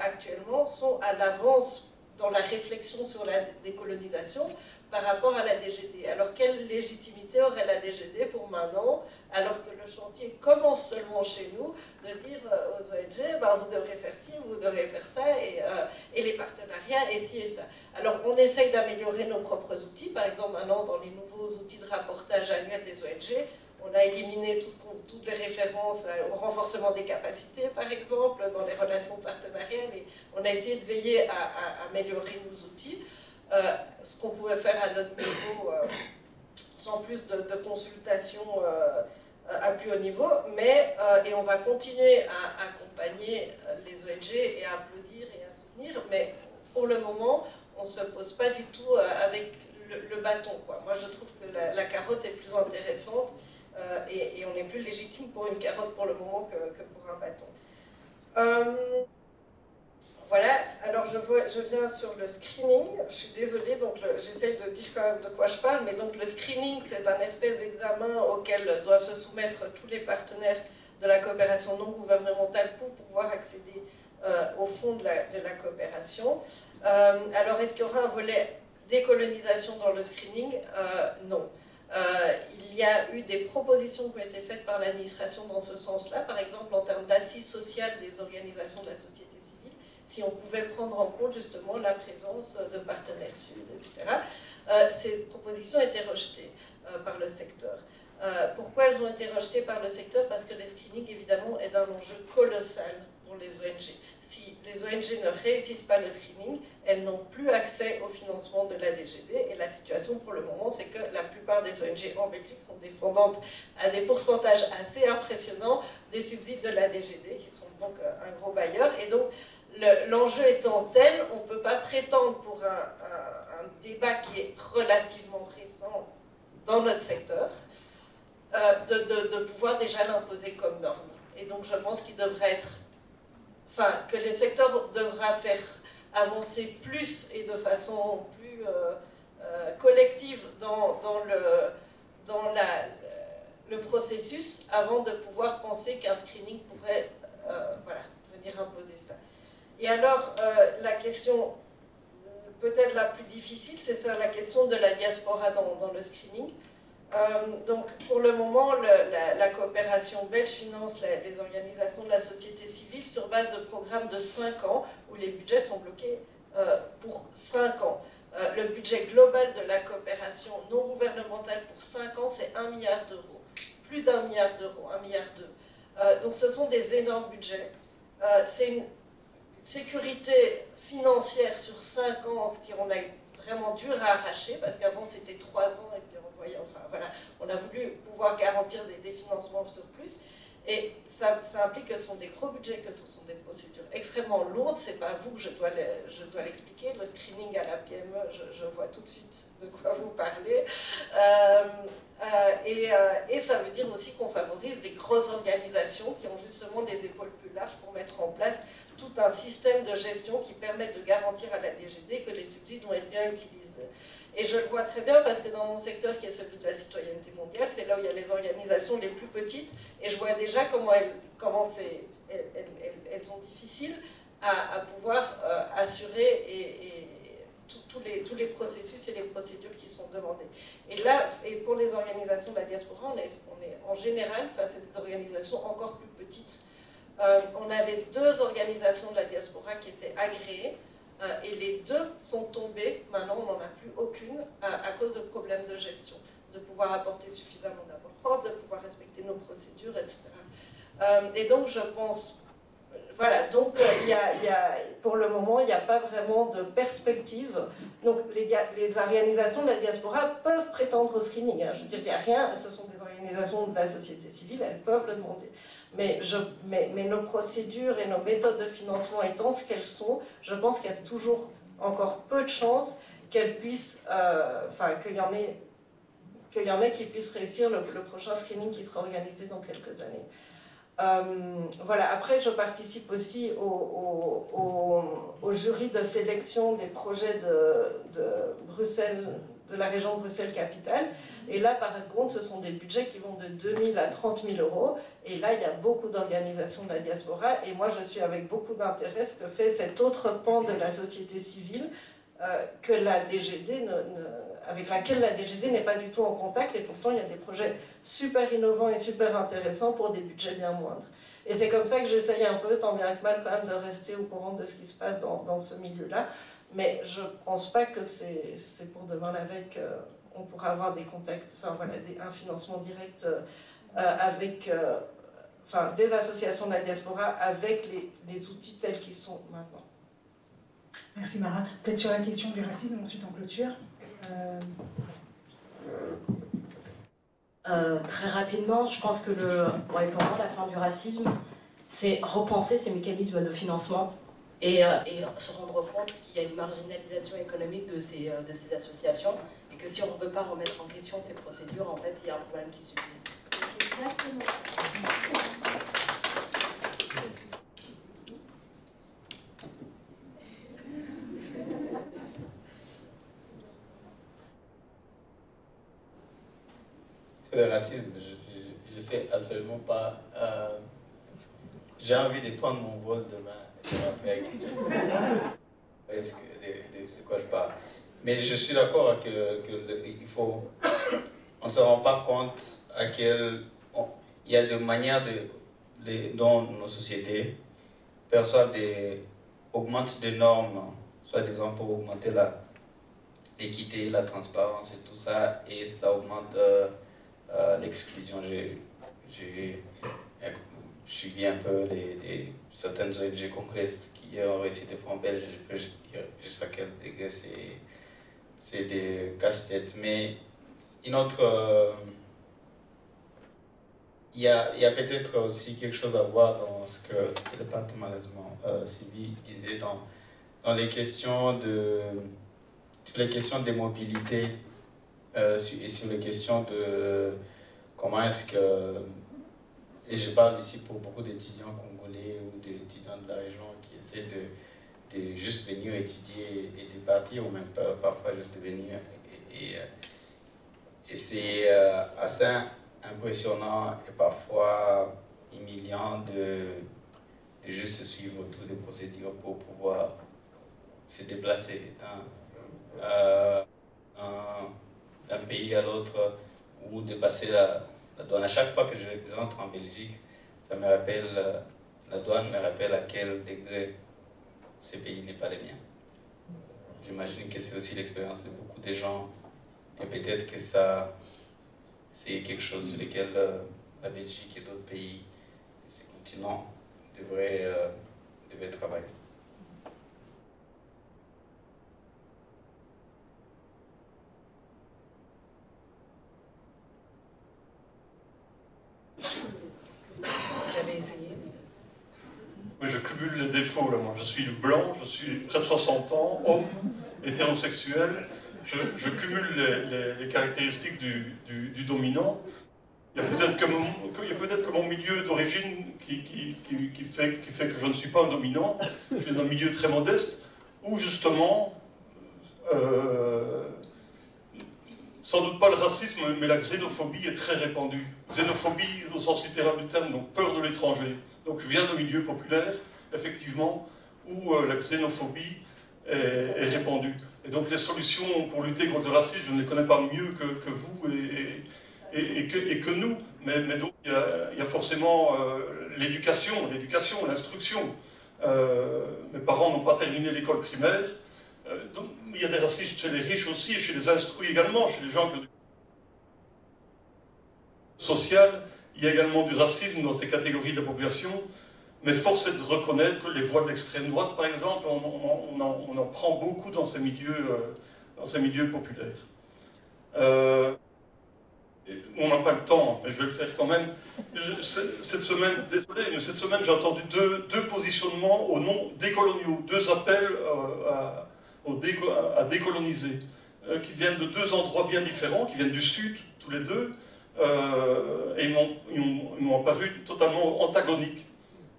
actuellement, sont à l'avance dans la réflexion sur la décolonisation par rapport à la DGD. Alors quelle légitimité aurait la DGD pour maintenant, alors que le chantier commence seulement chez nous, de dire euh, aux ONG, ben, vous devrez faire ci, vous devrez faire ça, et, euh, et les partenariats, et ci et ça. Alors on essaye d'améliorer nos propres outils, par exemple maintenant dans les nouveaux outils de rapportage annuel des ONG, on a éliminé toutes les références au renforcement des capacités, par exemple, dans les relations partenariales, on a essayé de veiller à, améliorer nos outils. Euh, ce qu'on pouvait faire à notre niveau, euh, sans plus de, de consultation euh, à plus haut niveau, mais, et on va continuer à accompagner les ONG et à applaudir et à soutenir, mais pour le moment, on ne se pose pas du tout avec le, bâton. Moi, je trouve que la carotte est plus intéressante euh, et, on est plus légitime pour une carotte pour le moment que, pour un bâton. Euh, voilà, alors je, viens sur le screening. Je suis désolée, donc j'essaie de dire quand même de quoi je parle, mais donc le screening, c'est un espèce d'examen auquel doivent se soumettre tous les partenaires de la coopération non gouvernementale pour pouvoir accéder euh, au fond de la coopération. alors, est-ce qu'il y aura un volet décolonisation dans le screening? Non. Euh, il y a eu des propositions qui ont été faites par l'administration dans ce sens-là, par exemple en termes d'assises sociales des organisations de la société civile. si on pouvait prendre en compte justement la présence de partenaires sud, etc. Euh, ces propositions étaient rejetées euh, par le secteur. Pourquoi elles ont été rejetées par le secteur? Parce que le screening, évidemment, est un enjeu colossal pour les ONG. Si les ONG ne réussissent pas le screening, elles n'ont plus accès au financement de la DGD. Et la situation pour le moment, c'est que la plupart des ONG en Belgique sont défendantes à des pourcentages assez impressionnants des subsides de la DGD, qui sont donc un gros bailleur. Et donc, l'enjeu étant tel, on ne peut pas prétendre pour un, débat qui est relativement récent dans notre secteur, euh, de, pouvoir déjà l'imposer comme norme. Et donc je pense qu'il devrait être, que les secteurs devra faire avancer plus et de façon plus euh, euh, collective dans, le, dans la, le processus avant de pouvoir penser qu'un screening pourrait voilà, venir imposer ça. Et alors, euh, la question peut-être la plus difficile, c'est ça, la question de la diaspora dans, le screening. Euh, donc, pour le moment, la, coopération belge finance les organisations de la société civile sur base de programmes de 5 ans, où les budgets sont bloqués euh, pour 5 ans. le budget global de la coopération non gouvernementale pour 5 ans, c'est 1 milliard d'euros. Plus d'un milliard d'euros, 1 milliard d'euros. donc, ce sont des énormes budgets. c'est une sécurité financière sur 5 ans, ce qu'on a vraiment dur à arracher, parce qu'avant c'était 3 ans et enfin voilà, on a voulu pouvoir garantir des, financements sur plus. Et ça, implique que ce sont des gros budgets, que ce sont des procédures extrêmement lourdes. C'est pas vous que je dois, l'expliquer. Le screening à la PME, je, vois tout de suite de quoi vous parlez. Euh, euh, et, euh, et, ça veut dire aussi qu'on favorise des grosses organisations qui ont justement des épaules plus larges pour mettre en place tout un système de gestion qui permet de garantir à la DGD que les subsides vont être bien utilisés. Et je le vois très bien parce que dans mon secteur qui est celui de la citoyenneté mondiale, c'est là où il y a les organisations les plus petites. Et je vois déjà comment elles, comment elles, elles, sont difficiles à, pouvoir euh, assurer tous les, processus et les procédures qui sont demandées. Et là, et pour les organisations de la diaspora, on est, en général face à des organisations encore plus petites. Euh, on avait deux organisations de la diaspora qui étaient agréées et les deux sont tombées. Maintenant, on n'en a plus aucune à cause de problèmes de gestion, de pouvoir apporter suffisamment d'apport propre, de pouvoir respecter nos procédures, etc. Euh, et donc, je pense voilà, donc euh, pour le moment, il n'y a pas vraiment de perspective. Donc les, les, organisations de la diaspora peuvent prétendre au screening. Hein. Je veux dire, il n'y a rien, ce sont des organisations de la société civile, elles peuvent le demander. Mais, nos procédures et nos méthodes de financement étant ce qu'elles sont, je pense qu'il y a toujours encore peu de chances euh, qu'il y en ait qu'il y qui puissent réussir le, prochain screening qui sera organisé dans quelques années. Euh, voilà, après, je participe aussi au, jury de sélection des projets de, Bruxelles, de la région Bruxelles-Capitale. Et là, par contre, ce sont des budgets qui vont de 2 000 à 30 000 euros. Et là, il y a beaucoup d'organisations de la diaspora. Et moi, je suis avec beaucoup d'intérêt ce que fait cet autre pan de la société civile euh, que la DGD avec laquelle la DGD n'est pas du tout en contact, et pourtant il y a des projets super innovants et super intéressants pour des budgets bien moindres. Et c'est comme ça que j'essaye un peu, tant bien que mal, quand même, de rester au courant de ce qui se passe dans ce milieu-là. Mais je ne pense pas que c'est pour demain la veille qu'on pourra avoir des contacts, enfin voilà, un financement direct euh, avec euh, enfin, des associations de la diaspora avec les, les outils tels qu'ils sont maintenant. Merci Mara. Peut-être sur la question du racisme, ensuite en clôture. Euh, euh, très rapidement, je pense que le, pour moi, la fin du racisme, c'est repenser ces mécanismes de financement et, euh, et se rendre compte qu'il y a une marginalisation économique de ces, ces associations et que si on ne veut pas remettre en question ces procédures, en fait, il y a un problème qui subsiste. Exactement. le racisme, je ne sais absolument pas. Euh, j'ai envie de prendre mon vol demain de de, de, quoi je parle? Mais je suis d'accord que, que il faut. On ne se rend pas compte à quel. il y a des manières de, dont nos sociétés perçoivent des, augmente des normes, soi-disant pour augmenter l'équité, la transparence et tout ça, et ça augmente l'exclusion. J'ai suivi un peu les, certaines ONG comprises qui ont réussi des fonds belges, je peux dire jusqu'à quel degré c'est des casse-têtes. Mais une autre. Euh, il y a, a peut-être aussi quelque chose à voir dans ce que le département euh, civil disait dans, dans les questions de sur les questions des mobilités euh, et sur les questions de comment est-ce que et je parle ici pour beaucoup d'étudiants d'étudiants de la région qui essaient de, juste venir étudier et de partir, ou même parfois juste venir. Et, et, c'est euh, assez impressionnant et parfois humiliant de, juste suivre toutes les procédures pour pouvoir se déplacer d'un euh, pays à l'autre ou de passer la la douane, à chaque fois que je rentre en Belgique, ça me rappelle, euh, la douane me rappelle à quel degré ce pays n'est pas le mien. J'imagine que c'est aussi l'expérience de beaucoup de gens et peut-être que ça, c'est quelque chose sur lequel euh, la Belgique et d'autres pays de ce continent devraient, euh, devraient travailler. je cumule les défauts, moi. Je suis blanc, je suis près de 60 ans, homme, hétérosexuel. Je, cumule les, caractéristiques du, dominant. Il y a peut-être que, mon milieu d'origine qui fait que je ne suis pas un dominant. Je suis dans un milieu très modeste, où justement, euh, sans doute pas le racisme, mais la xénophobie est très répandue. Xénophobie au sens littéral du terme, donc peur de l'étranger. Donc je viens d'un milieu populaire, effectivement, où euh, la xénophobie est, répandue. Et donc les solutions pour lutter contre le racisme, je ne les connais pas mieux que, vous et, que, nous. Mais, donc il y, a, forcément euh, l'éducation, l'éducation, l'instruction. Euh, mes parents n'ont pas terminé l'école primaire. donc il y a des racistes chez les riches aussi et chez les instruits également, chez les gens social. Il y a également du racisme dans ces catégories de la population, mais force est de reconnaître que les voix de l'extrême droite, par exemple, on, en, prend beaucoup dans ces milieux, euh, dans ces milieux populaires. Euh, on n'a pas le temps, mais je vais le faire quand même. cette semaine, désolé, mais cette semaine j'ai entendu deux, positionnements au nom décoloniaux, deux appels euh, à, à, décoloniser, qui viennent de deux endroits bien différents, qui viennent du sud, tous les deux, et ils m'ont apparu totalement antagoniques.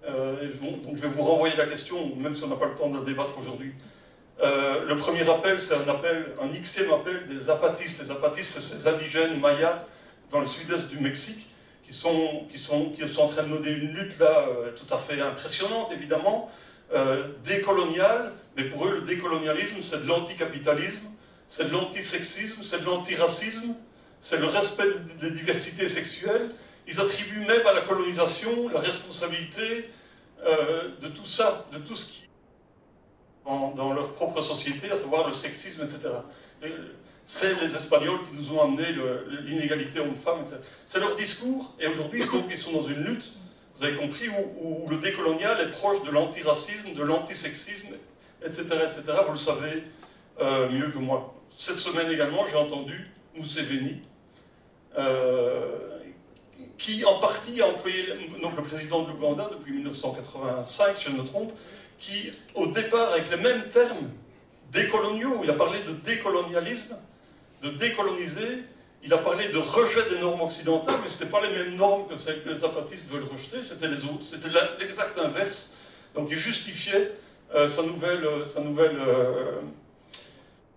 Euh, donc je vais vous renvoyer la question, même si on n'a pas le temps de la débattre aujourd'hui. Euh, le premier appel, c'est un appel, un xème appel des apatistes. Les apatistes, c'est ces indigènes mayas dans le sud-est du Mexique qui sont, qui, sont, qui sont en train de mener une lutte là tout à fait impressionnante, évidemment, décoloniale, mais pour eux, le décolonialisme, c'est de l'anticapitalisme, c'est de l'antisexisme, c'est de l'antiracisme, c'est le respect des diversités sexuelles. Ils attribuent même à la colonisation la responsabilité euh, de tout ça, de tout ce qui dans, dans leur propre société, à savoir le sexisme, etc. C'est les Espagnols qui nous ont amené l'inégalité homme-femme, etc. C'est leur discours, et aujourd'hui, ils sont dans une lutte, vous avez compris, où, le décolonial est proche de l'antiracisme, de l'antisexisme, etc., etc. Vous le savez euh, mieux que moi. Cette semaine également, j'ai entendu Mousseveni, euh, qui en partie a employé, donc le président de l'Ouganda depuis 1985, si je ne me trompe, qui au départ avec les mêmes termes décoloniaux, il a parlé de décolonialisme, de décoloniser, il a parlé de rejet des normes occidentales, mais ce n'étaient pas les mêmes normes que celles que les zapatistes veulent rejeter, c'était les autres, c'était l'exact inverse. Donc il justifiait euh, sa nouvelle, sa nouvelle euh,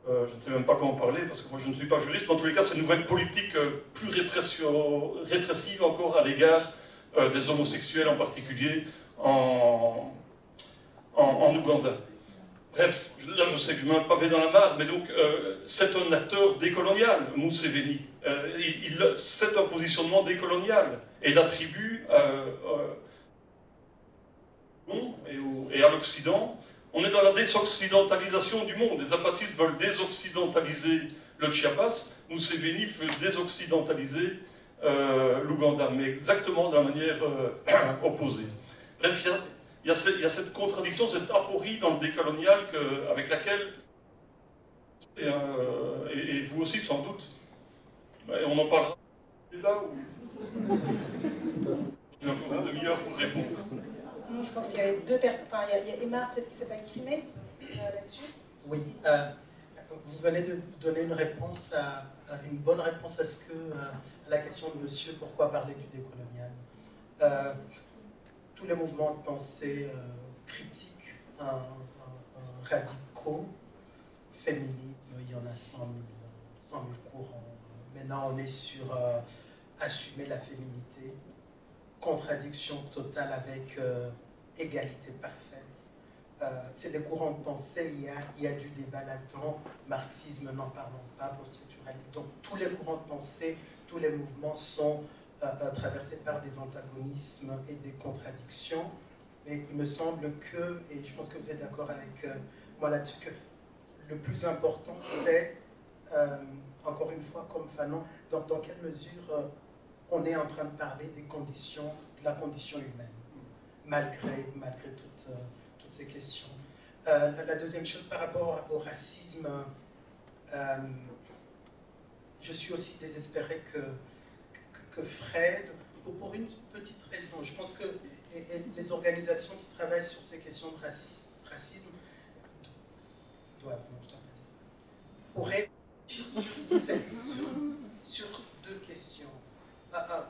euh, je ne sais même pas comment parler, parce que moi je ne suis pas juriste, mais en tous les cas, c'est une nouvelle politique euh, plus répressive encore à l'égard euh, des homosexuels en particulier en, en, Ouganda. Bref, là je sais que je mets un pavé dans la mare, mais donc c'est un acteur décolonial, Mousseveni. c'est un positionnement décolonial, et il attribue et, et, à l'Occident On est dans la désoccidentalisation du monde. Les zapatistes veulent désoccidentaliser le Chiapas. Museveni veut désoccidentaliser euh, l'Ouganda, mais exactement de la manière euh, [CLEARS THROAT] opposée. Bref, il y, a cette contradiction, cette aporie dans le décolonial avec laquelle, et, euh, vous aussi sans doute, on en parlera là ou [LAUGHS] une demi-heure pour répondre. Je pense qu'il y a deux personnes. Enfin, il y a Emma peut-être qui s'est pas exprimée là-dessus. Oui. vous venez de donner une réponse à, une bonne réponse à ce que la question de monsieur pourquoi parler du décolonial. Euh, tous les mouvements de pensée euh, critiques, un, radicaux, féminisme, il y en a 100 000, 100 000 courants. Maintenant, on est sur euh, assumer la féminité, contradiction totale avec égalité parfaite. c'est des courants de pensée, il y, a, du débat latent, marxisme, n'en parlons pas, post-structuralisme. Donc tous les courants de pensée tous les mouvements sont euh, euh, traversés par des antagonismes et des contradictions. Mais il me semble que, et je pense que vous êtes d'accord avec euh, moi là-dessus, que le plus important, c'est, encore une fois, comme Fanon, dans, dans quelle mesure on est en train de parler des conditions, de la condition humaine, malgré, malgré toutes, toutes ces questions. la deuxième chose par rapport au racisme, je suis aussi désespéré que, que, Fred, pour une petite raison. Je pense que les organisations qui travaillent sur ces questions de racisme, racisme doivent, je pas dire ça, pourraient sur, sur, deux questions.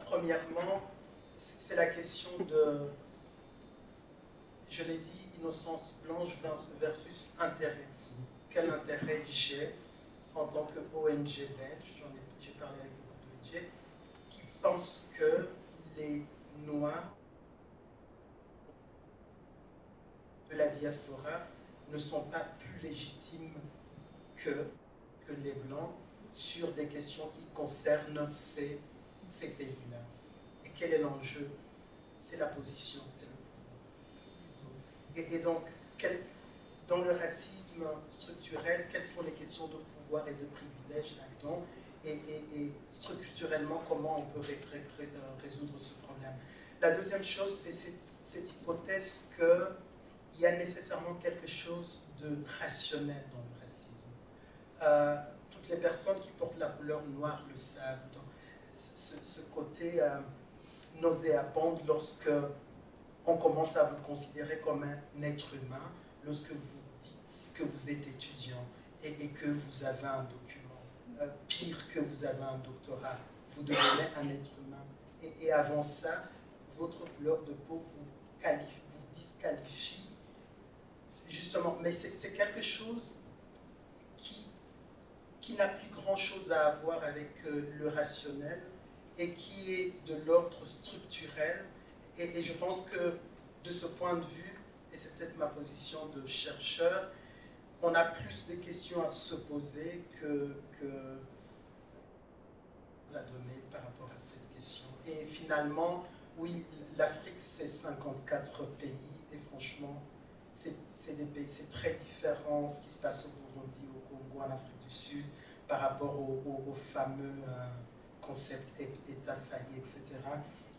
Premièrement, c'est la question de, je l'ai dit, innocence blanche versus intérêt. Quel intérêt j'ai en tant que ONG belge avec beaucoup qui pensent que les Noirs de la diaspora ne sont pas plus légitimes que, que les Blancs sur des questions qui concernent ces, ces pays-là. Et quel est l'enjeu? C'est la position, Et, donc, dans le racisme structurel, quelles sont les questions de pouvoir et de privilège là-dedans et, structurellement comment on peut résoudre ce problème? La deuxième chose, c'est cette, hypothèse qu'il y a nécessairement quelque chose de rationnel dans le racisme. Euh, toutes les personnes qui portent la couleur noire le savent. Ce, côté euh, nauséabond lorsque on commence à vous considérer comme un être humain, lorsque vous dites que vous êtes étudiant et, que vous avez un document euh, pire que vous avez un doctorat. Vous devenez un être humain. Et, avant ça, votre couleur de peau vous, qualifie, vous disqualifie. Justement, mais c'est quelque chose qui, qui n'a plus grand-chose à voir avec euh, le rationnel et qui est de l'ordre structurel. Et, je pense que de ce point de vue, et c'est peut-être ma position de chercheur, on a plus de questions à se poser que, que à donner par rapport à cette question. Et finalement, oui, l'Afrique, c'est 54 pays, et franchement, c'est des pays, c'est très différent ce qui se passe au Burundi, au Congo, en Afrique du Sud, par rapport au, fameux euh, concept État failli, etc.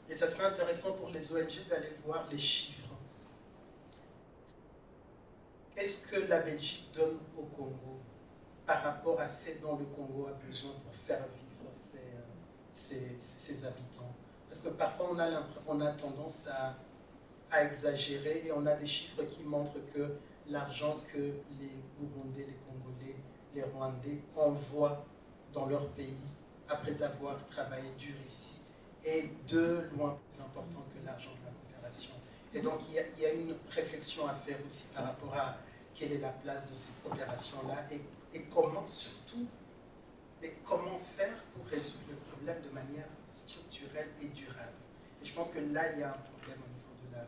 Et ça serait intéressant pour les ONG d'aller voir les chiffres. Qu'est-ce que la Belgique donne au Congo par rapport à ce dont le Congo a besoin pour faire vivre ses, habitants? Parce que parfois on a tendance à, exagérer et on a des chiffres qui montrent que l'argent que les Burundais, les Congolais, les Rwandais envoient dans leur pays après avoir travaillé dur ici est de loin plus important que l'argent de la coopération. Et donc il y, a, une réflexion à faire aussi par rapport à quelle est la place de cette coopération-là et, comment surtout, mais comment faire pour résoudre le problème de manière structurelle et durable. Et je pense que là, il y a un problème au niveau de la,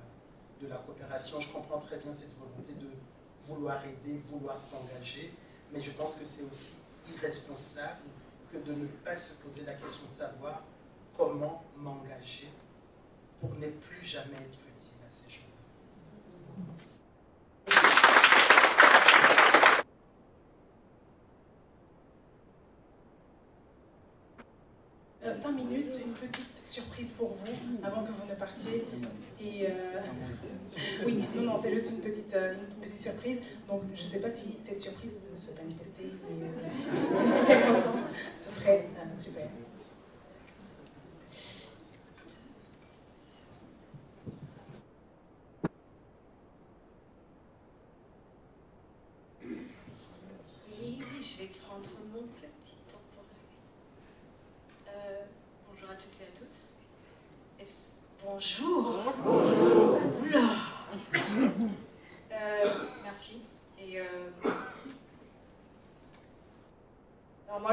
de la coopération. Je comprends très bien cette volonté de vouloir aider, vouloir s'engager, mais je pense que c'est aussi irresponsable que de ne pas se poser la question de savoir comment m'engager pour ne plus jamais être utile à ces gens-là. Euh, cinq minutes, une petite surprise pour vous avant que vous ne partiez. Et euh, oui, non, non, c'est juste une petite, euh, surprise. Donc, je ne sais pas si cette surprise peut se manifester. Mais, [LAUGHS] ce serait super.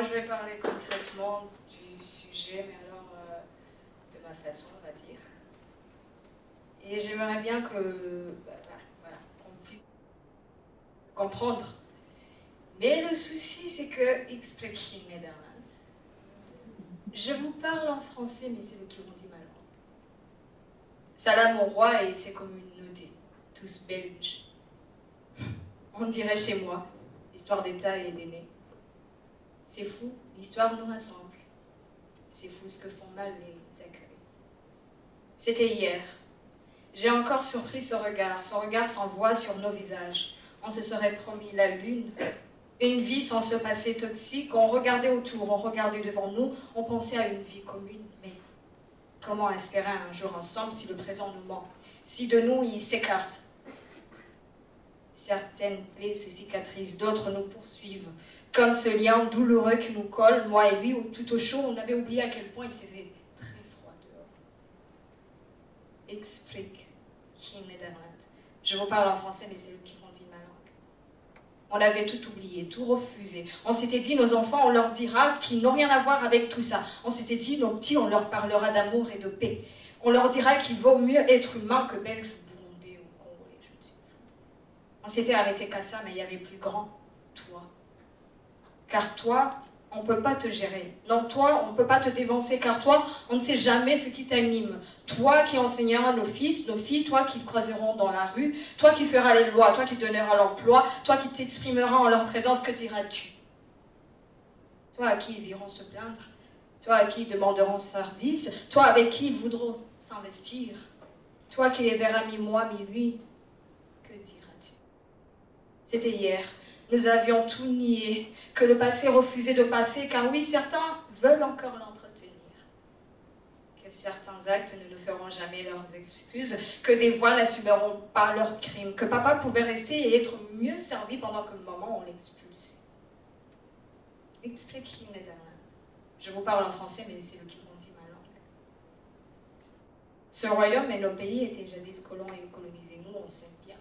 Je vais parler concrètement du sujet, mais alors de ma façon, on va dire. Et j'aimerais bien que, bah, voilà, qu'on puisse comprendre mais le souci, c'est que, explique Nederland, je vous parle en français, mais c'est le qui dit ma langue. Salam au roi et ses communautés, tous belges. On dirait chez moi, histoire d'État et d'aînés. C'est fou, l'histoire nous rassemble. C'est fou ce que font mal les accueils. C'était hier. J'ai encore surpris ce regard, son regard sans voix sur nos visages. On se serait promis la lune, une vie sans ce passé toxique. On regardait autour, on regardait devant nous, on pensait à une vie commune. Mais comment espérer un jour ensemble si le présent nous ment Si de nous, il s'écarte? Certaines plaies se cicatrisent, d'autres nous poursuivent. Comme ce lien douloureux qui nous colle, moi et lui, tout au chaud, on avait oublié à quel point il faisait très froid dehors. Explique, Kim Je vous parle en français, mais c'est le qui on avait tout oublié, tout refusé. On s'était dit, nos enfants, on leur dira qu'ils n'ont rien à voir avec tout ça. On s'était dit, nos petits, on leur parlera d'amour et de paix. On leur dira qu'il vaut mieux être humain que belge ou burundais ou congolais, On s'était arrêté qu'à ça, mais il y avait plus grand. Car toi, on ne peut pas te gérer. Non, toi, on ne peut pas te dévancer, car toi, on ne sait jamais ce qui t'anime. Toi qui enseigneras nos fils, nos filles, toi qui croiseront dans la rue, toi qui feras les lois, toi qui donneras l'emploi, toi qui t'exprimeras en leur présence, que diras-tu? Toi à qui ils iront se plaindre, toi à qui ils demanderont service, toi avec qui ils voudront s'investir, toi qui les verras mi-moi, mi-lui, que diras-tu? C'était hier, nous avions tout nié, que le passé refusait de passer, car oui, certains veulent encore l'entretenir. Que certains actes ne nous feront jamais leurs excuses, que des voix n'assumeront pas leurs crimes, que papa pouvait rester et être mieux servi pendant que moment on l'expulsait. Explique Je vous parle en français, mais c'est le qui dit ma langue. Ce royaume et nos pays étaient jadis colons et colonisés. Nous, on sait bien.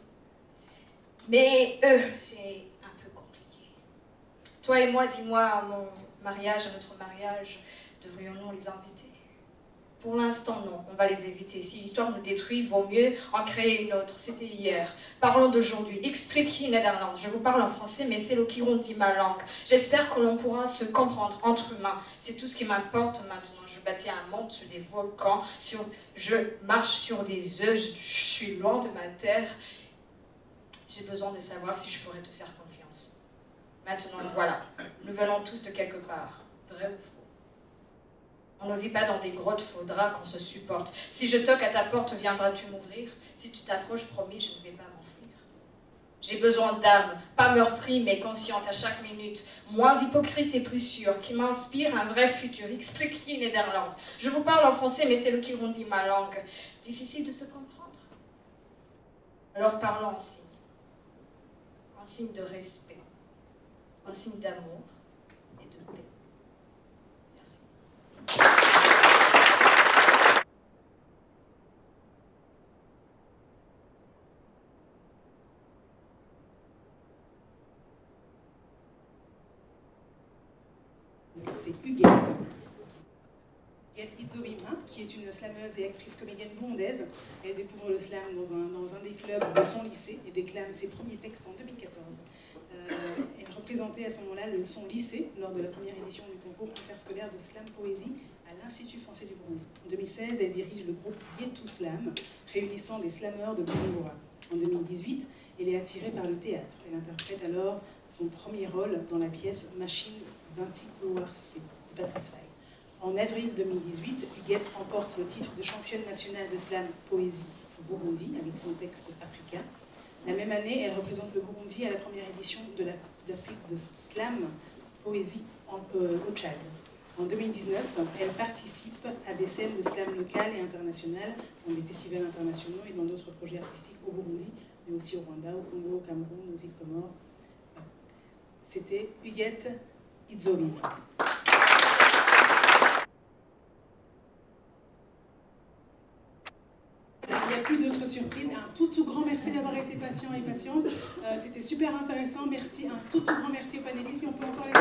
Mais eux, c'est toi et moi, dis-moi, à mon mariage, à notre mariage, devrions-nous les inviter? Pour l'instant, non, on va les éviter. Si l'histoire nous détruit, vaut mieux en créer une autre. C'était hier. Parlons d'aujourd'hui. Expliquez Nederland. Je vous parle en français, mais c'est le dit ma langue. J'espère que l'on pourra se comprendre entre humains. C'est tout ce qui m'importe maintenant. Je bâtis un monde sur des volcans, sur... je marche sur des œufs, je suis loin de ma terre. J'ai besoin de savoir si je pourrais te faire Maintenant, voilà, nous venons tous de quelque part, vrai ou faux? On ne vit pas dans des grottes, faudra qu'on se supporte. Si je toque à ta porte, viendras-tu m'ouvrir? Si tu t'approches, promis, je ne vais pas m'enfuir. J'ai besoin d'âme, pas meurtrie, mais consciente à chaque minute, moins hypocrite et plus sûre, qui m'inspire un vrai futur. Explique Nederland. Je vous parle en français, mais c'est le qui dit ma langue. Difficile de se comprendre. Alors parlons en signe. En signe de respect un signe d'amour et de paix. Merci. C'est Huguette. Huguette Itzobima, qui est une slameuse et actrice comédienne burundaise. Elle découvre le slam dans un des clubs de son lycée et déclame ses premiers textes en 2014. Représentait à ce moment-là son lycée lors de la première édition du concours interscolaire de slam poésie à l'Institut français du Burundi. En 2016, elle dirige le groupe Yetu Slam, réunissant des slameurs de Bujumbura. En 2018, elle est attirée par le théâtre. Elle interprète alors son premier rôle dans la pièce Machine 26 couloirs C de Patrice Faye. En avril 2018, Huguette remporte le titre de championne nationale de slam poésie au Burundi avec son texte africain. La même année, elle représente le Burundi à la première édition de l'Afrique de slam poésie euh, au Tchad. En 2019, elle participe à des scènes de slam locales et internationales dans des festivals internationaux et dans d'autres projets artistiques au Burundi, mais aussi au Rwanda, au Congo, au Cameroun, aux îles Comores. C'était Huguette Itzoli. Il n'y surprises. Un tout, tout grand merci d'avoir été patient et patiente. Euh, c'était super intéressant. Merci. Un tout, tout grand merci aux panélistes. Si on peut encore les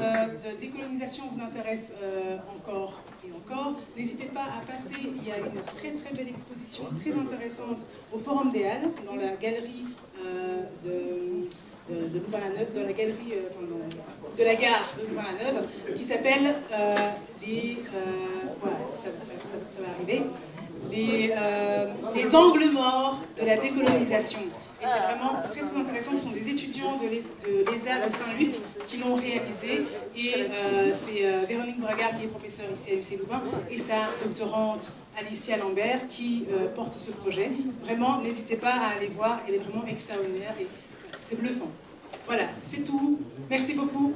euh, de décolonisation vous intéresse euh, encore et encore, n'hésitez pas à passer, il y a une très très belle exposition, très intéressante au Forum des Halles, dans la galerie euh, de, de, de Louvain-la-Neuve, dans la galerie de la gare de Louvain-la-Neuve, qui s'appelle les... voilà, ça, va arriver. Les, les angles morts de la décolonisation. Et c'est vraiment très très intéressant. Ce sont des étudiants de l'ESA de Saint-Luc qui l'ont réalisé. Et euh, c'est euh, Véronique Bragard qui est professeure ici à UC Louvain et sa doctorante Alicia Lambert qui euh, porte ce projet. Vraiment, n'hésitez pas à aller voir. Elle est vraiment extraordinaire c'est bluffant. Voilà, c'est tout. Merci beaucoup.